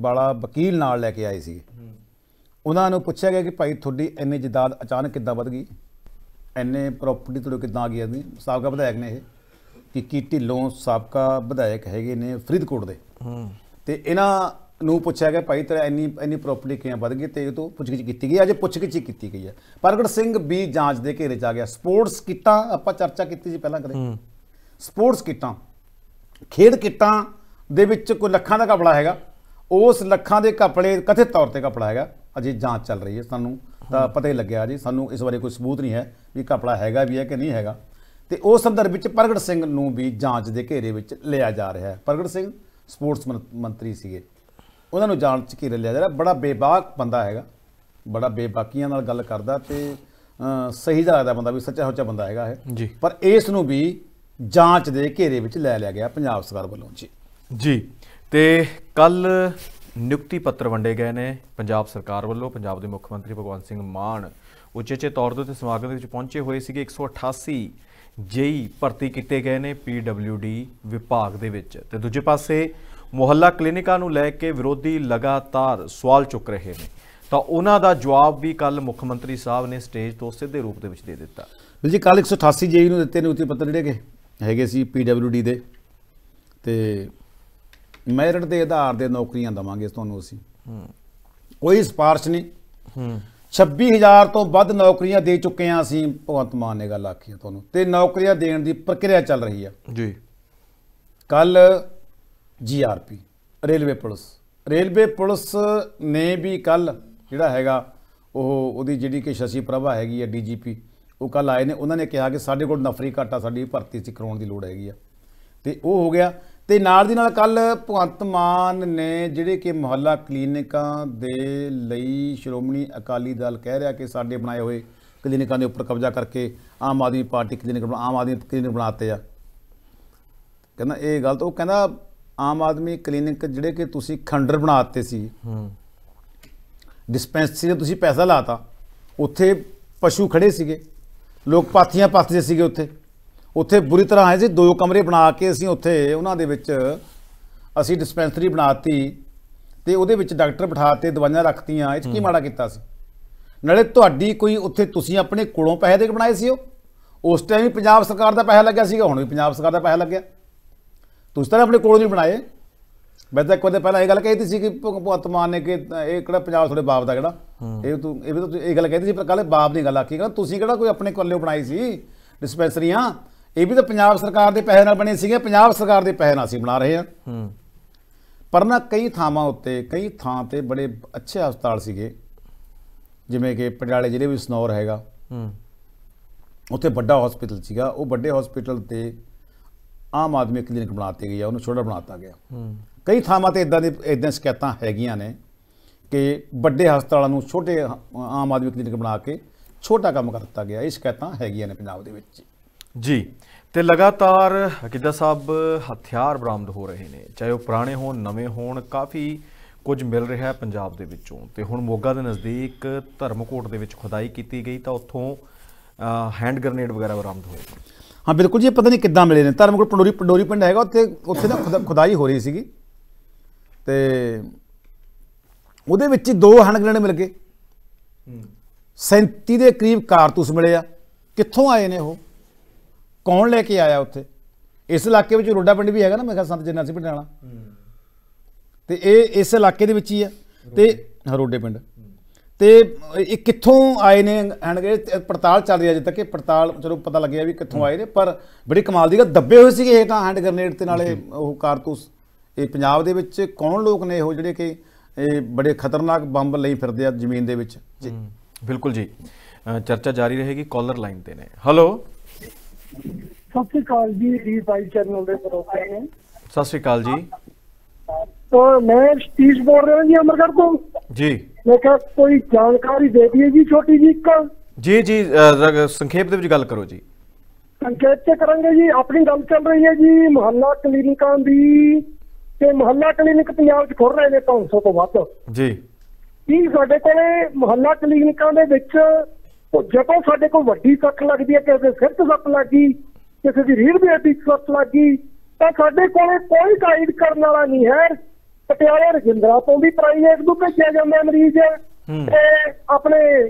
Speaker 1: ਵਾਲਾ ਵਕੀਲ ਨਾਲ ਲੈ ਕੇ ਆਏ ਸੀ। ਉਹਨਾਂ ਨੂੰ ਪੁੱਛਿਆ ਗਿਆ ਕਿ ਭਾਈ ਤੁਹਾਡੀ ਇੰਨੀ ਜਦਾਦ ਅਚਾਨਕ ਕਿੱਦਾਂ ਵਧ ਗਈ? ਇੰਨੇ ਪ੍ਰਾਪਰਟੀ ਤੁਹਾਡੇ ਕਿੱਦਾਂ ਆ ਗਈ ਇਹਦੀ ਸਾਬਕਾ ਵਿਧਾਇਕ ਨੇ ਇਹ ਕਿੱਕੀ ਢਿੱਲੋਂ ਸਾਬਕਾ ਵਿਧਾਇਕ ਹੈਗੇ ਨੇ ਫਰੀਦਕੋਟ ਦੇ। ਤੇ ਇਹਨਾਂ ਨੂੰ ਪੁੱਛਿਆ ਗਿਆ ਭਾਈ ਤੇਰਾ ਇੰਨੀ ਇੰਨੀ ਪ੍ਰਾਪਰਟੀ ਕਿਵੇਂ ਵਧ ਗਈ? ਤੇ ਇਹ ਤੋਂ ਪੁੱਛਗਿੱਛ ਕੀਤੀ ਗਈ। ਅੱਜ ਪੁੱਛਗਿੱਛ ਕੀਤੀ ਗਈ ਹੈ। ਪ੍ਰਗਟ ਸਿੰਘ ਵੀ ਜਾਂਚ ਦੇ ਘੇਰੇ 'ਚ ਆ ਗਿਆ। ਸਪੋਰਟਸ ਕਿੱਟਾਂ ਆਪਾਂ ਚਰਚਾ ਕੀਤੀ ਸੀ ਪਹਿਲਾਂ ਕਦੇ। ਸਪੋਰਟਸ ਕਿੱਟਾਂ ਖੇਡ ਕਿੱਟਾਂ ਦੇ ਵਿੱਚ ਕੋਈ ਲੱਖਾਂ ਦਾ ਕਪੜਾ ਹੈਗਾ। ਉਸ ਲੱਖਾਂ ਦੇ ਕਪੜੇ ਕਥਿਤ ਤੌਰ ਤੇ ਕਪੜਾ ਹੈਗਾ। ਅਜੇ ਜਾਂਚ ਚੱਲ ਰਹੀ ਹੈ ਸਾਨੂੰ। ਤਾਂ ਪਤਾ ਹੀ ਲੱਗਿਆ ਜੀ ਸਾਨੂੰ ਇਸ ਬਾਰੇ ਕੋਈ ਸਬੂਤ ਨਹੀਂ ਹੈ ਵੀ ਕਪੜਾ ਹੈਗਾ ਵੀ ਹੈ ਕਿ ਨਹੀਂ ਹੈਗਾ। ਤੇ ਉਸ ਸੰਦਰਭ ਵਿੱਚ ਪ੍ਰਗਟ ਸਿੰਘ ਨੂੰ ਵੀ ਜਾਂਚ ਦੇ ਘੇਰੇ ਵਿੱਚ ਲਿਆ ਜਾ ਰਿਹਾ ਹੈ। ਪ੍ਰਗਟ ਸਿੰਘ ਸਪੋਰਟਸ ਮੰਤਰੀ ਸੀਗੇ। ਉਹਨਾਂ ਨੂੰ ਜਾਂਚ ਚ ਘੇਰੇ ਲਿਆ ਜਾ ਰਿਹਾ। ਬੜਾ ਬੇਬਾਕ ਬੰਦਾ ਹੈਗਾ। ਬੜਾ ਬੇਬਾਕੀਆਂ ਨਾਲ ਗੱਲ ਕਰਦਾ ਤੇ ਸਹੀ ਜਿਹਾ ਲੱਗਦਾ ਬੰਦਾ ਵੀ ਸੱਚਾ ਸੁੱਚਾ ਬੰਦਾ ਹੈਗਾ ਇਹ। ਪਰ ਇਸ ਨੂੰ ਵੀ ਜਾਂਚ ਦੇ ਘੇਰੇ ਵਿੱਚ ਲੈ ਲਿਆ ਗਿਆ ਪੰਜਾਬ ਸਰਕਾਰ ਵੱਲੋਂ ਜੀ।
Speaker 2: ਜੀ, ਤੇ ਕੱਲ ਨਿਯੁਕਤੀ ਪੱਤਰ ਵੰਡੇ ਗਏ ਨੇ ਪੰਜਾਬ ਸਰਕਾਰ ਵੱਲੋਂ, ਪੰਜਾਬ ਦੇ ਮੁੱਖ ਮੰਤਰੀ ਭਗਵੰਤ ਸਿੰਘ ਮਾਨ ਉਚੇਚੇ ਤੌਰ ਦੇ ਉੱਤੇ ਸਮਾਗਮ ਦੇ ਵਿੱਚ ਪਹੁੰਚੇ ਹੋਏ ਸੀਗੇ। 188 ਜੇਈ ਭਰਤੀ ਕੀਤੇ ਗਏ ਨੇ ਪੀਡਬਲਯੂਡੀ ਵਿਭਾਗ ਦੇ ਵਿੱਚ। ਤੇ ਦੂਜੇ ਪਾਸੇ ਮੁਹੱਲਾ ਕਲੀਨਿਕਾਂ ਨੂੰ ਲੈ ਕੇ ਵਿਰੋਧੀ ਲਗਾਤਾਰ ਸਵਾਲ ਚੁੱਕ ਰਹੇ ਨੇ। ਤਾਂ ਉਹਨਾਂ ਦਾ ਜਵਾਬ ਵੀ ਕੱਲ ਮੁੱਖ ਮੰਤਰੀ ਸਾਹਿਬ ਨੇ ਸਟੇਜ ਤੋਂ ਸਿੱਧੇ ਰੂਪ ਦੇ ਵਿੱਚ ਦੇ ਦਿੱਤਾ।
Speaker 1: ਵੀਰ ਜੀ, ਕੱਲ 188 ਜੇਈ ਨੂੰ ਦਿੱਤੇ ਨਿਯੁਕਤੀ ਪੱਤਰ ਜਿਹੜੇ ਕਿ ਹੈਗੇ ਸੀ ਪੀਡਬਲਯੂਡੀ ਦੇ। ਤੇ ਮੈਰਿਟ ਦੇ ਆਧਾਰ ਦੇ ਨੌਕਰੀਆਂ ਦਵਾਂਗੇ ਤੁਹਾਨੂੰ ਅਸੀਂ। ਕੋਈ ਸਿਫਾਰਿਸ਼ ਨਹੀਂ।
Speaker 2: ਹੂੰ
Speaker 1: 26000 ਤੋਂ ਵੱਧ ਨੌਕਰੀਆਂ ਦੇ ਚੁੱਕੇ ਹਾਂ ਅਸੀਂ ਭਗਵੰਤ ਮਾਨ ਨੇ ਗੱਲ ਆਖੀ ਤੁਹਾਨੂੰ। ਤੇ ਨੌਕਰੀਆਂ ਦੇਣ ਦੀ ਪ੍ਰਕਿਰਿਆ ਚੱਲ ਰਹੀ ਆ।
Speaker 2: ਜੀ।
Speaker 1: ਕੱਲ GRP railway police. Railway police ਨੇ ਵੀ ਕੱਲ ਜਿਹੜਾ ਹੈਗਾ ਉਹ ਉਹਦੀ ਜਿਹੜੀ ਕਿ ਸ਼ਸ਼ੀ ਪ੍ਰਭਾ ਹੈਗੀ ਹੈ ਡੀਜੀਪੀ ਉਹ ਕੱਲ ਆਏ ਨੇ। ਉਹਨਾਂ ਨੇ ਕਿਹਾ ਕਿ ਸਾਡੇ ਕੋਲ ਨਫਰੀ ਘਾਟਾ ਸਾਡੀ ਭਰਤੀ ਚ ਕਰਾਉਣ ਦੀ ਲੋੜ ਹੈਗੀ ਆ। ਤੇ ਉਹ ਹੋ ਗਿਆ। ਤੇ ਨਾਲ ਦੀ ਨਾਲ ਕੱਲ ਭਗਵੰਤ ਮਾਨ ਨੇ ਜਿਹੜੇ ਕਿ ਮੁਹੱਲਾ ਕਲੀਨਿਕਾਂ ਦੇ ਲਈ ਸ਼੍ਰੋਮਣੀ ਅਕਾਲੀ ਦਲ ਕਹਿ ਰਿਹਾ ਕਿ ਸਾਡੇ ਬਣਾਏ ਹੋਏ ਕਲੀਨਿਕਾਂ ਦੇ ਉੱਪਰ ਕਬਜ਼ਾ ਕਰਕੇ Aam Aadmi party clinic Aam Aadmi clinic ਬਣਾਤੇ ਆ। ਕਹਿੰਦਾ ਇਹ ਗਲਤ ਉਹ ਕਹਿੰਦਾ ਆਮ ਆਦਮੀ ਕਲੀਨਿਕ ਜਿਹੜੇ ਕਿ ਤੁਸੀਂ ਖੰਡਰ ਬਣਾ ਦਿੱਤੇ ਸੀ
Speaker 2: ਹੂੰ।
Speaker 1: ਡਿਸਪੈਂਸਰੀ ਤੇ ਤੁਸੀਂ ਪੈਸਾ ਲਾਤਾ ਉੱਥੇ ਪਸ਼ੂ ਖੜੇ ਸੀਗੇ ਲੋਕ ਪਾਥੀਆਂ ਪਾਥਦੇ ਸੀਗੇ ਉੱਥੇ। ਉੱਥੇ ਬੁਰੀ ਤਰ੍ਹਾਂ ਆਏ ਸੀ ਦੋ ਕਮਰੇ ਬਣਾ ਕੇ ਅਸੀਂ ਉੱਥੇ ਉਹਨਾਂ ਦੇ ਵਿੱਚ ਅਸੀਂ ਡਿਸਪੈਂਸਰੀ ਬਣਾਤੀ ਤੇ ਉਹਦੇ ਵਿੱਚ ਡਾਕਟਰ ਬਿਠਾਤੇ ਦਵਾਈਆਂ ਰੱਖਤੀਆਂ ਇਹ 'ਚ ਕੀ ਮਾੜਾ ਕੀਤਾ ਸੀ? ਨਾਲੇ ਤੁਹਾਡੀ ਕੋਈ ਉੱਥੇ ਤੁਸੀਂ ਆਪਣੇ ਕੋਲੋਂ ਪੈਸੇ ਦੇ ਕੇ ਬਣਾਏ ਸੀ ਉਹ? ਉਸ ਟਾਈਮ ਵੀ ਪੰਜਾਬ ਸਰਕਾਰ ਦਾ ਪੈਸਾ ਲੱਗਿਆ ਸੀਗਾ ਹੁਣ ਵੀ ਪੰਜਾਬ ਸਰਕਾਰ ਦਾ ਪੈਸਾ ਲੱਗਿਆ। ਤੁਸੀਂ ਤਾਂ ਆਪਣੇ ਕੋਲੋਂ ਨਹੀਂ ਬਣਾਏ। ਮੈਂ ਤਾਂ ਇੱਕ ਵਾਰ ਪਹਿਲਾਂ ਇਹ ਗੱਲ ਕਹੀ ਸੀ ਕਿ ਭਗ- ਭਗਵੰਤ ਮਾਨ ਨੇ ਕਿ ਇਹ ਕਿਹੜਾ ਪੰਜਾਬ ਤੁਹਾਡੇ ਬਾਪ ਦਾ ਕਿਹੜਾ? ਇਹ ਤੂੰ ਇਹ ਵੀ ਤਾਂ ਇਹ ਗੱਲ ਕਹਿੰਦੀ ਸੀ ਪਰ ਕੱਲ ਬਾਪ ਦੀ ਗੱਲ ਆਖੀ ਕਹਿੰਦਾ ਤੁਸੀਂ ਕਿਹੜਾ ਕੋਈ ਆਪਣੇ ਕੋਲੋਂ ਬਣਾਈ ਸੀ? ਡਿਸਪੈਂਸਰੀਆਂ ਇਹ ਵੀ ਤਾਂ ਪੰਜਾਬ ਸਰਕਾਰ ਦੇ ਪੈਸੇ ਨਾਲ ਬਣੇ ਸੀਗੇ ਪੰਜਾਬ ਸਰਕਾਰ ਦੇ ਪੈਸੇ ਨਾਲ ਅਸੀਂ ਬਣਾ ਰਹੇ ਹਾਂ।
Speaker 2: ਹੂੰ।
Speaker 1: ਪਰ ਨਾ ਕਈ ਥਾਵਾਂ ਉੱਤੇ ਕਈ ਥਾਂ ਤੇ ਬੜੇ ਅੱਛੇ ਹਸਪਤਾਲ ਸੀਗੇ। ਜਿਵੇਂ ਕਿ ਪਟਿਆਲੇ ਜ਼ਿਲ੍ਹੇ ਵਿੱਚ ਸਨੌਰ ਹੈਗਾ।
Speaker 2: ਹੂੰ।
Speaker 1: ਉੱਥੇ ਵੱਡਾ ਹਸਪੀਟਲ ਸੀਗਾ। ਉਹ ਵੱਡੇ ਹਸਪੀਟਲ ਤੇ ਆਮ ਆਦਮੀ ਕਲੀਨਿਕ ਬਣਾਤੀ ਗਈ ਆ ਉਹਨੂੰ ਛੋਟਾ ਬਣਾਤਾ ਗਿਆ।
Speaker 2: ਹੂੰ।
Speaker 1: ਕਈ ਥਾਵਾਂ ਤੇ ਇਦਾਂ ਦੇ ਇਦਾਂ ਸ਼ਿਕਾਇਤਾਂ ਹੈਗੀਆਂ ਨੇ ਕਿ ਵੱਡੇ ਹਸਪਤਾਲਾਂ ਨੂੰ ਛੋਟੇ ਆਮ ਆਦਮੀ ਕਲੀਨਿਕ ਬਣਾ ਕੇ ਛੋਟਾ ਕੰਮ ਕਰ ਦਿੱਤਾ ਗਿਆ। ਇਹ ਸ਼ਿਕਾਇਤਾਂ ਹੈਗੀਆਂ ਨੇ ਪੰਜਾਬ ਦੇ ਵਿੱਚ।
Speaker 2: ਜੀ। ਤੇ ਲਗਾਤਾਰ ਗਿੱਦਾ ਸਾਹਿਬ ਹਥਿਆਰ ਬਰਾਮਦ ਹੋ ਰਹੇ ਨੇ। ਚਾਹੇ ਉਹ ਪੁਰਾਣੇ ਹੋਣ ਨਵੇਂ ਹੋਣ ਕਾਫੀ ਕੁਝ ਮਿਲ ਰਿਹਾ ਹੈ ਪੰਜਾਬ ਦੇ ਵਿੱਚੋਂ। ਤੇ ਹੁਣ ਮੋਗਾ ਦੇ ਨਜ਼ਦੀਕ ਧਰਮਕੋਟ ਦੇ ਵਿੱਚ ਖੁਦਾਈ ਕੀਤੀ ਗਈ ਤਾਂ ਉੱਥੋਂ ਹੈਂਡ ਗ੍ਰਨੇਡ ਵਗੈਰਾ ਬਰਾਮਦ ਹੋਏ
Speaker 1: ਹਾਂ ਬਿਲਕੁਲ ਜੀ ਇਹ ਪਤਾ ਨਹੀਂ ਕਿੱਦਾਂ ਮਿਲੇ ਨੇ। ਧਰਮਕੋਟ ਪੰਡੋਰੀ ਪੰਡੋਰੀ ਪਿੰਡ ਹੈਗਾ ਉੱਥੇ ਉੱਥੇ ਨਾ ਖੁਦਾ- ਖੁਦਾਈ ਹੋ ਰਹੀ ਸੀਗੀ। ਤੇ ਉਹਦੇ ਵਿੱਚ ਹੀ ਦੋ ਹਣਗਣੇ ਮਿਲ ਗਏ। 37 ਦੇ ਕਰੀਬ ਕਾਰਤੂਸ ਮਿਲੇ ਆ। ਕਿੱਥੋਂ ਆਏ ਨੇ ਉਹ? ਕੌਣ ਲੈ ਕੇ ਆਇਆ ਉੱਥੇ? ਇਸ ਇਲਾਕੇ ਵਿੱਚ ਰੋਡਾ ਪਿੰਡ ਵੀ ਹੈਗਾ ਨਾ ਮੈਂ ਕਿਹਾ ਸੰਤ ਜਰਨੈਲ ਸਿੰਘ ਪਿੰਡ ਵਾਲਾ ਤੇ ਇਹ ਇਸ ਇਲਾਕੇ ਦੇ ਵਿੱਚ ਹੀ ਆ। ਤੇ ਰੋਡੇ। ਪਿੰਡ। ਤੇ ਇਹ ਕਿੱਥੋਂ ਆਏ ਨੇ ਹਣਗੇ ਪੜਤਾਲ ਚੱਲ ਰਹੀ ਹੈ ਅਜੇ ਤੱਕ। ਇਹ ਪੜਤਾਲ ਚਲੋ ਪਤਾ ਲੱਗਿਆ ਵੀ ਕਿੱਥੋਂ ਆਏ ਨੇ ਪਰ ਬੜੀ ਕਮਾਲ ਦੀ ਗੱਲ ਦੱਬੇ ਹੋਏ ਸੀਗੇ ਇਹ ਤਾਂ ਹੈਂਡ ਗ੍ਰਨੇਡ ਤੇ ਨਾਲੇ ਉਹ ਕਾਰਤੂਸ। ਇਹ ਪੰਜਾਬ ਦੇ ਵਿੱਚ ਕੌਣ ਲੋਕ ਨੇ ਇਹ ਜਿਹੜੇ ਕਿ ਇਹ ਬੜੇ ਖਤਰਨਾਕ ਬੰਬ ਲਈ ਫਿਰਦੇ ਆ ਜ਼ਮੀਨ ਦੇ ਵਿੱਚ? ਜੀ
Speaker 2: ਬਿਲਕੁਲ ਜੀ। ਚਰਚਾ ਜਾਰੀ ਰਹੇਗੀ ਕਾਲਰ ਲਾਈਨ ਤੇ ਨੇ। ਹੈਲੋ
Speaker 4: ਸਤਿ ਸ਼੍ਰੀ ਅਕਾਲ ਜੀ ਡੀ ਫਾਈਵ ਚੈਨਲ ਦੇ ਸਰੋਤੇ ਨੇ।
Speaker 2: ਸਤਿ ਸ਼੍ਰੀ ਅਕਾਲ ਜੀ।
Speaker 4: ਤਾਂ ਮੈਂ ਸਤੀਸ਼ ਬੋਲ ਰਿਹਾ ਜੀ ਅਮਰਗੜ੍ਹ ਤੋਂ।
Speaker 2: ਜੀ।
Speaker 4: ਮੈਂ ਕਿਹਾ ਕੋਈ ਜਾਣਕਾਰੀ ਦੇ ਦਈਏ ਜੀ ਛੋਟੀ ਜੀ ਇੱਕ।
Speaker 2: ਜੀ ਜੀ ਸੰਖੇਪ ਦੇ ਵਿੱਚ ਗੱਲ ਕਰੋ ਜੀ।
Speaker 4: ਸੰਕੇਤ ਚ ਕਰਾਂਗੇ ਜੀ ਆਪਣੀ ਗੱਲ ਚੱਲ ਰਹੀ ਹੈ ਜੀ ਮੁਹੱਲਾ ਕਲੀਨਿਕਾਂ ਦੀ। ਤੇ ਮੁਹੱਲਾ ਕਲੀਨਿਕ ਪੰਜਾਬ 'ਚ ਖੁੱਲ ਰਹੇ ਨੇ 500 ਤੋਂ ਵੱਧ।
Speaker 2: ਜੀ।
Speaker 4: ਕੀ ਸਾਡੇ ਕੋਲੇ ਮੁਹੱਲਾ ਕਲੀਨਿਕਾਂ ਦੇ ਵਿੱਚ ਜਦੋਂ ਸਾਡੇ ਕੋਲ ਵੱਡੀ ਸੱਟ ਲੱਗਦੀ ਹੈ ਕਿਸੇ ਦੇ ਸਿਰ ਸੱਟ ਲੱਗੀ ਕਿਸੇ ਦੀ ਰੀੜ੍ਹ ਦੀ ਹੱਡੀ 'ਚ ਸੱਟ ਲੱਗੀ ਤਾਂ ਸਾਡੇ ਕੋਲੇ ਕੋਈ ਗਾਈਡ ਕਰਨ ਵਾਲਾ ਨਹੀਂ ਹੈ। ਪਟਿਆਲੇ ਰਜਿੰਦਰਾ ਤੋਂ ਵੀ ਪ੍ਰਾਈਵੇਟ ਨੂੰ ਭੇਜਿਆ ਜਾਂਦਾ ਮਰੀਜ਼। ਤੇ ਆਪਣੇ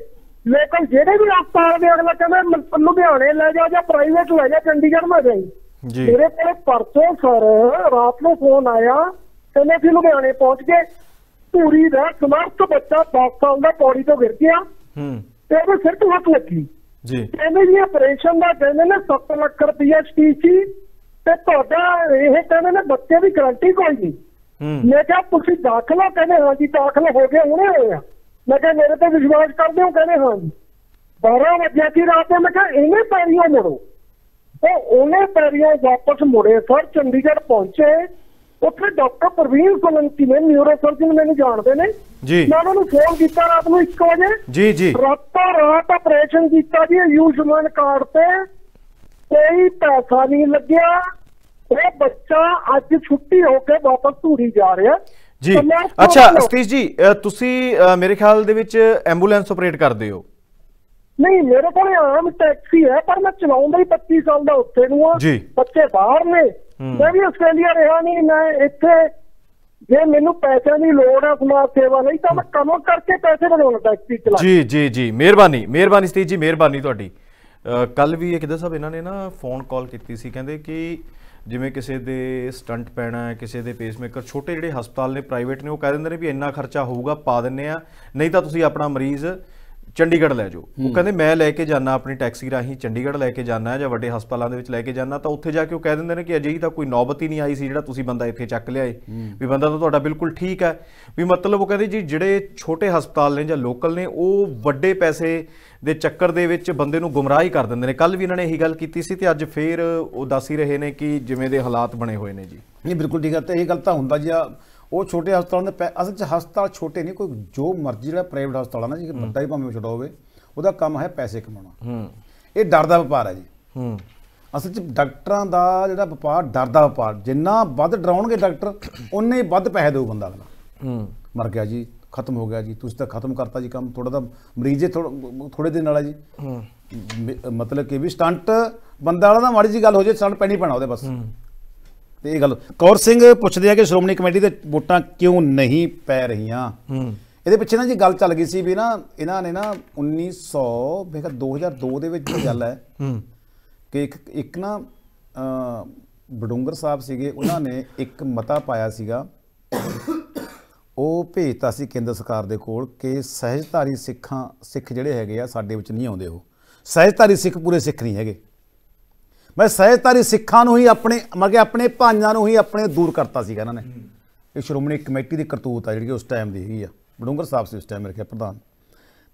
Speaker 4: ਲੋਕਲ ਜਿਹੜੇ ਵੀ ਹਸਪਤਾਲ ਦੇ ਅਗਲਾ ਕਹਿੰਦਾ ਲੁਧਿਆਣੇ ਲੈ ਜਾ ਜਾਂ ਪ੍ਰਾਈਵੇਟ ਲੈ ਜਾ ਚੰਡੀਗੜ੍ਹ ਨਾ ਜਾਈ।
Speaker 2: ਜੀ।
Speaker 4: ਮੇਰੇ ਕੋਲੇ ਪਰਸੋਂ ਸਰ ਰਾਤ ਨੂੰ ਫੋਨ ਆਇਆ ਕਹਿੰਦੇ ਸੀ ਲੁਧਿਆਣੇ ਪਹੁੰਚ ਗਏ। ਧੂਰੀ ਦਾ ਸਮਰਥ ਬੱਚਾ 10 ਸਾਲ ਦਾ ਪੌੜੀ ਤੋਂ ਗਿਰ ਗਿਆ।
Speaker 2: ਹੂੰ।
Speaker 4: ਤੇ ਉਹਦੇ ਸਿਰ ਤੋਂ ਹੱਥ ਲੱਗੀ।
Speaker 2: ਜੀ।
Speaker 4: ਕਹਿੰਦੇ ਜੀ ਆਪਰੇਸ਼ਨ ਦਾ ਕਹਿੰਦੇ ਨੇ 7 ਲੱਖ ਰੁਪਈਆ ਸਟੀਚੀ ਤੇ ਤੁਹਾਡਾ ਇਹ ਕਹਿੰਦੇ ਨੇ ਬੱਚੇ ਦੀ ਗਾਰੰਟੀ ਕੋਈ ਨਹੀਂ। ਮੈਂ ਕਿਹਾ ਤੁਸੀਂ ਦਾਖਲਾ ਕਹਿੰਦੇ ਹਾਂ ਜੀ ਦਾਖਲਾ ਹੋ ਗਏ ਹੁਣੇ ਹੋਏ ਆ। ਮੈਂ ਕਿਹਾ ਮੇਰੇ ਤੇ ਵਿਸ਼ਵਾਸ ਕਰਦੇ ਹੋ? ਕਹਿੰਦੇ ਹਾਂ ਜੀ 12 ਵਜੇ ਦੀ ਰਾਤ ਨੂੰ ਮੈਂ ਕਿਹਾ ਇਹਨੇ ਪੈਰੀਓ ਮੁੜੋ। ਉਹ ਉਹਨੇ ਪੈਰੀਓ ਵਾਪਸ ਮੁੜੇ। ਸਰ ਚੰਡੀਗੜ੍ਹ ਪਹੁੰਚੇ। ਉੱਥੇ ਡਾਕਟਰ ਪ੍ਰਵੀਨ ਸੋਲੰਕੀ ਨੇ ਨਿਊਰੋ ਸਰਜਨ ਮੈਨੂੰ ਜਾਣਦੇ ਨੇ।
Speaker 2: ਜੀ।
Speaker 4: ਮੈਂ ਉਹਨਾਂ ਨੂੰ ਫੋਨ ਕੀਤਾ ਰਾਤ ਨੂੰ 1 ਵਜੇ।
Speaker 2: ਜੀ ਜੀ।
Speaker 4: ਰਾਤੋਂ ਰਾਤ ਆਪਰੇਸ਼ਨ ਕੀਤਾ ਜੀ ਆਯੁਸ਼ਮਾਨ ਕਾਰਡ ਤੇ। ਕੋਈ ਪੈਸਾ ਨਹੀਂ ਲੱਗਿਆ। ਉਹ ਬੱਚਾ ਅੱਜ ਛੁੱਟੀ ਹੋ ਕੇ ਵਾਪਸ ਧੂਰੀ ਜਾ ਰਿਹਾ।
Speaker 2: ਜੀ। ਅੱਛਾ ਸਤੀਸ਼ ਜੀ ਤੁਸੀਂ ਮੇਰੇ ਖਿਆਲ ਦੇ ਵਿੱਚ ਐਂਬੂਲੈਂਸ ਆਪਰੇਟ ਕਰਦੇ ਹੋ।
Speaker 4: ਨਹੀਂ ਮੇਰੇ ਕੋਲ ਆਮ ਟੈਕਸੀ ਹੈ ਪਰ ਮੈਂ ਚਲਾਉਂਦਾ ਹੀ 25 ਸਾਲ ਦਾ ਉੱਥੇ ਨੂੰ ਆ। ਬੱਚੇ ਬਾਹਰ ਨੇ। ਮੈਂ ਵੀ ਆਸਟ੍ਰੇਲੀਆ ਰਿਹਾ ਨਹੀਂ ਮੈਂ ਇੱਥੇ ਜੇ ਮੈਨੂੰ ਪੈਸਿਆਂ ਦੀ ਲੋੜ ਹੈ ਸਮਾਜ ਸੇਵਾ ਲਈ ਤਾਂ ਮੈਂ ਕੰਮ ਕਰਕੇ ਪੈਸੇ ਬਣਾਉਣਾ ਟੈਕਸੀ ਚਲਾ।
Speaker 2: ਜੀ ਜੀ ਜੀ ਮਿਹਰਬਾਨੀ ਮਿਹਰਬਾਨੀ ਸਤੀਸ਼ ਜੀ ਮਿਹਰਬਾਨੀ ਤੁਹਾਡੀ। ਕੱਲ ਵੀ ਇਹ ਕਿਦਾਂ ਸਾਹਿਬ ਇਹਨਾਂ ਨੇ ਨਾ ਫੋਨ ਕਾਲ ਕੀਤੀ ਸੀ ਕਹਿੰਦੇ ਕਿ ਜਿਵੇਂ ਕਿਸੇ ਦੇ ਸਟੰਟ ਪੈਣਾ ਹੈ ਕਿਸੇ ਦੇ ਪੇਸਮੇਕਰ ਛੋਟੇ ਜਿਹੜੇ ਹਸਪਤਾਲ ਨੇ ਪ੍ਰਾਈਵੇਟ ਨੇ ਉਹ ਕਹਿ ਦਿੰਦੇ ਨੇ ਵੀ ਇੰਨਾ ਖਰਚਾ ਹੋਊਗਾ ਪਾ ਦਿੰਨੇ ਆ। ਨਹੀਂ ਤਾਂ ਤੁਸੀਂ ਆਪਣਾ ਮਰੀਜ਼ ਚੰਡੀਗੜ੍ਹ ਲੈ ਜਾਓ। ਉਹ ਕਹਿੰਦੇ ਮੈਂ ਲੈ ਕੇ ਜਾਣਾ ਆਪਣੀ ਟੈਕਸੀ ਰਾਹੀਂ ਚੰਡੀਗੜ੍ਹ ਲੈ ਕੇ ਜਾਣਾ ਜਾਂ ਵੱਡੇ ਹਸਪਤਾਲਾਂ ਦੇ ਵਿੱਚ ਲੈ ਕੇ ਜਾਣਾ ਤਾਂ ਉੱਥੇ ਜਾ ਕੇ ਉਹ ਕਹਿ ਦਿੰਦੇ ਨੇ ਕਿ ਅਜਿਹੀ ਤਾਂ ਕੋਈ ਨੌਬਤ ਹੀ ਨਹੀਂ ਆਈ ਸੀ ਜਿਹੜਾ ਤੁਸੀਂ ਬੰਦਾ ਇੱਥੇ ਚੱਕ ਲਿਆਏ ਵੀ ਬੰਦਾ ਤਾਂ ਤੁਹਾਡਾ ਬਿਲਕੁਲ ਠੀਕ ਹੈ। ਵੀ ਮਤਲਬ ਉਹ ਕਹਿੰਦੇ ਜੀ ਜਿਹੜੇ ਛੋਟੇ ਹਸਪਤਾਲ ਨੇ ਜਾਂ ਲੋਕਲ ਨੇ ਉਹ ਵੱਡੇ ਪੈਸੇ ਦੇ ਚੱਕਰ ਦੇ ਵਿੱਚ ਬੰਦੇ ਨੂੰ ਗੁੰਮਰਾਹ ਹੀ ਕਰ ਦਿੰਦੇ ਨੇ। ਕੱਲ ਵੀ ਇਹਨਾਂ ਨੇ ਇਹੀ ਗੱਲ ਕੀਤੀ ਸੀ ਤੇ ਅੱਜ ਫੇਰ ਉਹ ਦੱਸ ਹੀ ਰਹੇ ਨੇ ਕਿ ਜਿਵੇਂ ਦੇ ਹਾਲਾਤ ਬਣੇ ਹੋਏ ਨੇ ਜੀ।
Speaker 1: ਨਹੀਂ ਬਿਲਕੁਲ ਠੀਕ ਹੈ। ਤੇ ਇਹ ਗੱਲ ਤਾਂ ਹੁੰਦਾ ਜੀ ਆ ਉਹ ਛੋਟੇ ਹਸਪਤਾਲਾਂ ਦੇ ਅਸਲ 'ਚ ਹਸਪਤਾਲ ਛੋਟੇ ਨਹੀਂ ਕੋਈ ਜੋ ਮਰਜ਼ੀ ਜਿਹੜਾ ਪ੍ਰਾਈਵੇਟ ਹਸਪਤਾਲ ਆ ਨਾ ਜੀ ਵੱਡਾ ਹੀ ਭਾਵੇਂ ਛੋਟਾ ਹੋਵੇ ਉਹਦਾ ਕੰਮ ਹੈ ਪੈਸੇ ਕਮਾਉਣਾ।
Speaker 2: ਹੂੰ।
Speaker 1: ਇਹ ਡਰ ਦਾ ਵਪਾਰ ਹੈ ਜੀ।
Speaker 2: ਹੂੰ।
Speaker 1: ਅਸਲ 'ਚ ਡਾਕਟਰਾਂ ਦਾ ਜਿਹੜਾ ਵਪਾਰ ਡਰ ਦਾ ਵਪਾਰ ਜਿੰਨਾ ਵੱਧ ਡਰਾਉਣਗੇ ਡਾਕਟਰ ਉਨੇ ਹੀ ਵੱਧ ਪੈਸੇ ਦੇਊ ਬੰਦਾ ਅਗਲਾ।
Speaker 2: ਹੂੰ।
Speaker 1: ਮਰ ਗਿਆ ਜੀ ਖਤਮ ਹੋ ਗਿਆ ਜੀ ਤੁਸੀਂ ਤਾਂ ਖਤਮ ਕਰਤਾ ਜੀ ਕੰਮ ਥੋੜਾ ਤਾਂ ਮਰੀਜ਼ੇ ਥੋੜੇ ਦਿਨ ਵਾਲਾ ਜੀ। ਮ- ਮਤਲਬ ਕਿ ਵੀ ਸਟੰਟ ਬੰਦਾ ਵਾਲਾ ਤਾਂ ਮਾੜੀ ਜੀ ਗੱਲ ਹੋ ਜੇ ਸਟੰਟ ਪੈਣੀ ਪੈਣਾ ਉਹਦੇ ਬਸ। ਤੇ ਇਹ ਗੱਲ ਕੌਰ ਸਿੰਘ ਪੁੱਛਦੇ ਆ ਕਿ ਸ਼੍ਰੋਮਣੀ ਕਮੇਟੀ ਦੇ ਵੋਟਾਂ ਕਿਉਂ ਨਹੀਂ ਪੈ ਰਹੀਆਂ?
Speaker 2: ਹੂੰ।
Speaker 1: ਇਹਦੇ ਪਿੱਛੇ ਨਾ ਜੀ ਗੱਲ ਚੱਲ ਗਈ ਸੀ ਵੀ ਨਾ ਇਹਨਾਂ ਨੇ ਨਾ 1900 ਮੇਰਾ 2002 ਦੇ ਵਿੱਚ ਦੀ ਗੱਲ ਹੈ
Speaker 2: ਹੂੰ।
Speaker 1: ਕਿ ਇੱਕ ਇੱਕ ਨਾ ਬਡੂੰਗਰ ਸਾਹਿਬ ਸੀਗੇ ਉਹਨਾਂ ਨੇ ਇੱਕ ਮਤਾ ਪਾਇਆ ਸੀਗਾ। ਉਹ ਭੇਜਤਾ ਸੀ ਕੇਂਦਰ ਸਰਕਾਰ ਦੇ ਕੋਲ ਕਿ ਸਹਿਜਧਾਰੀ ਸਿੱਖਾਂ ਸਿੱਖ ਜਿਹੜੇ ਹੈਗੇ ਆ ਸਾਡੇ ਵਿੱਚ ਨਹੀਂ ਆਉਂਦੇ ਉਹ। ਸਹਿਜਧਾਰੀ ਸਿੱਖ ਪੂਰੇ ਸਿੱਖ ਨਹੀਂ ਹੈਗੇ। ਮੈਂ ਸਹਿਜਧਾਰੀ ਸਿੱਖਾਂ ਨੂੰ ਹੀ ਆਪਣੇ ਮਤਲਬ ਕਿ ਆਪਣੇ ਭਾਈਆਂ ਨੂੰ ਹੀ ਆਪਣੇ ਦੂਰ ਕਰਤਾ ਸੀਗਾ ਇਹਨਾਂ ਨੇ। ਇਹ ਸ਼੍ਰੋਮਣੀ ਕਮੇਟੀ ਦੀ ਕਰਤੂਤ ਆ ਜਿਹੜੀ ਉਸ ਟਾਈਮ ਦੀ ਹੈਗੀ ਆ। ਬਡੂੰਗਰ ਸਾਹਿਬ ਸੀ ਉਸ ਟਾਈਮ ਮੇਰੇ ਖਿਆਲ ਪ੍ਰਧਾਨ।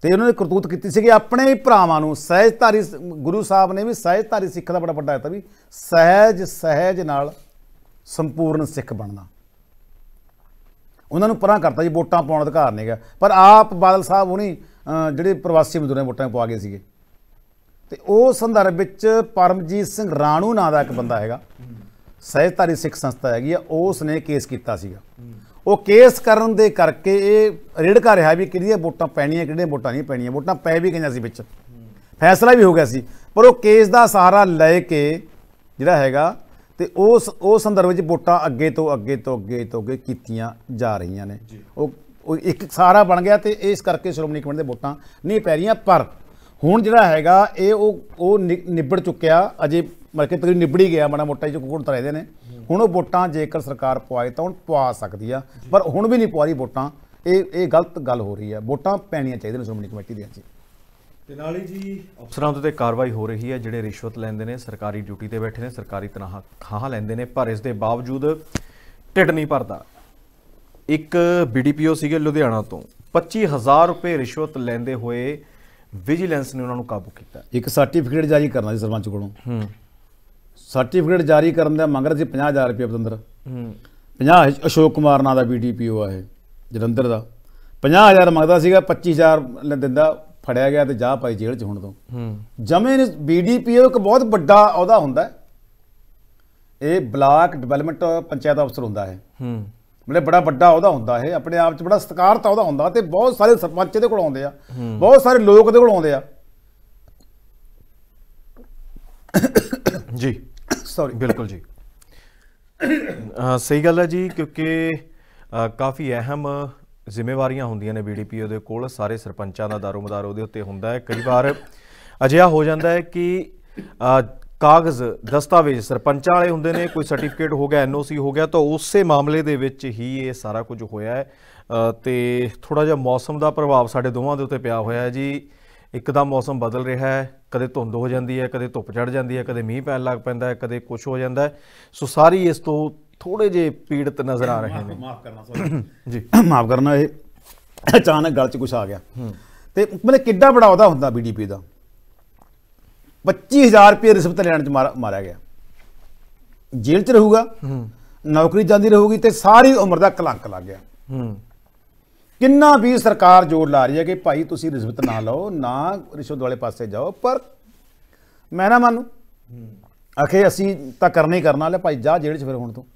Speaker 1: ਤੇ ਉਹਨਾਂ ਨੇ ਕਰਤੂਤ ਕੀਤੀ ਸੀ ਕਿ ਆਪਣੇ ਹੀ ਭਰਾਵਾਂ ਨੂੰ। ਸਹਿਜਧਾਰੀ ਸ- ਗੁਰੂ ਸਾਹਿਬ ਨੇ ਵੀ ਸਹਿਜਧਾਰੀ ਸਿੱਖ ਦਾ ਬੜਾ ਵੱਡਾ ਦਿੱਤਾ ਵੀ ਸਹਿਜ ਸਹਿਜ ਨਾਲ ਸੰਪੂਰਨ ਸਿੱਖ ਬਣਨਾ। ਉਹਨਾਂ ਨੂੰ ਪਰਾਂ ਕਰਤਾ ਜੀ ਵੋਟਾਂ ਪਾਉਣ ਦਾ ਅਧਿਕਾਰ ਨਹੀਂਗਾ ਪਰ ਆਪ ਬਾਦਲ ਸਾਹਿਬ ਹੁਣੀ ਅਹ, ਜਿਹੜੇ ਪ੍ਰਵਾਸੀ ਮਜ਼ਦੂਰਾਂ ਵੋਟਾਂ ਪਵਾ ਗਏ ਸੀਗੇ। ਤੇ ਉਹ ਸੰਦਰਭ ਵਿੱਚ ਪਰਮਜੀਤ ਸਿੰਘ ਰਾਣੂ ਨਾਂ ਦਾ ਇੱਕ ਬੰਦਾ ਹੈਗਾ। ਸਹਿਜਧਾਰੀ ਸਿੱਖ ਸੰਸਥਾ ਹੈਗੀ ਆ ਉਸ ਨੇ ਕੇਸ ਕੀਤਾ ਸੀਗਾ। ਉਹ ਕੇਸ ਕਰਨ ਦੇ ਕਰਕੇ ਇਹ ਰੇੜਕਾ ਰਿਹਾ ਵੀ ਕਿਹੜੀਆਂ ਵੋਟਾਂ ਪੈਣੀਆਂ ਕਿਹੜੀਆਂ ਵੋਟਾਂ ਨਹੀਂ ਪੈਣੀਆਂ ਵੋਟਾਂ ਪੈ ਵੀ ਗਈਆਂ ਸੀ ਵਿੱਚ। ਫੈਸਲਾ ਵੀ ਹੋ ਗਿਆ ਸੀ। ਪਰ ਉਹ ਕੇਸ ਦਾ ਸਹਾਰਾ ਲੈ ਕੇ ਜਿਹੜਾ ਹੈਗਾ ਤੇ ਉਸ ਉਹ ਸੰਦਰਭ ਵਿੱਚ ਵੋਟਾਂ ਅੱਗੇ ਤੋਂ ਅੱਗੇ ਤੋਂ ਅੱਗੇ ਤੋਂ ਅੱਗੇ ਕੀਤੀਆਂ ਜਾ ਰਹੀਆਂ ਨੇ। ਉਹ ਇੱਕ ਸਹਾਰਾ ਬਣ ਗਿਆ ਤੇ ਇਸ ਕਰਕੇ ਸ਼੍ਰੋਮਣੀ ਕਮੇਟੀ ਦੇ ਵੋਟਾਂ ਨਹੀਂ ਪੈ ਰਹੀਆਂ ਪਰ ਹੁਣ ਜਿਹੜਾ ਹੈਗਾ ਇਹ ਉਹ ਉਹ ਨਿ- ਨਿਬੜ ਚੁੱਕਿਆ। ਅਜੇ ਮਤਲਬ ਕਿ ਤਕਰੀਬਨ ਨਿਬੜ ਹੀ ਗਿਆ ਮਾੜਾ ਮੋਟਾ ਜੋ ਕੁਕੜ ਤਰੇ ਨੇ। ਹੁਣ ਉਹ ਵੋਟਾਂ ਜੇਕਰ ਸਰਕਾਰ ਪਵਾਏ ਤਾਂ ਹੁਣ ਪਵਾ ਸਕਦੀ ਆ। ਪਰ ਹੁਣ ਵੀ ਨਹੀਂ ਪਵਾ ਰਹੀ ਵੋਟਾਂ। ਇਹ ਇਹ ਗਲਤ ਗੱਲ ਹੋ ਰਹੀ ਹੈ ਵੋਟਾਂ ਪੈਣੀਆਂ ਚਾਹੀਦੀਆਂ ਨੇ ਸ਼੍ਰੋਮਣੀ ਕਮੇਟੀ ਦੀਆਂ ਜੀ।
Speaker 2: ਤੇ ਨਾਲ ਹੀ ਜੀ ਅਫਸਰਾਂ ਦੇ ਉੱਤੇ ਕਾਰਵਾਈ ਹੋ ਰਹੀ ਹੈ। ਜਿਹੜੇ ਰਿਸ਼ਵਤ ਲੈਂਦੇ ਨੇ ਸਰਕਾਰੀ ਡਿਊਟੀ ਤੇ ਬੈਠੇ ਨੇ ਸਰਕਾਰੀ ਤਨਖਾਹ ਖਾਹ ਲੈਂਦੇ ਨੇ ਪਰ ਇਸ ਦੇ ਬਾਵਜੂਦ ਢਿੱਡ ਨਹੀਂ ਭਰਦਾ। ਇੱਕ ਬੀਡੀਪੀਓ ਸੀਗੇ ਲੁਧਿਆਣਾ ਤੋਂ। 25000 ਰੁਪਏ ਰਿਸ਼ਵਤ ਲੈਂਦੇ ਹੋਏ ਵਿਜੀਲੈਂਸ ਨੇ ਉਹਨਾਂ ਨੂੰ ਕਾਬੂ ਕੀਤਾ
Speaker 1: ਇੱਕ ਸਰਟੀਫਿਕੇਟ ਜਾਰੀ ਕਰਨਾ ਸੀ ਸਰਪੰਚ ਕੋਲੋਂ।
Speaker 2: ਹੂੰ।
Speaker 1: ਸਰਟੀਫਿਕੇਟ ਜਾਰੀ ਕਰਨ ਦਾ ਮੰਗ ਰਿਹਾ ਸੀ 50000 ਰੁਪਏ ਪਤੰਦਰ।
Speaker 2: ਹੂੰ।
Speaker 1: 50 ਅਸ਼ੋਕ ਕੁਮਾਰ ਨਾਂ ਦਾ ਬੀਡੀਪੀਓ ਆ ਇਹ ਜਲੰਧਰ ਦਾ। 50000 ਮੰਗਦਾ ਸੀਗਾ 25000 ਲੈ ਦਿੰਦਾ ਫੜਿਆ ਗਿਆ ਤੇ ਜਾ ਪਾਈ ਜੇਲ੍ਹ 'ਚ ਹੁਣ ਤੋਂ।
Speaker 2: ਹੂੰ।
Speaker 1: ਜਮੇ ਨੇ ਬੀਡੀਪੀਓ ਇੱਕ ਬਹੁਤ ਵੱਡਾ ਅਹੁਦਾ ਹੁੰਦਾ ਇਹ ਬਲਾਕ ਡਿਵੈਲਪਮੈਂਟ ਪੰਚਾਇਤ ਅਫਸਰ ਹੁੰਦਾ ਹੈ।
Speaker 2: ਹੂੰ।
Speaker 1: ਮਤਲਬ ਬੜਾ ਵੱਡਾ ਉਹਦਾ ਹੁੰਦਾ ਹੈ ਆਪਣੇ ਆਪ 'ਚ ਬੜਾ ਸਤਿਕਾਰਤ ਉਹਦਾ ਹੁੰਦਾ ਤੇ ਬਹੁਤ ਸਾਰੇ ਸਰਪੰਚ ਇਹਦੇ ਕੋਲ ਆਉਂਦੇ ਆ ਬਹੁਤ ਸਾਰੇ ਲੋਕ ਇਹਦੇ ਕੋਲ ਆਉਂਦੇ ਆ।
Speaker 2: ਜੀ।
Speaker 1: ਸੌਰੀ
Speaker 2: ਬਿਲਕੁਲ ਜੀ। ਸਹੀ ਗੱਲ ਹੈ ਜੀ ਕਿਉਂਕਿ ਕਾਫੀ ਅਹਿਮ ਜ਼ਿੰਮੇਵਾਰੀਆਂ ਹੁੰਦੀਆਂ ਨੇ ਬੀਡੀਪੀਓ ਦੇ ਕੋਲ ਸਾਰੇ ਸਰਪੰਚਾਂ ਦਾ ਦਾਰੋਮਦਾਰ ਉਹਦੇ ਉੱਤੇ ਹੁੰਦਾ ਹੈ। ਕਈ ਵਾਰ ਅਜਿਹਾ ਹੋ ਜਾਂਦਾ ਹੈ ਕਿ ਕਾਗਜ਼ ਦਸਤਾਵੇਜ਼ ਸਰਪੰਚਾਂ ਵਾਲੇ ਹੁੰਦੇ ਨੇ ਕੋਈ ਸਰਟੀਫਿਕੇਟ ਹੋ ਗਿਆ ਐਨਓਸੀ ਹੋ ਗਿਆ ਤਾਂ ਉਸੇ ਮਾਮਲੇ ਦੇ ਵਿੱਚ ਹੀ ਇਹ ਸਾਰਾ ਕੁਝ ਹੋਇਆ ਹੈ। ਤੇ ਥੋੜਾ ਜਿਹਾ ਮੌਸਮ ਦਾ ਪ੍ਰਭਾਵ ਸਾਡੇ ਦੋਵਾਂ ਦੇ ਉੱਤੇ ਪਿਆ ਹੋਇਆ ਹੈ ਜੀ। ਇੱਕਦਮ ਮੌਸਮ ਬਦਲ ਰਿਹਾ ਹੈ ਕਦੇ ਧੁੰਦ ਹੋ ਜਾਂਦੀ ਹੈ ਕਦੇ ਧੁੱਪ ਚੜ ਜਾਂਦੀ ਹੈ ਕਦੇ ਮੀਂਹ ਪੈਣ ਲੱਗ ਪੈਂਦਾ ਹੈ ਕਦੇ ਕੁਝ ਹੋ ਜਾਂਦਾ ਹੈ। ਸੋ ਸਾਰੀ ਇਸ ਤੋਂ ਥੋੜੇ ਜੇ ਪੀੜਤ ਨਜ਼ਰ ਆ ਰਹੇ ਨੇ।
Speaker 1: ਮਾਫ ਕਰਨਾ ਸੌਰੀ
Speaker 2: ਜੀ।
Speaker 1: ਮਾਫ ਕਰਨਾ ਇਹ ਅਚਾਨਕ ਗਲ 'ਚ ਕੁਝ ਆ ਗਿਆ। ਤੇ ਮਤਲਬ ਕਿੱਡਾ ਬੜਾ ਉਹਦਾ ਹੁੰਦਾ ਬੀਡੀਪੀ ਦਾ। 25000 ਰੁਪਏ ਰਿਸ਼ਵਤ ਲੈਣ 'ਚ ਮਾਰਾ- ਮਾਰਿਆ ਗਿਆ। ਜੇਲ੍ਹ 'ਚ ਰਹੂਗਾ, ਨੌਕਰੀ ਜਾਂਦੀ ਰਹੂਗੀ ਤੇ ਸਾਰੀ ਉਮਰ ਦਾ ਕਲੰਕ ਲੱਗ ਗਿਆ। ਕਿੰਨਾ ਵੀ ਸਰਕਾਰ ਜ਼ੋਰ ਲਾ ਰਹੀ ਹੈ ਕਿ ਭਾਈ ਤੁਸੀਂ ਰਿਸ਼ਵਤ ਨਾ ਲਓ, ਨਾ ਰਿਸ਼ਵਤ ਵਾਲੇ ਪਾਸੇ ਜਾਓ, ਪਰ ਮੈਂ ਨਾ ਮੰਨੂ। ਆਖੇ ਅਸੀਂ ਤਾਂ ਕਰਨਾ ਹੀ ਕਰਨਾ, ਲੈ ਭਾਈ ਜਾ ਜੇਲ੍ਹ 'ਚ ਫਿਰ ਹੁਣ ਤੂੰ।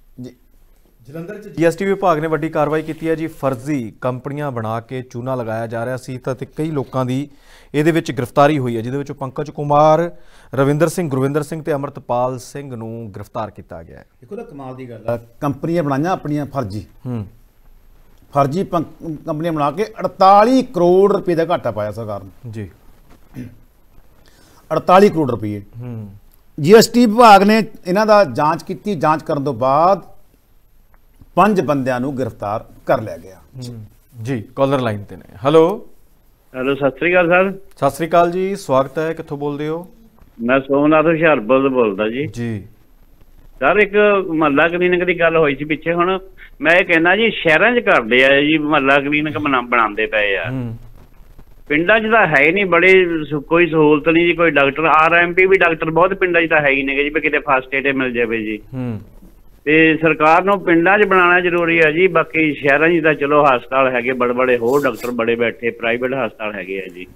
Speaker 2: ਜਲੰਧਰ ਚ ਜੀਐਸਟੀ ਵਿਭਾਗ ਨੇ ਵੱਡੀ ਕਾਰਵਾਈ ਕੀਤੀ ਹੈ ਜੀ। ਫਰਜ਼ੀ ਕੰਪਨੀਆਂ ਬਣਾ ਕੇ ਚੂਨਾ ਲਗਾਇਆ ਜਾ ਰਿਹਾ ਸੀ ਤਾਂ ਤੇ ਕਈ ਲੋਕਾਂ ਦੀ ਇਹਦੇ ਵਿੱਚ ਗ੍ਰਿਫਤਾਰੀ ਹੋਈ ਹੈ ਜਿਹਦੇ ਵਿੱਚ ਪੰਕਜ ਕੁਮਾਰ ਰਵਿੰਦਰ ਸਿੰਘ ਗੁਰਵਿੰਦਰ ਸਿੰਘ ਤੇ ਅਮਰਤਪਾਲ ਸਿੰਘ ਨੂੰ ਗ੍ਰਿਫਤਾਰ ਕੀਤਾ ਗਿਆ ਹੈ।
Speaker 1: ਦੇਖੋ ਤਾਂ ਕਮਾਲ ਦੀ ਗੱਲ ਆ। ਕੰਪਨੀਆਂ ਬਣਾਈਆਂ ਆਪਣੀਆਂ ਫਰਜ਼ੀ।
Speaker 2: ਹੂੰ।
Speaker 1: ਫਰਜ਼ੀ ਕੰਪਨੀਆਂ ਬਣਾ ਕੇ 48 ਕਰੋੜ ਰੁਪਏ ਦਾ ਘਾਟਾ ਪਾਇਆ ਸਰਕਾਰ ਨੂੰ।
Speaker 2: ਜੀ।
Speaker 1: 48 ਕਰੋੜ ਰੁਪਏ।
Speaker 2: ਹੂੰ।
Speaker 1: ਜੀਐਸਟੀ ਵਿਭਾਗ ਨੇ ਇਹਨਾਂ ਦਾ ਜਾਂਚ ਕੀਤੀ। ਜਾਂਚ ਕਰਨ ਤੋਂ ਬਾਅਦ ਪੰਜ ਬੰਦਿਆਂ ਨੂੰ ਗ੍ਰਿਫਤਾਰ ਕਰ ਲਿਆ ਗਿਆ।
Speaker 2: ਜੀ ਕਾਲਰ ਲਾਈਨ ਤੇ ਨੇ। ਹੈਲੋ
Speaker 3: ਹੈਲੋ ਸਤਿ ਸ੍ਰੀ ਅਕਾਲ ਸਰ।
Speaker 2: ਸਤਿ ਸ੍ਰੀ ਅਕਾਲ ਜੀ ਸਵਾਗਤ ਹੈ ਕਿੱਥੋਂ ਬੋਲਦੇ ਹੋ?
Speaker 3: ਮੈਂ ਸੋਮਨਾਥ ਹੁਸ਼ਿਆਰਪੁਰ ਤੋਂ ਬੋਲਦਾ ਜੀ।
Speaker 2: ਜੀ।
Speaker 3: ਸਰ ਇੱਕ ਮਹੱਲਾ ਕਲੀਨਿਕ ਦੀ ਗੱਲ ਹੋਈ ਸੀ ਪਿੱਛੇ ਹੁਣ। ਮੈਂ ਇਹ ਕਹਿੰਦਾ ਜੀ ਸ਼ਹਿਰਾਂ 'ਚ ਕਰਦੇ ਆ ਜੀ ਮਹੱਲਾ ਕਲੀਨਿਕ ਬਣਾ ਬਣਾਉਂਦੇ ਪਏ ਆ। ਪਿੰਡਾਂ 'ਚ ਤਾਂ ਹੈ ਹੀ ਨਹੀਂ ਬੜੇ ਕੋਈ ਸਹੂਲਤ ਨਹੀਂ ਜੀ ਕੋਈ ਡਾਕਟਰ ਆਰਐਮਪੀ ਵੀ ਡਾਕਟਰ ਬਹੁਤ ਪਿੰਡਾਂ 'ਚ ਤਾਂ ਹੈ ਹੀ ਨਹੀਂਗੇ ਜੀ ਵੀ ਕਿਤੇ ਫਸਟ ਏਡ ਮਿਲ ਜਾਵੇ ਜੀ।
Speaker 2: ਹੂੰ।
Speaker 3: ਤੇ ਸਰਕਾਰ ਨੂੰ ਪਿੰਡਾਂ 'ਚ ਬਣਾਉਣਾ ਜ਼ਰੂਰੀ ਹੈ ਜੀ ਬਾਕੀ ਸ਼ਹਿਰਾਂ 'ਚ ਤਾਂ ਚਲੋ ਹਸਪਤਾਲ ਹੈਗੇ ਬੜੇ ਬੜੇ ਹੋਰ ਡਾਕਟਰ ਬੜੇ ਬੈਠੇ ਪ੍ਰਾਈਵੇਟ ਹਸਪਤਾਲ ਹੈਗੇ ਆ ਜੀ।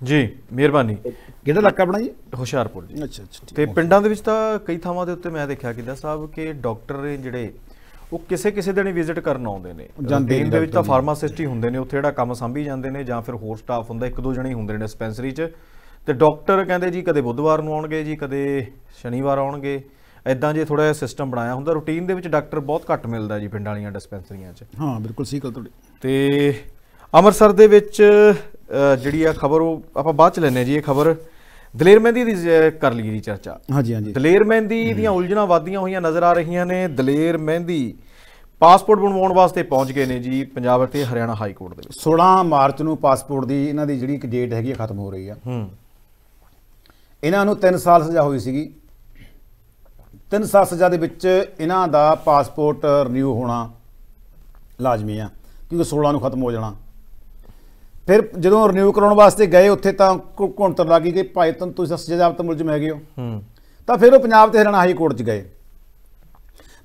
Speaker 2: ਜੀ ਮਿਹਰਬਾਨੀ।
Speaker 1: ਕਿਹੜਾ ਇਲਾਕਾ ਬਣਾ ਜੀ?
Speaker 2: ਹੁਸ਼ਿਆਰਪੁਰ ਜੀ।
Speaker 1: ਅੱਛਾ ਅੱਛਾ
Speaker 2: ਤੇ ਪਿੰਡਾਂ ਦੇ ਵਿੱਚ ਤਾਂ ਕਈ ਥਾਵਾਂ ਦੇ ਉੱਤੇ ਮੈਂ ਦੇਖਿਆ ਕਿਦਾ ਸਾਹਿਬ ਕਿ ਡਾਕਟਰ ਜਿਹੜੇ ਉਹ ਕਿਸੇ ਕਿਸੇ ਦਿਨ ਵਿਜ਼ਿਟ ਕਰਨ ਆਉਂਦੇ ਨੇ।
Speaker 1: ਜਾਂਦੇ
Speaker 2: ਰੂਟੀਨ
Speaker 1: ਨੇ
Speaker 2: ਦੇ ਵਿੱਚ ਤਾਂ ਫਾਰਮਾਸਿਸਟ ਹੀ ਹੁੰਦੇ ਨੇ ਉੱਥੇ ਜਿਹੜਾ ਕੰਮ ਸੰਭੀ ਜਾਂਦੇ ਨੇ ਜਾਂ ਫਿਰ ਹੋਰ ਸਟਾਫ ਹੁੰਦਾ ਇੱਕ ਦੋ ਜਣੇ ਹੀ ਹੁੰਦੇ ਨੇ ਡਿਸਪੈਂਸਰੀ 'ਚ। ਤੇ ਡਾਕਟਰ ਕਹਿੰਦੇ ਜੀ ਕਦੇ ਬੁੱਧਵਾਰ ਨੂੰ ਆਉਣਗੇ ਜੀ ਕਦੇ ਸ਼ਨੀਵਾਰ ਆਉਣਗੇ। ਐਦਾਂ ਜੇ ਥੋੜਾ ਜਿਹਾ ਸਿਸਟਮ ਬਣਾਇਆ ਹੁੰਦਾ ਰੂਟੀਨ ਦੇ ਵਿੱਚ ਡਾਕਟਰ ਬਹੁਤ ਘੱਟ ਮਿਲਦਾ ਜੀ ਪਿੰਡਾਂ ਵਾਲੀਆਂ ਡਿਸਪੈਂਸਰੀਆਂ 'ਚ।
Speaker 1: ਹਾਂ ਬਿਲਕੁਲ ਸਹੀ ਗੱਲ ਤੁਹਾਡੀ।
Speaker 2: ਤੇ ਅੰਮ੍ਰਿਤਸਰ ਦੇ ਵਿੱਚ ਜਿਹੜੀ ਆ ਖਬਰ ਉਹ ਆਪਾਂ ਬਾਅਦ ਚ ਲੈਨੇ ਜੀ ਇਹ ਖਬਰ ਦਲੇਰ ਮਹਿੰਦੀ ਦੀ ਕਰ ਲਈ ਜੀ ਚਰਚਾ।
Speaker 1: ਹਾਂਜੀ ਹਾਂਜੀ।
Speaker 2: ਦਲੇਰ ਮਹਿੰਦੀ ਦੀਆਂ ਉਲਝਣਾਂ ਵਾਦੀਆਂ ਹੋਈਆਂ ਨਜ਼ਰ ਆ ਰਹੀਆਂ ਨੇ। ਦਲੇਰ ਮਹਿੰਦੀ ਪਾਸਪੋਰਟ ਬਣਵਾਉਣ ਵਾਸਤੇ ਪਹੁੰਚ ਗਏ ਨੇ ਜੀ ਪੰਜਾਬ ਅਤੇ ਹਰਿਆਣਾ ਹਾਈ ਕੋਰਟ ਦੇ ਵਿੱਚ।
Speaker 1: 16 ਮਾਰਚ ਨੂੰ ਪਾਸਪੋਰਟ ਦੀ ਇਹਨਾਂ ਦੀ ਜਿਹੜੀ ਇੱਕ ਡੇਟ ਹੈਗੀ ਖਤਮ ਹੋ ਰਹੀ ਆ।
Speaker 2: ਹੂੰ।
Speaker 1: ਇਹਨਾਂ ਨੂੰ 3 ਸਾਲ ਸਜ਼ਾ ਹੋਈ ਸੀਗੀ। 3 ਸਾਲ ਸਜ਼ਾ ਦੇ ਵਿੱਚ ਇਹਨਾਂ ਦਾ ਪਾਸਪੋਰਟ ਰਿਨਿਊ ਹੋਣਾ ਲਾਜ਼ਮੀ ਆ ਕਿਉਂਕਿ 16 ਨੂੰ ਖਤਮ ਹੋ ਜਾਣਾ। ਫਿਰ ਜਦੋਂ ਰਿਨਿਊ ਕਰਾਉਣ ਵਾਸਤੇ ਗਏ ਉੱਥੇ ਤਾਂ ਘੁੰਟਰ ਲੱਗੀ ਕਿ ਭਾਈ ਤੁਮ ਤੁਸੀਂ ਸਜ਼ਾਬਤ ਮੁਲਜ਼ਮ ਹੈਗੇ ਹੋ।
Speaker 2: ਹੂੰ।
Speaker 1: ਤਾਂ ਫਿਰ ਉਹ ਪੰਜਾਬ ਤੇ ਹਰਿਆਣਾ ਹਾਈ ਕੋਰਟ 'ਚ ਗਏ।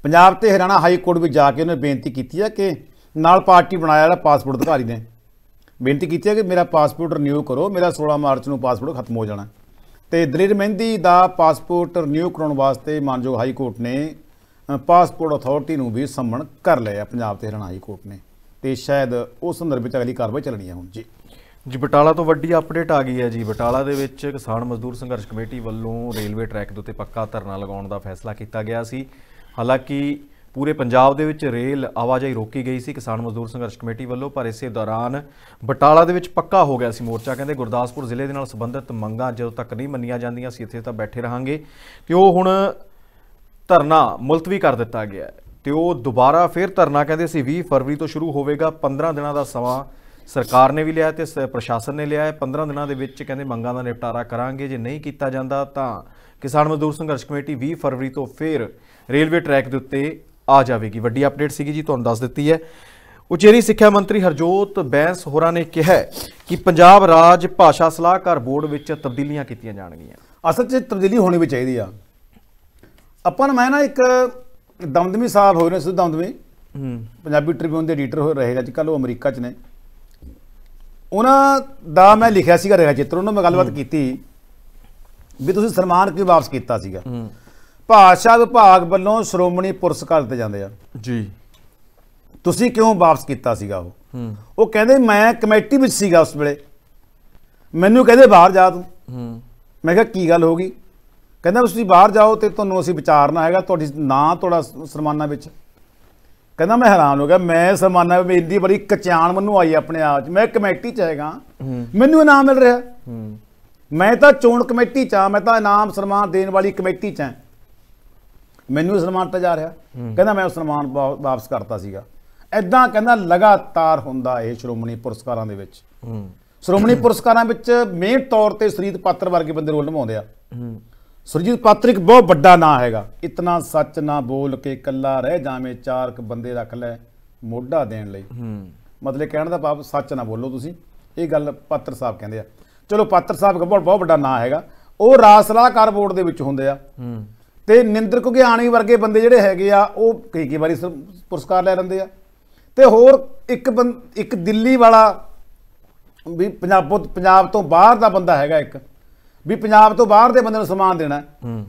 Speaker 1: ਪੰਜਾਬ ਤੇ ਹਰਿਆਣਾ ਹਾਈ ਕੋਰਟ ਵਿੱਚ ਜਾ ਕੇ ਉਹਨੇ ਬੇਨਤੀ ਕੀਤੀ ਹੈ ਕਿ ਨਾਲ ਪਾਰਟੀ ਬਣਾਇਆ ਜਿਹੜਾ ਪਾਸਪੋਰਟ ਅਧਿਕਾਰੀ ਨੇ। ਬੇਨਤੀ ਕੀਤੀ ਹੈ ਕਿ ਮੇਰਾ ਪਾਸਪੋਰਟ ਰਿਨਿਊ ਕਰੋ ਮੇਰਾ 16 ਮਾਰਚ ਨੂੰ ਪਾਸਪੋਰਟ ਖਤਮ ਹੋ ਜਾਣਾ। ਤੇ ਦਲੇਰ ਮਹਿੰਦੀ ਦਾ ਪਾਸਪੋਰਟ ਰਿਨਿਊ ਕਰਾਉਣ ਵਾਸਤੇ ਮਾਨਯੋਗ ਹਾਈ ਕੋਰਟ ਨੇ ਪਾਸਪੋਰਟ ਅਥਾਰਟੀ ਨੂੰ ਵੀ ਸੰਮਣ ਕਰ ਲਿਆ ਪੰਜਾਬ ਤੇ ਹਰਿਆਣਾ ਹਾਈ ਕੋਰਟ ਨੇ। ਤੇ ਸ਼ਾਇਦ ਉਸ ਸੰਦਰਭ ਵਿੱਚ ਅਗਲੀ ਕਾਰਵਾਈ ਚੱਲਣੀ ਹੈ ਹੁਣ। ਜੀ।
Speaker 2: ਜੀ, ਬਟਾਲਾ ਤੋਂ ਵੱਡੀ ਅਪਡੇਟ ਆ ਗਈ ਹੈ ਜੀ। ਬਟਾਲਾ ਦੇ ਵਿੱਚ ਕਿਸਾਨ ਮਜ਼ਦੂਰ ਸੰਘਰਸ਼ ਕਮੇਟੀ ਵੱਲੋਂ ਰੇਲਵੇ ਟਰੈਕ ਦੇ ਉੱਤੇ ਪੱਕਾ ਧਰਨਾ ਲਗਾਉਣ ਦਾ ਫੈਸਲਾ ਕੀਤਾ ਗਿਆ ਸੀ। ਹਾਲਾਂਕਿ ਪੂਰੇ ਪੰਜਾਬ ਦੇ ਵਿੱਚ ਰੇਲ ਆਵਾਜਾਈ ਰੋਕੀ ਗਈ ਸੀ ਕਿਸਾਨ ਮਜ਼ਦੂਰ ਸੰਘਰਸ਼ ਕਮੇਟੀ ਵੱਲੋਂ, ਪਰ ਇਸੇ ਦੌਰਾਨ ਬਟਾਲਾ ਦੇ ਵਿੱਚ ਪੱਕਾ ਹੋ ਗਿਆ ਸੀ ਮੋਰਚਾ। ਕਹਿੰਦੇ ਗੁਰਦਾਸਪੁਰ ਜ਼ਿਲ੍ਹੇ ਦੇ ਨਾਲ ਸੰਬੰਧਿਤ ਮੰਗਾਂ ਜਦੋਂ ਤੱਕ ਨਹੀਂ ਮੰਨੀਆਂ ਜਾਂਦੀਆਂ ਸੀ, ਇੱਥੇ ਤਾਂ ਬੈਠੇ ਰਹਾਂਗੇ। ਤੇ ਉਹ ਹੁਣ ਧਰਨਾ ਮੁਲਤਵੀ ਕਰ ਦਿੱਤਾ ਗਿਆ ਹੈ। ਤੇ ਉਹ ਦੁਬਾਰਾ ਫਿਰ ਧਰਨਾ ਕਹਿੰਦੇ ਸੀ 20 ਫਰਵਰੀ ਤੋਂ ਸ਼ੁਰੂ ਹੋਵੇਗਾ 15 ਦਿਨਾਂ ਦਾ ਸਮਾਂ ਸਰਕਾਰ ਨੇ ਵੀ ਲਿਆ ਤੇ ਸ- ਪ੍ਰਸ਼ਾਸਨ ਨੇ ਲਿਆ ਹੈ। 15 ਦਿਨਾਂ ਦੇ ਵਿੱਚ ਕਹਿੰਦੇ ਮੰਗਾਂ ਦਾ ਨਿਪਟਾਰਾ ਕਰਾਂਗੇ। ਜੇ ਨਹੀਂ ਕੀਤਾ ਜਾਂਦਾ ਤਾਂ ਕਿਸਾਨ ਮਜ਼ਦੂਰ ਸੰਘਰਸ਼ ਕਮੇਟੀ 20 ਫਰਵਰੀ ਤੋਂ ਫਿਰ ਰੇਲਵੇ ਟਰੈਕ ਦੇ ਉੱਤੇ ਆ ਜਾਵੇਗੀ। ਵੱਡੀ ਅਪਡੇਟ ਸੀਗੀ ਜੀ ਤੁਹਾਨੂੰ ਦੱਸ ਦਿੱਤੀ ਹੈ। ਉਚੇਰੀ ਸਿੱਖਿਆ ਮੰਤਰੀ ਹਰਜੋਤ ਬੈਂਸ ਹੋਰਾਂ ਨੇ ਕਿਹਾ ਕਿ ਪੰਜਾਬ ਰਾਜ ਭਾਸ਼ਾ ਸਲਾਹਕਾਰ ਬੋਰਡ ਵਿੱਚ ਤਬਦੀਲੀਆਂ ਕੀਤੀਆਂ ਜਾਣਗੀਆਂ।
Speaker 1: ਅਸਲ 'ਚ ਤਬਦੀਲੀ ਹੋਣੀ ਵੀ ਚਾਹੀਦੀ ਆ। ਆਪਾਂ ਨੂੰ ਮੈਂ ਨਾ ਇੱਕ ਦਮਦਮੀ ਸਾਹਿਬ ਹੋਏ ਨੇ ਸਿੱਧੂ ਦਮਦਮੀ।
Speaker 2: ਹੂੰ।
Speaker 1: ਪੰਜਾਬੀ ਟ੍ਰਿਬਿਊਨ ਦੇ ਐਡੀਟਰ ਹੋ ਰਹੇ ਅੱਜ ਕੱਲ੍ਹ ਉਹ ਅਮਰੀਕਾ 'ਚ ਨੇ। ਉਹਨਾਂ ਦਾ ਮੈਂ ਲਿਖਿਆ ਸੀਗਾ ਰੇਖਾ ਚਿੱਤਰ ਉਹਨਾਂ ਨਾਲ ਮੈਂ ਗੱਲਬਾਤ ਕੀਤੀ ਵੀ ਤੁਸੀਂ ਸਨਮਾਨ ਕਿਉਂ ਵਾਪਸ ਕੀਤਾ ਸੀਗਾ?
Speaker 2: ਹੂੰ।
Speaker 1: ਭਾਸ਼ਾ ਵਿਭਾਗ ਵੱਲੋਂ ਸ਼੍ਰੋਮਣੀ ਪੁਰਸਕਾਰ ਦਿੱਤੇ ਜਾਂਦੇ ਆ।
Speaker 2: ਜੀ।
Speaker 1: ਤੁਸੀਂ ਕਿਉਂ ਵਾਪਸ ਕੀਤਾ ਸੀਗਾ ਉਹ?
Speaker 2: ਹੂੰ।
Speaker 1: ਉਹ ਕਹਿੰਦੇ ਮੈਂ ਕਮੇਟੀ ਵਿੱਚ ਸੀਗਾ ਉਸ ਵੇਲੇ। ਮੈਨੂੰ ਕਹਿੰਦੇ ਬਾਹਰ ਜਾ ਤੂੰ।
Speaker 2: ਹੂੰ।
Speaker 1: ਮੈਂ ਕਿਹਾ ਕੀ ਗੱਲ ਹੋ ਗਈ? ਕਹਿੰਦਾ ਤੁਸੀਂ ਬਾਹਰ ਜਾਓ ਤੇ ਤੁਹਾਨੂੰ ਅਸੀਂ ਵਿਚਾਰਨਾ ਹੈਗਾ ਤੁਹਾਡੀ ਨਾਂ ਤੁਹਾਡਾ ਸ- ਸਨਮਾਨਾਂ ਵਿੱਚ। ਕਹਿੰਦਾ ਮੈਂ ਹੈਰਾਨ ਹੋ ਗਿਆ। ਮੈਂ ਸਨਮਾਨਾਂ ਵਿੱਚ ਇੰਦੀ ਬੜੀ ਕਚਾਣ ਮੈਨੂੰ ਆਈ ਆਪਣੇ ਆਪ ਚ। ਮੈਂ ਕਮੇਟੀ ਚ ਹੈਗਾ। ਮੈਨੂੰ ਇਨਾਮ ਮਿਲ ਰਿਹਾ। ਮੈਂ ਤਾਂ ਚੋਣ ਕਮੇਟੀ ਚ ਆ। ਮੈਂ ਤਾਂ ਇਨਾਮ ਸਨਮਾਨ ਦੇਣ ਵਾਲੀ ਕਮੇਟੀ ਚ ਆ। ਮੈਨੂੰ ਸਨਮਾਨ ਤਾਂ ਜਾ ਰਿਹਾ। ਕਹਿੰਦਾ ਮੈਂ ਉਹ ਸਨਮਾਨ ਵਾਪਸ ਕਰਤਾ ਸੀਗਾ। ਐਦਾਂ ਕਹਿੰਦਾ ਲਗਾਤਾਰ ਹੁੰਦਾ ਇਹ ਸ਼੍ਰੋਮਣੀ ਪੁਰਸਕਾਰਾਂ ਦੇ ਵਿੱਚ। ਸ਼੍ਰੋਮਣੀ ਪੁਰਸਕਾਰਾਂ ਵਿੱਚ ਮੇਨ ਤੌਰ ਤੇ ਸੁਰਜੀਤ ਪਾਤਰ ਵਰਗੇ ਬੰਦੇ ਰੋਲ ਨਿਭਾਉਂਦੇ ਆ। ਸੁਰਜੀਤ ਪਾਤਰ ਇੱਕ ਬਹੁਤ ਵੱਡਾ ਨਾਂ ਹੈਗਾ। ਇਤਨਾ ਸੱਚ ਨਾ ਬੋਲ ਕੇ ਕੱਲਾ ਰਹਿ ਜਾਵੇਂ ਚਾਰ ਕ ਬੰਦੇ ਰੱਖ ਲੈ ਮੋਢਾ ਦੇਣ ਲਈ। ਮਤਲਬ ਕਹਿਣ ਦਾ ਭਾਵ ਸੱਚ ਨਾ ਬੋਲੋ ਤੁਸੀਂ। ਇਹ ਗੱਲ ਪਾਤਰ ਸਾਹਿਬ ਕਹਿੰਦੇ ਆ। ਚਲੋ ਪਾਤਰ ਸਾਹਿਬ ਬਹੁਤ ਬਹੁਤ ਵੱਡਾ ਨਾਂ ਹੈਗਾ। ਉਹ ਰਾਜ ਸਲਾਹਕਾਰ ਬੋਰਡ ਦੇ ਵਿੱਚ ਹੁੰਦੇ ਆ। ਤੇ ਨਿੰਦਰ ਕੁਗਿਆਣੀ ਵਰਗੇ ਬੰਦੇ ਜਿਹੜੇ ਹੈਗੇ ਆ ਉਹ ਕਈ ਕਈ ਵਾਰੀ ਪੁਰਸਕਾਰ ਲੈ ਲੈਂਦੇ ਆ। ਤੇ ਹੋਰ ਇੱਕ ਇੱਕ ਦਿੱਲੀ ਵਾਲਾ ਵੀ ਪੰਜਾਬੋਂ ਪੰਜਾਬ ਤੋਂ ਬਾਹਰ ਦਾ ਬੰਦਾ ਹੈਗਾ ਇੱਕ ਵੀ ਪੰਜਾਬ ਤੋਂ ਬਾਹਰ ਦੇ ਬੰਦੇ ਨੂੰ ਸਨਮਾਨ ਦੇਣਾ।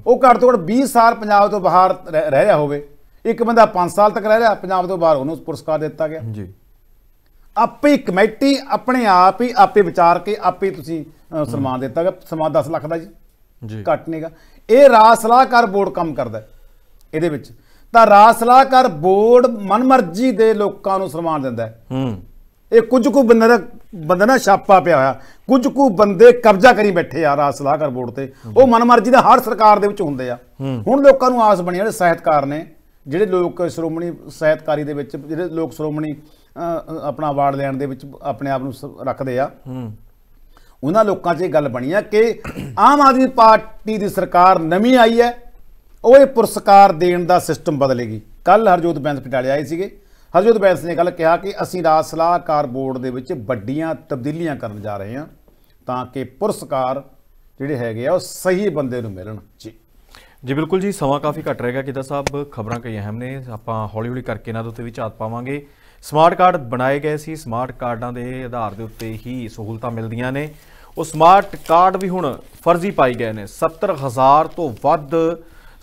Speaker 1: ਉਹ ਘੱਟ ਤੋਂ ਘੱਟ 20 ਸਾਲ ਪੰਜਾਬ ਤੋਂ ਬਾਹਰ ਰਹਿ ਰਹਿ ਹੋਵੇ। ਇੱਕ ਬੰਦਾ 5 ਸਾਲ ਤੱਕ ਰਹਿ ਰਿਹਾ ਪੰਜਾਬ ਤੋਂ ਬਾਹਰ ਉਹਨੂੰ ਪੁਰਸਕਾਰ ਦਿੱਤਾ ਗਿਆ।
Speaker 2: ਜੀ।
Speaker 1: ਆਪੇ ਕਮੇਟੀ ਆਪਣੇ ਆਪ ਹੀ ਆਪੇ ਵਿਚਾਰ ਕੇ ਆਪੇ ਤੁਸੀਂ ਸਨਮਾਨ ਦਿੱਤਾ ਗਿਆ। ਸਨਮਾਨ 10 ਲੱਖ ਦਾ ਜੀ।
Speaker 2: ਜੀ।
Speaker 1: ਘੱਟ ਨਹੀਂਗਾ। ਇਹ ਰਾਜ ਸਲਾਹਕਾਰ ਬੋਰਡ ਕੰਮ ਕਰਦਾ ਇਹਦੇ ਵਿੱਚ। ਤਾਂ ਰਾਜ ਸਲਾਹਕਾਰ ਬੋਰਡ ਮਨਮਰਜ਼ੀ ਦੇ ਲੋਕਾਂ ਨੂੰ ਸਨਮਾਨ ਦਿੰਦਾ ਹੈ।
Speaker 2: ਹੂੰ।
Speaker 1: ਇਹ ਕੁਝ ਕੁ ਬੰਦੇ ਦਾ ਬੰਦਾ ਨਾ ਛਾਪਾ ਪਿਆ ਹੋਇਆ। ਕੁਝ ਕੁ ਬੰਦੇ ਕਬਜ਼ਾ ਕਰੀ ਬੈਠੇ ਆ ਰਾਜ ਸਲਾਹਕਾਰ ਬੋਰਡ ਤੇ। ਉਹ ਮਨਮਰਜ਼ੀ ਦਾ ਹਰ ਸਰਕਾਰ ਦੇ ਵਿੱਚ ਹੁੰਦੇ ਆ। ਹੁਣ ਲੋਕਾਂ ਨੂੰ ਆਸ ਬਣੀ ਜਿਹੜੇ ਸਾਹਿਤਕਾਰ ਨੇ ਜਿਹੜੇ ਲੋਕ ਸ਼੍ਰੋਮਣੀ ਸਾਹਿਤਕਾਰੀ ਦੇ ਵਿੱਚ ਜਿਹੜੇ ਲੋਕ ਸ਼੍ਰੋਮਣੀ ਆਪਣਾ ਅਵਾਰਡ ਲੈਣ ਦੇ ਵਿੱਚ ਆਪਣੇ ਆਪ ਨੂੰ ਰੱਖਦੇ ਆ।
Speaker 2: ਹੂੰ।
Speaker 1: ਉਹਨਾਂ ਲੋਕਾਂ 'ਚ ਇਹ ਗੱਲ ਬਣੀ ਆ ਕਿ ਆਮ ਆਦਮੀ ਪਾਰਟੀ ਦੀ ਸਰਕਾਰ ਨਵੀਂ ਆਈ ਹੈ, ਉਹ ਇਹ ਪੁਰਸਕਾਰ ਦੇਣ ਦਾ ਸਿਸਟਮ ਬਦਲੇਗੀ। ਕੱਲ ਹਰਜੋਤ ਬੈਂਸ ਪਟਿਆਲੇ ਆਏ ਸੀਗੇ। ਹਰਜੋਤ ਬੈਂਸ ਨੇ ਗੱਲ ਕਿਹਾ ਕਿ ਅਸੀਂ ਰਾਜ ਸਲਾਹਕਾਰ ਬੋਰਡ ਦੇ ਵਿੱਚ ਵੱਡੀਆਂ ਤਬਦੀਲੀਆਂ ਕਰਨ ਜਾ ਰਹੇ ਹਾਂ ਤਾਂ ਕਿ ਪੁਰਸਕਾਰ ਜਿਹੜੇ ਹੈਗੇ ਆ, ਉਹ ਸਹੀ ਬੰਦੇ ਨੂੰ ਮਿਲਣ। ਜੀ।
Speaker 2: ਜੀ, ਬਿਲਕੁਲ ਜੀ, ਸਮਾਂ ਕਾਫੀ ਘੱਟ ਰਹੇਗਾ ਕਿਦਾ ਸਾਹਿਬ, ਖਬਰਾਂ ਕਈ ਅਹਿਮ ਨੇ। ਆਪਾਂ ਹੌਲੀ ਹੌਲੀ ਕਰਕੇ ਇਹਨਾਂ ਦੇ ਉੱਤੇ ਵੀ ਝਾਤ ਪਾਵਾਂਗੇ। ਸਮਾਰਟ ਕਾਰਡ ਬਣਾਏ ਗਏ ਸੀ। ਸਮਾਰਟ ਕਾਰਡਾਂ ਦੇ ਆਧਾਰ ਦੇ ਉੱਤੇ ਹੀ ਸਹੂਲਤਾਂ ਮਿਲਦੀਆਂ ਨੇ। ਉਹ ਸਮਾਰਟ ਕਾਰਡ ਵੀ ਹੁਣ ਫਰਜ਼ੀ ਪਾਈ ਗਏ ਨੇ। 70000 ਤੋਂ ਵੱਧ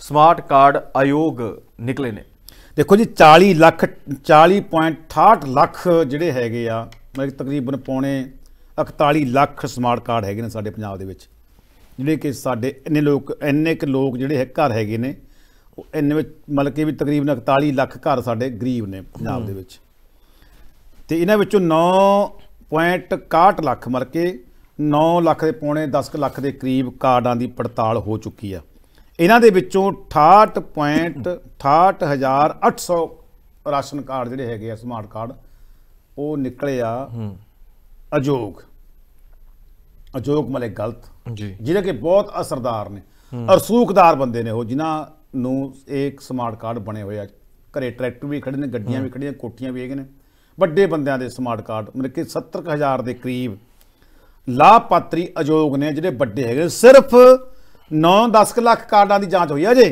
Speaker 2: ਸਮਾਰਟ ਕਾਰਡ ਆਯੋਗ ਨਿਕਲੇ ਨੇ।
Speaker 1: ਦੇਖੋ ਜੀ 40 ਲੱਖ 40.68 ਲੱਖ ਜਿਹੜੇ ਹੈਗੇ ਆ ਤਕਰੀਬਨ ਪੌਣੇ 41 ਲੱਖ ਸਮਾਰਟ ਕਾਰਡ ਹੈਗੇ ਨੇ ਸਾਡੇ ਪੰਜਾਬ ਦੇ ਵਿੱਚ। ਜਿਹੜੇ ਕਿ ਸਾਡੇ ਇੰਨੇ ਲੋਕ ਇੰਨੇ ਕੁ ਲੋਕ ਜਿਹੜੇ ਹੈ ਘਰ ਹੈਗੇ ਨੇ ਉਹ ਇੰਨੇ ਵਿੱਚ ਮਤਲਬ ਕਿ ਵੀ ਤਕਰੀਬਨ 41 ਲੱਖ ਘਰ ਸਾਡੇ ਗਰੀਬ ਨੇ ਪੰਜਾਬ ਦੇ ਵਿੱਚ। ਤੇ ਇਹਨਾਂ ਵਿੱਚੋਂ 9.61 ਲੱਖ ਮਤਲਬ ਕਿ 9 ਲੱਖ ਦੇ ਪੌਣੇ 10 ਕੁ ਲੱਖ ਦੇ ਕਰੀਬ ਕਾਰਡਾਂ ਦੀ ਪੜਤਾਲ ਹੋ ਚੁੱਕੀ ਆ। ਇਹਨਾਂ ਦੇ ਵਿੱਚੋਂ 68.68800 ਰਾਸ਼ਨ ਕਾਰਡ ਜਿਹੜੇ ਹੈਗੇ ਆ ਸਮਾਰਟ ਕਾਰਡ ਉਹ ਨਿਕਲੇ ਆ ਅਜੋਗ। ਅਜੋਗ ਮਲੇ ਗਲਤ।
Speaker 2: ਜੀ।
Speaker 1: ਜਿਹੜੇ ਕਿ ਬਹੁਤ ਅਸਰਦਾਰ ਨੇ। ਅਰਸੂਖਦਾਰ ਬੰਦੇ ਨੇ ਉਹ ਜਿਨ੍ਹਾਂ ਨੂੰ ਇੱਕ ਸਮਾਰਟ ਕਾਰਡ ਬਣੇ ਹੋਏ ਆ। ਘਰੇ ਟਰੈਕਟਰ ਵੀ ਖੜੇ ਨੇ ਗੱਡੀਆਂ ਵੀ ਖੜੀਆਂ ਕੋਠੀਆਂ ਵੀ ਹੈਗੇ ਨੇ। ਵੱਡੇ ਬੰਦਿਆਂ ਦੇ ਸਮਾਰਟ ਕਾਰਡ ਮਤਲਬ ਕਿ 70000 ਦੇ ਕਰੀਬ ਲਾਭਪਾਤਰੀ ਅਯੋਗ ਨੇ ਜਿਹੜੇ ਵੱਡੇ ਹੈਗੇ, ਸਿਰਫ 9-10 ਲੱਖ ਕਾਰਡਾਂ ਦੀ ਜਾਂਚ ਹੋਈ ਆ ਜੇ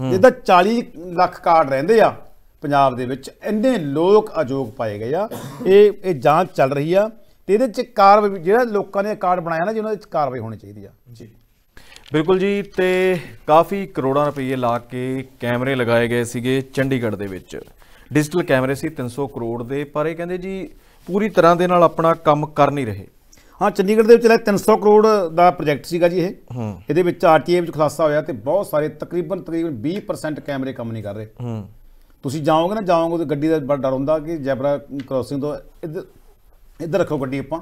Speaker 1: ਜਿਹਦਾ 40 ਲੱਖ ਕਾਰਡ ਰਹਿੰਦੇ ਆ ਪੰਜਾਬ ਦੇ ਵਿੱਚ, ਇੰਨੇ ਲੋਕ ਅਯੋਗ ਪਾਏ ਗਏ ਆ। ਇਹ ਇਹ ਜਾਂਚ ਚੱਲ ਰਹੀ ਆ ਤੇ ਇਹਦੇ ਚ ਕਾਰਵਾਈ ਜਿਹੜਾ ਲੋਕਾਂ ਨੇ ਕਾਰਡ ਬਣਾਇਆ ਨਾ ਜੀ, ਉਹਨਾਂ ਦੇ ਕਾਰਵਾਈ ਹੋਣੀ ਚਾਹੀਦੀ ਆ। ਜੀ।
Speaker 2: ਬਿਲਕੁਲ ਜੀ, ਤੇ ਕਾਫੀ ਕਰੋੜਾਂ ਰੁਪਏ ਲਾ ਕੇ ਕੈਮਰੇ ਲਗਾਏ ਗਏ ਸੀਗੇ ਚੰਡੀਗੜ੍ਹ ਦੇ ਵਿੱਚ। ਡਿਜੀਟਲ ਕੈਮਰੇ ਸੀ 300 ਕਰੋੜ ਦੇ ਪਰ ਇਹ ਕਹਿੰਦੇ ਜੀ ਪੂਰੀ ਤਰ੍ਹਾਂ ਦੇ ਨਾਲ ਆਪਣਾ ਕੰਮ ਕਰ ਨਹੀਂ ਰਹੇ।
Speaker 1: ਹਾਂ ਚੰਡੀਗੜ੍ਹ ਦੇ ਵਿੱਚ ਜਿਹੜਾ 300 ਕਰੋੜ ਦਾ ਪ੍ਰੋਜੈਕਟ ਸੀਗਾ ਜੀ ਇਹ ਇਹਦੇ ਵਿੱਚ ਆਰਟੀਏ ਵਿੱਚ ਖੁਲਾਸਾ ਹੋਇਆ ਤੇ ਬਹੁਤ ਸਾਰੇ ਤਕਰੀਬਨ ਤਕਰੀਬਨ 20% ਕੈਮਰੇ ਕੰਮ ਨਹੀਂ ਕਰ ਰਹੇ। ਤੁਸੀਂ ਜਾਓਗੇ ਨਾ ਜਾਓਗੇ ਤੇ ਗੱਡੀ ਦਾ ਬੜਾ ਡਰ ਹੁੰਦਾ ਕਿ ਜੈਬਰਾ ਕ੍ਰੋਸਿੰਗ ਤੋਂ ਇੱਧਰ ਇੱਧਰ ਰੱਖੋ ਗੱਡੀ ਆਪਾਂ।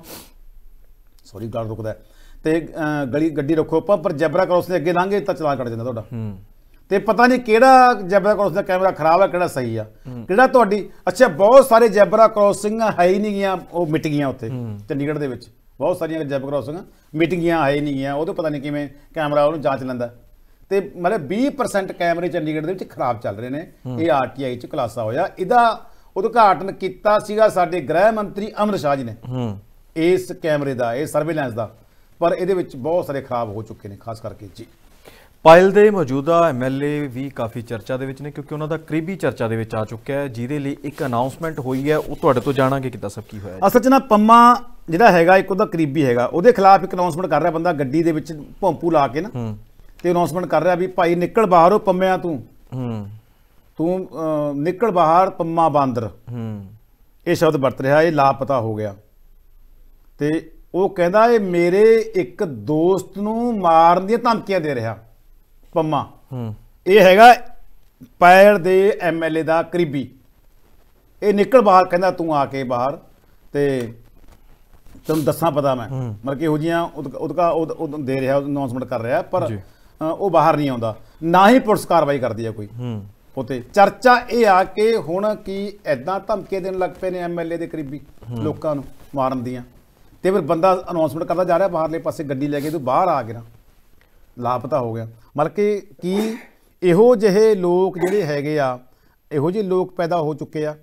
Speaker 1: ਸੌਰੀ ਗਾਰਡ ਰੁਕਦਾ। ਤੇ ਗਲੀ ਗੱਡੀ ਰੱਖੋ ਆਪਾਂ ਪਰ ਜੈਬਰਾ ਕ੍ਰੋਸਿੰਗ ਦੇ ਅੱਗੇ ਲੰਘੇ ਤਾਂ ਚਲਾਨ ਕੱਟ ਜਾਂਦਾ ਤੁਹਾਡਾ। ਤੇ ਪਤਾ ਨਹੀਂ ਕਿਹੜਾ ਜੈਬਰਾ ਕ੍ਰੋਸਿੰਗ ਦਾ ਕੈਮਰਾ ਖਰਾਬ ਹੈ ਕਿਹੜਾ ਸਹੀ ਆ। ਕਿਹੜਾ ਤੁਹਾਡੀ ਅੱਛਾ ਬਹੁਤ ਸਾਰੇ ਜੈਬਰਾ ਕ੍ਰੋਸਿੰਗ ਹੈ ਹੀ ਨਹੀਂ ਗਈਆਂ ਉਹ ਮਿਟ ਗਈਆਂ ਉੱਥੇ ਚੰਡੀਗੜ੍ਹ ਦੇ ਵਿੱਚ। ਬਹੁਤ ਸਾਰੀਆਂ ਜੈਬਰਾ ਕ੍ਰੋਸਿੰਗ ਮਿਟ ਗਈਆਂ ਹੈ ਨਹੀਂ ਗਈਆਂ ਉਹਦੇ ਪਤਾ ਨਹੀਂ ਕਿਵੇਂ ਕੈਮਰਾ ਉਹਨੂੰ ਜਾਂਚ ਲੈਂਦਾ। ਤੇ ਮਤਲਬ 20% ਕੈਮਰੇ ਚੰਡੀਗੜ੍ਹ ਦੇ ਵਿੱਚ ਖਰਾਬ ਚੱਲ ਰਹੇ ਨੇ। ਇਹ ਆਰਟੀਆਈ ਚ ਖੁਲਾਸਾ ਹੋਇਆ। ਇਹਦਾ ਉਦਘਾਟਨ ਕੀਤਾ ਸੀਗਾ ਸਾਡੇ ਗ੍ਰਹਿ ਮੰਤਰੀ ਅਮਰ ਸ਼ਾਹ ਜੀ ਨੇ। ਇਸ ਕੈਮਰੇ ਦਾ ਇਹ ਸਰਵੇਲੈਂਸ ਦਾ। ਪਰ ਇਹਦੇ ਵਿੱਚ ਬਹੁਤ ਸਾਰੇ ਖਰਾਬ ਹੋ ਚੁੱਕੇ ਨੇ ਖਾਸ ਕਰਕੇ ਜੀ।
Speaker 2: ਪਾਇਲ ਦੇ ਮੌਜੂਦਾ ਐਮਐਲਏ ਵੀ ਕਾਫੀ ਚਰਚਾ ਦੇ ਵਿੱਚ ਨੇ ਕਿਉਂਕਿ ਉਹਨਾਂ ਦਾ ਕਰੀਬੀ ਚਰਚਾ ਦੇ ਵਿੱਚ ਆ ਚੁੱਕਿਆ ਹੈ ਜਿਹਦੇ ਲਈ ਇੱਕ ਅਨਾਉਂਸਮੈਂਟ ਹੋਈ ਹੈ। ਉਹ ਤੁਹਾਡੇ ਤੋਂ ਜਾਣਾਂਗੇ ਕਿੱਦਾਂ ਸਭ ਕੀ ਹੋਇਆ।
Speaker 1: ਅਸਲ 'ਚ ਨਾ ਪੰਮਾ ਜਿਹੜਾ ਹੈਗਾ ਇੱਕ ਉਹਦਾ ਕਰੀਬੀ ਹੈਗਾ। ਉਹਦੇ ਖਿਲਾਫ ਇੱਕ ਅਨਾਉਂਸਮੈਂਟ ਕਰ ਰਿਹਾ ਬੰਦਾ ਗੱਡੀ ਦੇ ਵਿੱਚ ਭੌਂਪੂ ਲਾ ਕੇ ਨਾ। ਤੇ ਅਨਾਉਂਸਮੈਂਟ ਕਰ ਰਿਹਾ ਵੀ ਭਾਈ ਨਿਕਲ ਬਾਹਰੋਂ ਪੰਮਿਆਂ ਤੂੰ।
Speaker 2: ਹੂੰ।
Speaker 1: ਤੂੰ ਨਿਕਲ ਬਾਹਰ ਪੰਮਾ ਬਾਂਦਰ।
Speaker 2: ਹੂੰ।
Speaker 1: ਇਹ ਸ਼ਬਦ ਵਰਤ ਰਿਹਾ ਇਹ ਲਾਪਤਾ ਹੋ ਗਿਆ। ਤੇ ਉਹ ਕਹਿੰਦਾ ਇਹ ਮੇਰੇ ਇੱਕ ਦੋਸਤ ਨੂੰ ਮਾਰਨ ਦੀਆਂ ਧਮਕੀਆਂ ਦੇ ਰਿਹਾ। ਪੰਮਾ।
Speaker 2: ਹੂੰ।
Speaker 1: ਇਹ ਹੈਗਾ ਪੈਰ ਦੇ ਐਮਐਲਏ ਦਾ ਕਰੀਬੀ। ਇਹ ਨਿਕਲ ਬਾਹਰ ਕਹਿੰਦਾ ਤੂੰ ਆ ਕੇ ਬਾਹਰ ਤੇ ਤੈਨੂੰ ਦੱਸਾਂ ਪਤਾ ਮੈਂ। ਮਤਲਬ ਕਿ ਇਹੋ ਜੀਆਂ ਉਹਦਾ ਉਹ ਦੇ ਰਿਹਾ ਅਨਾਉਂਸਮੈਂਟ ਕਰ ਰਿਹਾ ਪਰ ਉਹ ਬਾਹਰ ਨਹੀਂ ਆਉਂਦਾ। ਨਾ ਹੀ ਪੁਲਿਸ ਕਾਰਵਾਈ ਕਰਦੀ ਹੈ ਕੋਈ।
Speaker 2: ਹੂੰ।
Speaker 1: ਉਤੇ ਚਰਚਾ ਇਹ ਆ ਕਿ ਹੁਣ ਕੀ ਐਦਾਂ ਧਮਕੇ ਦੇਣ ਲੱਗ ਪਏ ਨੇ ਐਮਐਲਏ ਦੇ ਕਰੀਬੀ ਲੋਕਾਂ ਨੂੰ ਮਾਰਨ ਦੀਆਂ। ਤੇ ਫਿਰ ਬੰਦਾ ਅਨਾਉਂਸਮੈਂਟ ਕਰਦਾ ਜਾ ਰਿਹਾ ਬਾਹਰਲੇ ਪਾਸੇ ਗੱਡੀ ਲੈ ਕੇ ਤੂੰ ਬਾਹਰ ਆ ਗਿਆ ਲਾਪਤਾ ਹੋ ਗਿਆ। ਮਤਲਬ ਕਿ ਕੀ ਇਹੋ ਜਿਹੇ ਲੋਕ ਜਿਹੜੇ ਹੈਗੇ ਆ, ਇਹੋ ਜਿਹੇ ਲੋਕ ਪੈਦਾ ਹੋ ਚੁੱਕੇ ਆ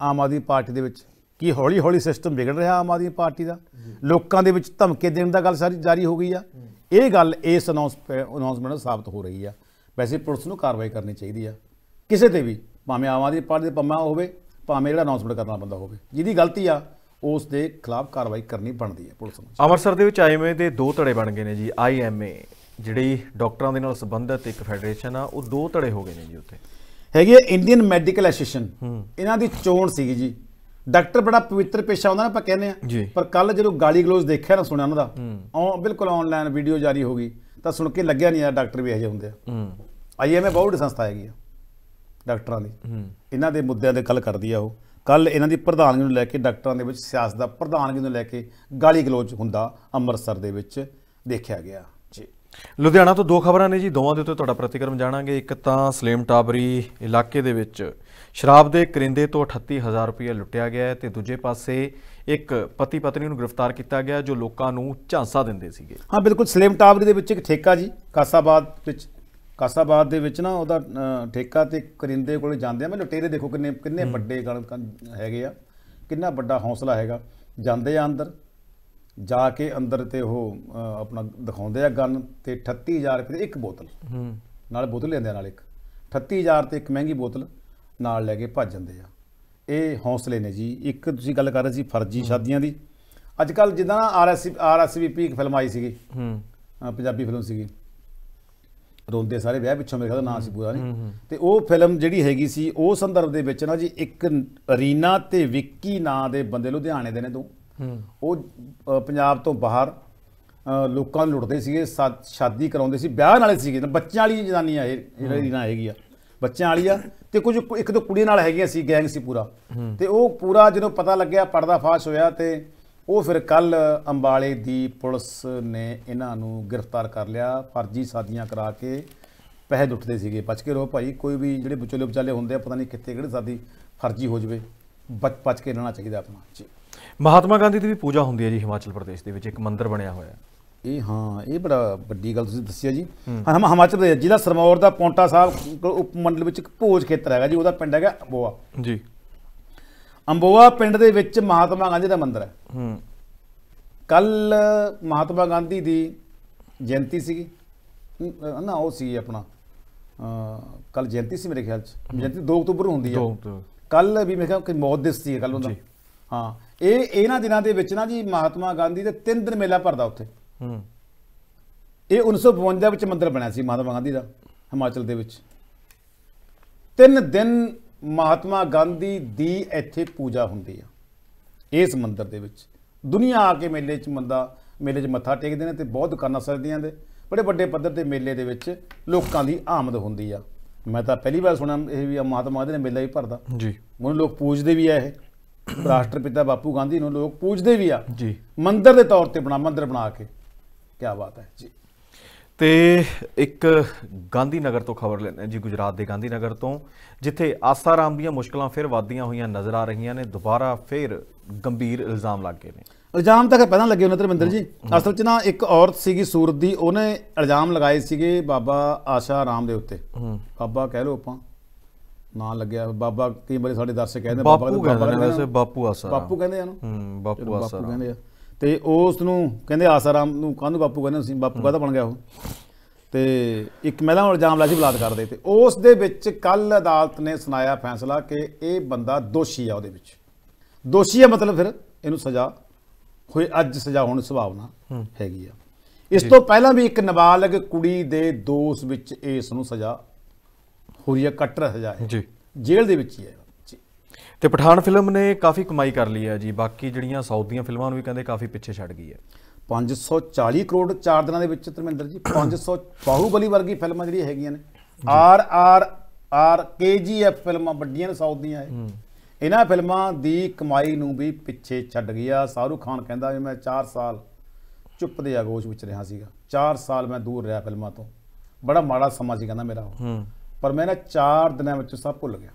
Speaker 1: ਆਮ ਆਦਮੀ ਪਾਰਟੀ ਦੇ ਵਿੱਚ? ਕੀ ਹੌਲੀ ਹੌਲੀ ਸਿਸਟਮ ਵਿਗੜ ਰਿਹਾ ਆਮ ਆਦਮੀ ਪਾਰਟੀ ਦਾ? ਲੋਕਾਂ ਦੇ ਵਿੱਚ ਧਮਕੇ ਦੇਣ ਦਾ ਗੱਲ ਸਾਰੀ ਜਾਰੀ ਹੋ ਗਈ ਆ। ਇਹ ਗੱਲ ਇਸ ਅਨਾਉਂਸਮੈਂਟ ਨਾਲ ਸਾਬਤ ਹੋ ਰਹੀ ਆ। ਵੈਸੇ ਪੁਲਿਸ ਨੂੰ ਕਾਰਵਾਈ ਕਰਨੀ ਚਾਹੀਦੀ ਆ। ਕਿਸੇ ਤੇ ਵੀ, ਭਾਵੇਂ ਆਮ ਆਦਮੀ ਪਾਰਟੀ ਦੇ ਪੰਮਾ ਹੋਵੇ, ਭਾਵੇਂ ਜਿਹੜਾ ਅਨਾਉਂਸਮੈਂਟ ਕਰਨ ਵਾਲਾ ਬੰਦਾ ਹੋਵੇ। ਜਿਹਦੀ ਗਲਤੀ ਆ ਉਸ ਦੇ ਖਿਲਾਫ ਕਾਰਵਾਈ ਕਰਨੀ ਬਣਦੀ ਹੈ ਪੁਲਿਸ ਨੂੰ
Speaker 2: ਅੰਮ੍ਰਿਤਸਰ ਦੇ ਵਿੱਚ ਆਈਐਮਏ ਦੇ ਦੋ ਧੜੇ ਬਣ ਗਏ ਨੇ ਜੀ ਆਈਐਮਏ ਜਿਹੜੀ ਡਾਕਟਰਾਂ ਦੇ ਨਾਲ ਸੰਬੰਧਿਤ ਇੱਕ ਫੈਡਰੇਸ਼ਨ ਆ ਉਹ ਦੋ ਧੜੇ ਹੋ ਗਏ ਨੇ ਜੀ ਉੱਥੇ।
Speaker 1: ਹੈਗੀ ਹੈ ਇੰਡੀਅਨ ਮੈਡੀਕਲ ਐਸੋਸੀਏਸ਼ਨ ਇਹਨਾਂ ਦੀ ਚੋਣ ਸੀਗੀ ਜੀ। ਡਾਕਟਰ ਬੜਾ ਪਵਿੱਤਰ ਪੇਸ਼ਾ ਹੁੰਦਾ ਨਾ ਆਪਾਂ ਕਹਿੰਦੇ। ਆ ਪਰ ਕੱਲ ਜਦੋਂ ਗਾਲੀ ਗਲੋਜ਼ ਦੇਖਿਆ ਨਾ ਸੁਣਿਆ ਉਹਨਾਂ ਦਾ ਉਹ ਬਿਲਕੁਲ ਆਨਲਾਈਨ ਵੀਡੀਓ ਜਾਰੀ ਹੋ ਗਈ ਤਾਂ ਸੁਣ ਕੇ ਲੱਗਿਆ ਨਹੀਂ ਯਾਰ ਡਾਕਟਰ ਵੀ ਇਹੋ ਜਿਹੇ ਹੁੰਦੇ ਆ। ਆਈਐਮਏ ਬਹੁਤ ਸੰਸਥਾ ਹੈਗੀ ਆ ਡਾਕਟਰਾਂ ਦੀ। ਇਹਨਾਂ ਦੇ ਮੁੱਦਿਆਂ ਤੇ ਗੱਲ ਕਰਦੀ ਆ ਉਹ। ਕੱਲ ਇਹਨਾਂ ਦੀ ਪ੍ਰਧਾਨਗੀ ਨੂੰ ਲੈ ਕੇ ਡਾਕਟਰਾਂ ਦੇ ਵਿੱਚ ਸਿਆਸਤ ਦਾ ਪ੍ਰਧਾਨਗੀ ਨੂੰ ਲੈ ਕੇ ਗਾਲੀ ਗਲੋਚ ਹੁੰਦਾ ਅੰਮ੍ਰਿਤਸਰ ਦੇ ਵਿੱਚ ਦੇਖਿਆ ਗਿਆ। ਜੀ।
Speaker 2: ਲੁਧਿਆਣਾ ਤੋਂ ਦੋ ਖਬਰਾਂ ਨੇ ਜੀ ਦੋਵਾਂ ਦੇ ਉੱਤੇ ਤੁਹਾਡਾ ਪ੍ਰਤੀਕਰਮ ਜਾਣਾਂਗੇ। ਇੱਕ ਤਾਂ ਸਲੇਮ ਟਾਬਰੀ ਇਲਾਕੇ ਦੇ ਵਿੱਚ ਸ਼ਰਾਬ ਦੇ ਕਰਿੰਦੇ ਤੋਂ 38000 ਰੁਪਏ ਲੁੱਟਿਆ ਗਿਆ ਤੇ ਦੂਜੇ ਪਾਸੇ ਇੱਕ ਪਤੀ ਪਤਨੀ ਨੂੰ ਗ੍ਰਿਫਤਾਰ ਕੀਤਾ ਗਿਆ ਜੋ ਲੋਕਾਂ ਨੂੰ ਝਾਂਸਾ ਦਿੰਦੇ ਸੀਗੇ।
Speaker 1: ਹਾਂ ਬਿਲਕੁਲ ਸਲੇਮ ਟਾਵਰੀ ਦੇ ਵਿੱਚ ਇੱਕ ਠੇਕਾ ਜੀ ਕਾਸਾਬਾਦ ਵਿੱਚ ਕਾਸਾਬਾਦ ਦੇ ਵਿੱਚ ਨਾ ਉਹਦਾ ਠੇਕਾ ਤੇ ਕਰਿੰਦੇ ਕੋਲੇ ਜਾਂਦੇ ਆ। ਮੈਂ ਲੁਟੇਰੇ ਦੇਖੋ ਕਿੰਨੇ ਕਿੰਨੇ ਵੱਡੇ ਗਣ ਹੈਗੇ ਆ। ਕਿੰਨਾ ਵੱਡਾ ਹੌਸਲਾ ਹੈਗਾ। ਜਾਂਦੇ ਆ ਅੰਦਰ ਜਾ ਕੇ ਅੰਦਰ ਤੇ ਉਹ ਆਪਣਾ ਦਿਖਾਉਂਦੇ ਆ ਗਨ ਤੇ 38000 ਰੁਪਏ ਦੀ ਇੱਕ ਬੋਤਲ।
Speaker 2: ਹੂੰ।
Speaker 1: ਨਾਲ ਬੋਤਲ ਲੈਂਦੇ ਆ ਨਾਲ ਇੱਕ। 38000 ਤੇ ਇੱਕ ਮਹਿੰਗੀ ਬੋਤਲ ਨਾਲ ਲੈ ਕੇ ਭੱਜ ਜਾਂਦੇ ਆ। ਇਹ ਹੌਸਲੇ ਨੇ ਜੀ। ਇੱਕ ਤੁਸੀਂ ਗੱਲ ਕਰ ਰਹੇ ਸੀ ਫਰਜ਼ੀ ਸ਼ਾਦੀਆਂ ਦੀ। ਅੱਜ ਕੱਲ ਜਿੱਦਾਂ ਆਰਐਸ ਆਰਐਸਵੀਪੀ ਇੱਕ ਫਿਲਮ ਆਈ ਸੀਗੀ।
Speaker 2: ਹੂੰ।
Speaker 1: ਪੰਜਾਬੀ ਫਿਲਮ ਸੀਗੀ। ਰੋਂਦੇ ਸਾਰੇ ਵਿਆਹ ਪਿੱਛੋਂ ਮੇਰੇ ਖਿਆਲ ਨਾਂ ਸੀ ਪੂਰਾ ਨਹੀਂ। ਤੇ ਉਹ ਫਿਲਮ ਜਿਹੜੀ ਹੈਗੀ ਸੀ ਉਹ ਸੰਦਰਭ ਦੇ ਵਿੱਚ ਨਾ ਜੀ ਇੱਕ ਰੀਨਾ ਤੇ ਵਿੱਕੀ ਨਾਂ ਦੇ ਬੰਦੇ ਲੁਧਿਆਣੇ ਦੇ ਨੇ ਤੋਂ ਉਹ ਪੰਜਾਬ ਤੋਂ ਬਾਹਰ ਲੋਕਾਂ ਨੂੰ ਲੁੱਟਦੇ ਸੀਗੇ ਸ਼ਾਦੀ ਕਰਾਉਂਦੇ ਸੀ ਵਿਆਹ ਨਾਲੇ ਸੀਗੇ ਬੱਚਿਆਂ ਵਾਲੀ ਜਨਾਨੀ ਆ ਇਹ ਜਿਹੜੀ ਰੀਨਾ ਹੈਗੀ ਆ ਬੱਚਿਆਂ ਵਾਲੀ ਆ। ਤੇ ਕੁਝ ਇੱਕ ਦੋ ਕੁੜੀਆਂ ਨਾਲ ਹੈਗੀਆਂ ਸੀ ਗੈਂਗ ਸੀ ਪੂਰਾ। ਤੇ ਉਹ ਪੂਰਾ ਜਦੋਂ ਪਤਾ ਲੱਗਿਆ ਪਰਦਾ ਫਾਸ਼ ਹੋਇਆ ਤੇ ਉਹ ਫਿਰ ਕੱਲ ਅੰਬਾਲੇ ਦੀ ਪੁਲਿਸ ਨੇ ਇਹਨਾਂ ਨੂੰ ਗ੍ਰਿਫਤਾਰ ਕਰ ਲਿਆ ਫਰਜ਼ੀ ਸਾਦੀਆਂ ਕਰਾ ਕੇ ਪੈਸੇ ਲੁੱਟਦੇ ਸੀਗੇ। ਬਚ ਕੇ ਰਹੋ ਭਾਈ ਕੋਈ ਵੀ ਜਿਹੜੇ ਵਿਚੋਲੇ ਵਿਚਾਲੇ ਹੁੰਦੇ ਆ ਪਤਾ ਨਹੀਂ ਕਿੱਥੇ ਕਿਹੜੀ ਸਾਦੀ ਫਰਜ਼ੀ ਹੋ ਜਵੇ ਬਚ ਬਚ ਕੇ ਰਹਿਣਾ ਚਾਹੀਦਾ ਆਪਣਾ। ਜੀ।
Speaker 2: ਮਹਾਤਮਾ ਗਾਂਧੀ ਦੀ ਵੀ ਪੂਜਾ ਹੁੰਦੀ ਹੈ ਜੀ ਹਿਮਾਚਲ ਪ੍ਰਦੇਸ਼ ਦੇ ਵਿੱਚ ਇੱਕ ਮੰਦਿਰ ਬਣਿਆ ਹੋਇਆ। ਹੈ
Speaker 1: ਇਹ ਹਾਂ ਇਹ ਬੜਾ ਵੱਡੀ ਗੱਲ ਤੁਸੀਂ ਦੱਸਿਆ ਜੀ। ਹਾਂ। ਹਮ ਹਿਮਾਚਲ ਪ੍ਰਦੇਸ਼ ਜ਼ਿਲ੍ਹਾ ਸਰਮੌਰ ਦਾ ਪੌਂਟਾ ਸਾਹਿਬ ਉਪ ਮੰਡਲ ਵਿੱਚ ਇੱਕ ਭੋਜ ਖੇਤਰ ਹੈਗਾ ਜੀ ਉਹਦਾ ਪਿੰਡ ਹੈਗਾ ਅੰਬੋਆ
Speaker 2: ਜੀ।
Speaker 1: ਅੰਬੋਆ ਪਿੰਡ ਦੇ ਵਿੱਚ ਮਹਾਤਮਾ ਗਾਂਧੀ ਦਾ ਮੰਦਿਰ ਹੈ।
Speaker 2: ਹੂੰ।
Speaker 1: ਕੱਲ ਮਹਾਤਮਾ ਗਾਂਧੀ ਦੀ ਜਯੰਤੀ ਸੀਗੀ। ਨਾ ਉਹ ਸੀ ਆਪਣਾ ਕੱਲ ਜਯੰਤੀ ਸੀ ਮੇਰੇ ਖਿਆਲ ਚ। ਜਯੰਤੀ 2 ਅਕਤੂਬਰ ਨੂੰ ਹੁੰਦੀ ਹੈ। ਕੱਲ ਵੀ ਮੇਰੇ ਖਿਆਲ ਕਿ ਮੌਤ ਦਿਵਸ ਸੀ ਕੱਲ ਉਹਦਾ। ਹਾਂ ਇਹ ਇਹਨਾਂ ਦਿਨਾਂ ਦੇ ਵਿੱਚ ਨਾ ਜੀ ਮਹਾਤਮਾ ਗਾਂਧੀ ਦੇ 3 ਦਿਨ ਮੇਲਾ ਭਰਦਾ ਉੱਥੇ।
Speaker 2: ਹੂੰ।
Speaker 1: ਇਹ 1952 ਵਿੱਚ ਮੰਦਿਰ ਬਣਿਆ ਸੀ ਮਹਾਤਮਾ ਗਾਂਧੀ ਦਾ ਹਿਮਾਚਲ ਦੇ ਵਿੱਚ। ਤਿੰਨ ਦਿਨ ਮਹਾਤਮਾ ਗਾਂਧੀ ਦੀ ਇੱਥੇ ਪੂਜਾ ਹੁੰਦੀ ਆ। ਇਸ ਮੰਦਿਰ ਦੇ ਵਿੱਚ। ਦੁਨੀਆ ਆ ਕੇ ਮੇਲੇ 'ਚ ਮੰਦਾ ਮੇਲੇ 'ਚ ਮੱਥਾ ਟੇਕਦੇ ਨੇ ਤੇ ਬਹੁਤ ਦੁਕਾਨਾਂ ਸਜਦੀਆਂ ਦੇ ਬੜੇ ਵੱਡੇ ਪੱਧਰ ਤੇ ਮੇਲੇ ਦੇ ਵਿੱਚ ਲੋਕਾਂ ਦੀ ਆਮਦ ਹੁੰਦੀ ਆ। ਮੈਂ ਤਾਂ ਪਹਿਲੀ ਵਾਰ ਸੁਣਿਆ ਇਹ ਵੀ ਆ ਮਹਾਤਮਾ ਗਾਂਧੀ ਨੇ ਮੇਲਾ ਵੀ ਭਰਦਾ।
Speaker 2: ਜੀ।
Speaker 1: ਉਹਨੂੰ ਲੋਕ ਪੂਜਦੇ ਵੀ ਆ ਇਹ। ਰਾਸ਼ਟਰਪਿਤਾ ਬਾਪੂ ਗਾਂਧੀ ਨੂੰ ਲੋਕ ਪੂਜਦੇ ਵੀ ਆ।
Speaker 2: ਜੀ।
Speaker 1: ਮੰਦਿਰ ਦੇ ਤੌਰ ਤੇ ਬਣਾ ਮੰਦਿਰ ਬਣਾ ਕੇ। ਕੀ ਬਾਤ ਹੈ। ਜੀ।
Speaker 2: ਤੇ ਇੱਕ ਗਾਂਧੀ ਨਗਰ ਤੋਂ ਖਬਰ ਲੈਣਾ ਜੀ ਗੁਜਰਾਤ ਦੇ ਗਾਂਧੀ ਨਗਰ ਤੋਂ ਜਿੱਥੇ ਆਸਾਰਾਮ ਦੀਆਂ ਮੁਸ਼ਕਲਾਂ ਫਿਰ ਵਧਦੀਆਂ ਹੋਈਆਂ ਨਜ਼ਰ ਆ ਰਹੀਆਂ ਨੇ ਦੁਬਾਰਾ ਫਿਰ ਗੰਭੀਰ ਇਲਜ਼ਾਮ ਲੱਗ ਗਏ ਨੇ।
Speaker 1: ਇਲਜ਼ਾਮ ਤਾਂ ਪਹਿਲਾਂ ਲੱਗੇ ਉਹਨਾਂ ਧਰਮਿੰਦਰ ਜੀ ਅਸਲ 'ਚ ਨਾ ਇੱਕ ਔਰਤ ਸੀਗੀ ਸੂਰਤ ਦੀ ਉਹਨੇ ਇਲਜ਼ਾਮ ਲਗਾਏ ਸੀਗੇ ਬਾਬਾ ਆਸ਼ਾ ਰਾਮ ਦੇ ਉੱਤੇ। ਬਾਬਾ ਕਹਿ ਲਓ ਆਪਾਂ ਨਾਂ ਲੱਗਿਆ ਬਾਬਾ ਕਈ ਵਾਰੀ ਸਾਡੇ ਦਰਸ਼ਕ ਕਹਿੰਦੇ
Speaker 2: ਬਾਪੂ
Speaker 1: ਕਹਿੰਦੇ-
Speaker 2: ਵੈਸੇ ਬਾਪੂ ਆਸਾਰਾਮ
Speaker 1: ਬਾਪੂ ਕਹਿੰਦੇ ਆ ਨਾ।
Speaker 2: ਹੂੰ ਬਾਪੂ
Speaker 1: ਬਾਪੂ
Speaker 2: ਆਸਾਰਾਮ
Speaker 1: ਕਹਿੰਦੇ ਆ। ਤੇ ਉਸ ਨੂੰ ਕਹਿੰਦੇ ਆਸਾਰਾਮ ਨੂੰ ਕਾਹਨੂੰ ਬਾਪੂ ਕਹਿੰਦੇ ਸੀ? ਬਾਪੂ ਕਾਹਦਾ ਬਣ ਗਿਆ ਉਹ? ਤੇ ਇੱਕ ਮਹਿਲਾ ਨੂੰ ਇਲਜ਼ਾਮ ਲਾਇਆ ਸੀ ਬਲਾਤਕਾਰ ਦੇ ਤੇ। ਉਸ ਦੇ ਵਿੱਚ ਕੱਲ ਅਦਾਲਤ ਨੇ ਸੁਣਾਇਆ ਫੈਸਲਾ ਕਿ ਇਹ ਬੰਦਾ ਦੋਸ਼ੀ ਆ ਉਹਦੇ ਵਿੱਚ। ਦੋਸ਼ੀ ਆ ਮਤਲਬ ਫਿਰ ਇਹਨੂੰ ਸਜ਼ਾ ਹੋਏ ਅੱਜ ਸਜ਼ਾ ਹੋਣ ਦੀ ਸੰਭਾਵਨਾ ਹੈਗੀ ਆ। ਇਸ ਤੋਂ ਪਹਿਲਾਂ ਵੀ ਇੱਕ ਨਾਬਾਲਗ ਕੁੜੀ ਦੇ ਦੋਸ਼ ਵਿੱਚ ਇਸ ਨੂੰ ਸਜ਼ਾ ਹੋ ਰਹੀ ਹੈ ਕੱਟਰ ਸਜ਼ਾ ਹੈ
Speaker 2: ਜੀ।
Speaker 1: ਜੇਲ੍ਹ ਦੇ ਵਿੱਚ ਹੀ ਹੈ
Speaker 2: ਤੇ ਪਠਾਨ ਫਿਲਮ ਨੇ ਕਾਫੀ ਕਮਾਈ ਕਰ ਲਈ ਹੈ ਜੀ। ਬਾਕੀ ਜਿਹੜੀਆਂ ਸਾਊਥ ਦੀਆਂ ਫਿਲਮਾਂ ਨੂੰ ਵੀ ਕਹਿੰਦੇ ਕਾਫੀ ਪਿੱਛੇ ਛੱਡ ਗਈ ਹੈ।
Speaker 1: 540 ਕਰੋੜ ਚਾਰ ਦਿਨਾਂ ਦੇ ਵਿੱਚ ਧਰਮਿੰਦਰ ਜੀ 500 ਬਾਹੂਬਲੀ ਵਰਗੀ ਫਿਲਮਾਂ ਜਿਹੜੀਆਂ ਹੈਗੀਆਂ ਨੇ। ਆਰ ਆਰ ਆਰ ਕੇਜੀਐਫ ਫਿਲਮਾਂ ਵੱਡੀਆਂ ਨੇ ਸਾਊਥ ਦੀਆਂ ਇਹ। ਇਹਨਾਂ ਫਿਲਮਾਂ ਦੀ ਕਮਾਈ ਨੂੰ ਵੀ ਪਿੱਛੇ ਛੱਡ ਗਿਆ ਸ਼ਾਹਰੁਖ ਖਾਨ ਕਹਿੰਦਾ ਵੀ ਮੈਂ 4 ਸਾਲ ਚੁੱਪ ਦੇ ਆਗੋਸ਼ ਵਿੱਚ ਰਿਹਾ ਸੀਗਾ। 4 ਸਾਲ ਮੈਂ ਦੂਰ ਰਿਹਾ ਫਿਲਮਾਂ ਤੋਂ। ਬੜਾ ਮਾੜਾ ਸਮਾਂ ਸੀ ਕਹਿੰਦਾ ਮੇਰਾ ਉਹ। ਪਰ ਮੈਂ ਨਾ 4 ਦਿਨਾਂ ਵਿੱਚ ਸਭ ਭੁੱਲ ਗਿਆ।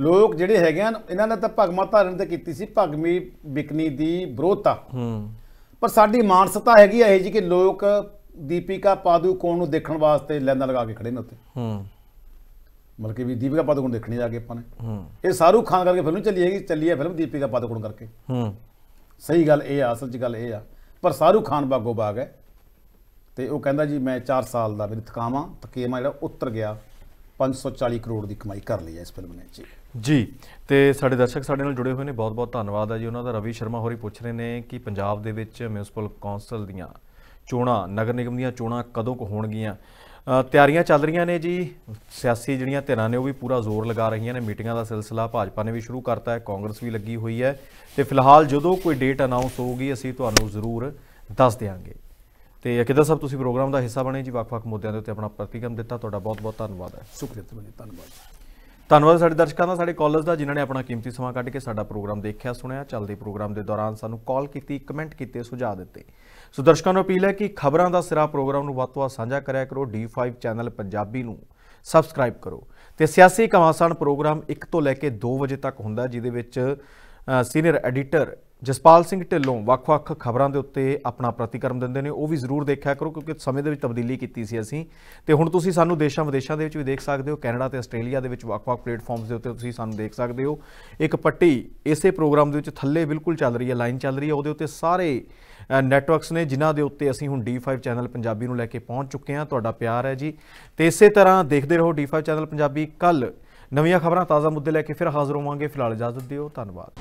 Speaker 1: ਲੋਕ ਜਿਹੜੇ ਹੈਗੇ ਹਨ ਇਹਨਾਂ ਨੇ ਤਾਂ ਭਗਮਾ ਧਾਰਨ ਤੇ ਕੀਤੀ ਸੀ ਭਗਮੀ ਬਿਕਨੀ ਦੀ ਵਿਰੋਧਤਾ।
Speaker 2: ਹੂੰ।
Speaker 1: ਪਰ ਸਾਡੀ ਮਾਨਸਤਾ ਹੈਗੀ ਇਹ ਜੀ ਕਿ ਲੋਕ ਦੀਪਿਕਾ ਪਾਦੂਕੋਣ ਨੂੰ ਦੇਖਣ ਵਾਸਤੇ ਲੈਂਦਾ ਲਗਾ ਕੇ ਖੜੇ ਨੇ ਉੱਤੇ
Speaker 2: ਹੂੰ।
Speaker 1: ਮਤਲਬ ਕਿ ਵੀ ਦੀਪਿਕਾ ਪਾਦੂਕੋਣ ਦੇਖਣੀ ਜਾ ਕੇ ਆਪਾਂ ਨੇ।
Speaker 2: ਹੂੰ।
Speaker 1: ਇਹ ਸ਼ਾਹਰੁਖ ਖਾਨ ਕਰਕੇ ਫਿਲਮ ਚੱਲੀ ਹੈਗੀ ਚੱਲੀ ਹੈ ਫਿਲਮ ਦੀਪਿਕਾ ਪਾਦੂਕੋਣ ਕਰਕੇ।
Speaker 2: ਹੂੰ।
Speaker 1: ਸਹੀ ਗੱਲ ਇਹ ਆ ਅਸਲ 'ਚ ਗੱਲ ਇਹ ਆ। ਪਰ ਸ਼ਾਹਰੁਖ ਖਾਨ ਬਾਗੋ ਬਾਗ ਹੈ। ਤੇ ਉਹ ਕਹਿੰਦਾ ਜੀ ਮੈਂ 4 ਸਾਲ ਦਾ ਮੇਰੀ ਥਕਾਵਾਂ ਥਕੇਮਾ ਜਿਹੜਾ ਉਤਰ ਗਿਆ। 540 ਕਰੋੜ ਦੀ ਕਮਾਈ ਕਰ ਲਈ ਹੈ ਇਸ ਫਿਲਮ ਨੇ ਜੀ।
Speaker 2: ਜੀ ਤੇ ਸਾਡੇ ਦਰਸ਼ਕ ਸਾਡੇ ਨਾਲ ਜੁੜੇ ਹੋਏ ਨੇ ਬਹੁਤ-ਬਹੁਤ ਧੰਨਵਾਦ ਹੈ ਜੀ ਉਹਨਾਂ ਦਾ। ਰਵੀ ਸ਼ਰਮਾ ਹੋਰੀ ਪੁੱਛ ਰਹੇ ਨੇ ਕਿ ਪੰਜਾਬ ਦੇ ਵਿੱਚ ਮਿਊਨਿਸਪਲ ਕੌਂਸਲ ਦੀਆਂ ਚੋਣਾਂ ਨਗਰ ਨਿਗਮ ਦੀਆਂ ਚੋਣਾਂ ਕਦੋਂ ਕੁ ਹੋਣਗੀਆਂ? ਤਿਆਰੀਆਂ ਚੱਲ ਰਹੀਆਂ ਨੇ ਜੀ। ਸਿਆਸੀ ਜਿਹੜੀਆਂ ਧਿਰਾਂ ਨੇ ਉਹ ਵੀ ਪੂਰਾ ਜ਼ੋਰ ਲਗਾ ਰਹੀਆਂ ਨੇ। ਮੀਟਿੰਗਾਂ ਦਾ ਸਿਲਸਿਲਾ ਭਾਜਪਾ ਨੇ ਵੀ ਸ਼ੁਰੂ ਕਰਤਾ ਹੈ ਕਾਂਗਰਸ ਵੀ ਲੱਗੀ ਹੋਈ ਹੈ। ਤੇ ਫਿਲਹਾਲ ਜਦੋਂ ਕੋਈ ਡੇਟ ਅਨਾਉਂਸ ਹੋਊਗੀ ਅਸੀਂ ਤੁਹਾਨੂੰ ਜ਼ਰੂਰ ਦੱਸ ਦਿਆਂਗੇ। ਤੇ ਅਕਿਦਾ ਸਾਹਿਬ ਤੁਸੀਂ ਪ੍ਰੋਗਰਾਮ ਦਾ ਹਿੱਸਾ ਬਣੇ ਜੀ। ਵੱਖ-ਵੱਖ ਮੁੱਦਿਆਂ ਦੇ ਉੱਤੇ ਆਪਣਾ ਪ੍ਰਤੀਕਰਮ ਦਿੱਤਾ। ਤੁਹਾਡਾ ਬਹੁਤ-ਬਹੁਤ ਧੰਨਵਾਦ ਹੈ।
Speaker 1: ਸ਼ੁਕਰੀਆ ਤੁਹਾਨੂੰ ਜੀ, ਧੰਨਵਾਦ।
Speaker 2: ਧੰਨਵਾਦ ਸਾਡੇ ਦਰਸ਼ਕਾਂ ਦਾ, ਸਾਡੇ ਕਾਲਰਸ ਦਾ, ਜਿਨ੍ਹਾਂ ਨੇ ਆਪਣਾ ਕੀਮਤੀ ਸਮਾਂ ਕੱਢ ਕੇ ਸਾਡਾ ਪ੍ਰੋਗਰਾਮ ਦੇਖਿਆ, ਸੁਣਿਆ, ਚੱਲਦੇ ਪ੍ਰੋਗਰਾਮ ਦੇ ਦੌਰਾਨ ਸਾਨੂੰ ਕਾਲ ਕੀਤੀ ਕਮੈਂਟ ਕੀਤੇ, ਸੁਝਾਅ ਦਿੱਤੇ। ਸੋ ਦਰਸ਼ਕਾਂ ਨੂੰ ਅਪੀਲ ਹੈ ਕਿ ਖਬਰਾਂ ਦਾ ਸਿਰਾ ਪ੍ਰੋਗਰਾਮ ਨੂੰ ਵੱਧ ਤੋਂ ਵੱਧ ਸਾਂਝਾ ਕਰਿਆ ਕਰੋ D5 ਚੈਨਲ ਪੰਜਾਬੀ ਨੂੰ ਸਬਸਕ੍ਰਾਈਬ ਕਰੋ। ਤੇ ਸਿਆਸੀ ਕਮਾਸਾਨ ਪ੍ਰੋਗਰਾਮ 1 ਤੋਂ ਲੈ ਕੇ 2 ਵਜੇ ਤੱਕ ਹੁੰਦਾ, ਜਿਹਦੇ ਵਿੱਚ ਸੀਨੀਅਰ ਐਡੀਟਰ ਜਸਪਾਲ ਸਿੰਘ ਢਿੱਲੋਂ ਵੱਖ-ਵੱਖ ਖਬਰਾਂ ਦੇ ਉੱਤੇ ਆਪਣਾ ਪ੍ਰਤੀਕਰਮ ਦਿੰਦੇ ਨੇ, ਉਹ ਵੀ ਜ਼ਰੂਰ ਦੇਖਿਆ ਕਰੋ ਕਿਉਂਕਿ ਸਮੇਂ ਦੇ ਵਿੱਚ ਤਬਦੀਲੀ ਕੀਤੀ ਸੀ ਅਸੀਂ। ਤੇ ਹੁਣ ਤੁਸੀਂ ਸਾਨੂੰ ਦੇਸ਼ਾਂ ਵਿਦੇਸ਼ਾਂ ਦੇ ਵਿੱਚ ਵੀ ਦੇਖ ਸਕਦੇ ਹੋ, ਕੈਨੇਡਾ ਤੇ ਆਸਟ੍ਰੇਲੀਆ ਦੇ ਵਿੱਚ ਵੱਖ-ਵੱਖ ਪਲੇਟਫਾਰਮਸ ਦੇ ਉੱਤੇ ਤੁਸੀਂ ਸਾਨੂੰ ਦੇਖ ਸਕਦੇ ਹੋ। ਇੱਕ ਪੱਟੀ ਇਸੇ ਪ੍ਰੋਗਰਾਮ ਦੇ ਵਿੱਚ ਥੱਲੇ ਬਿਲਕੁਲ ਚੱਲ ਰਹੀ ਹੈ, ਲਾਈਨ ਚੱਲ ਰਹੀ ਹੈ, ਉਹਦੇ ਉੱਤੇ ਸਾਰੇ ਨੈਟਵਰਕਸ ਨੇ ਜਿਨ੍ਹਾਂ ਦੇ ਉੱਤੇ ਅਸੀਂ ਹੁਣ D5 ਚੈਨਲ ਪੰਜਾਬੀ ਨੂੰ ਲੈ ਕੇ ਪਹੁੰਚ ਚੁੱਕੇ ਹਾਂ, ਤੁਹਾਡਾ ਪਿਆਰ ਹੈ ਜੀ। ਤੇ ਇਸੇ ਤਰ੍ਹਾਂ ਦੇਖਦੇ ਰਹੋ D5 ਚੈਨਲ ਪੰਜਾਬੀ। ਕੱਲ ਨਵੀਆਂ ਖਬਰਾਂ ਤਾਜ਼ਾ ਮੁੱਦੇ ਲੈ ਕੇ ਫਿਰ ਹਾਜ਼ਰ ਹੋਵਾਂਗੇ। ਫਿਲਹਾਲ ਇਜਾਜ਼ਤ ਦਿਓ, ਧੰਨਵਾਦ।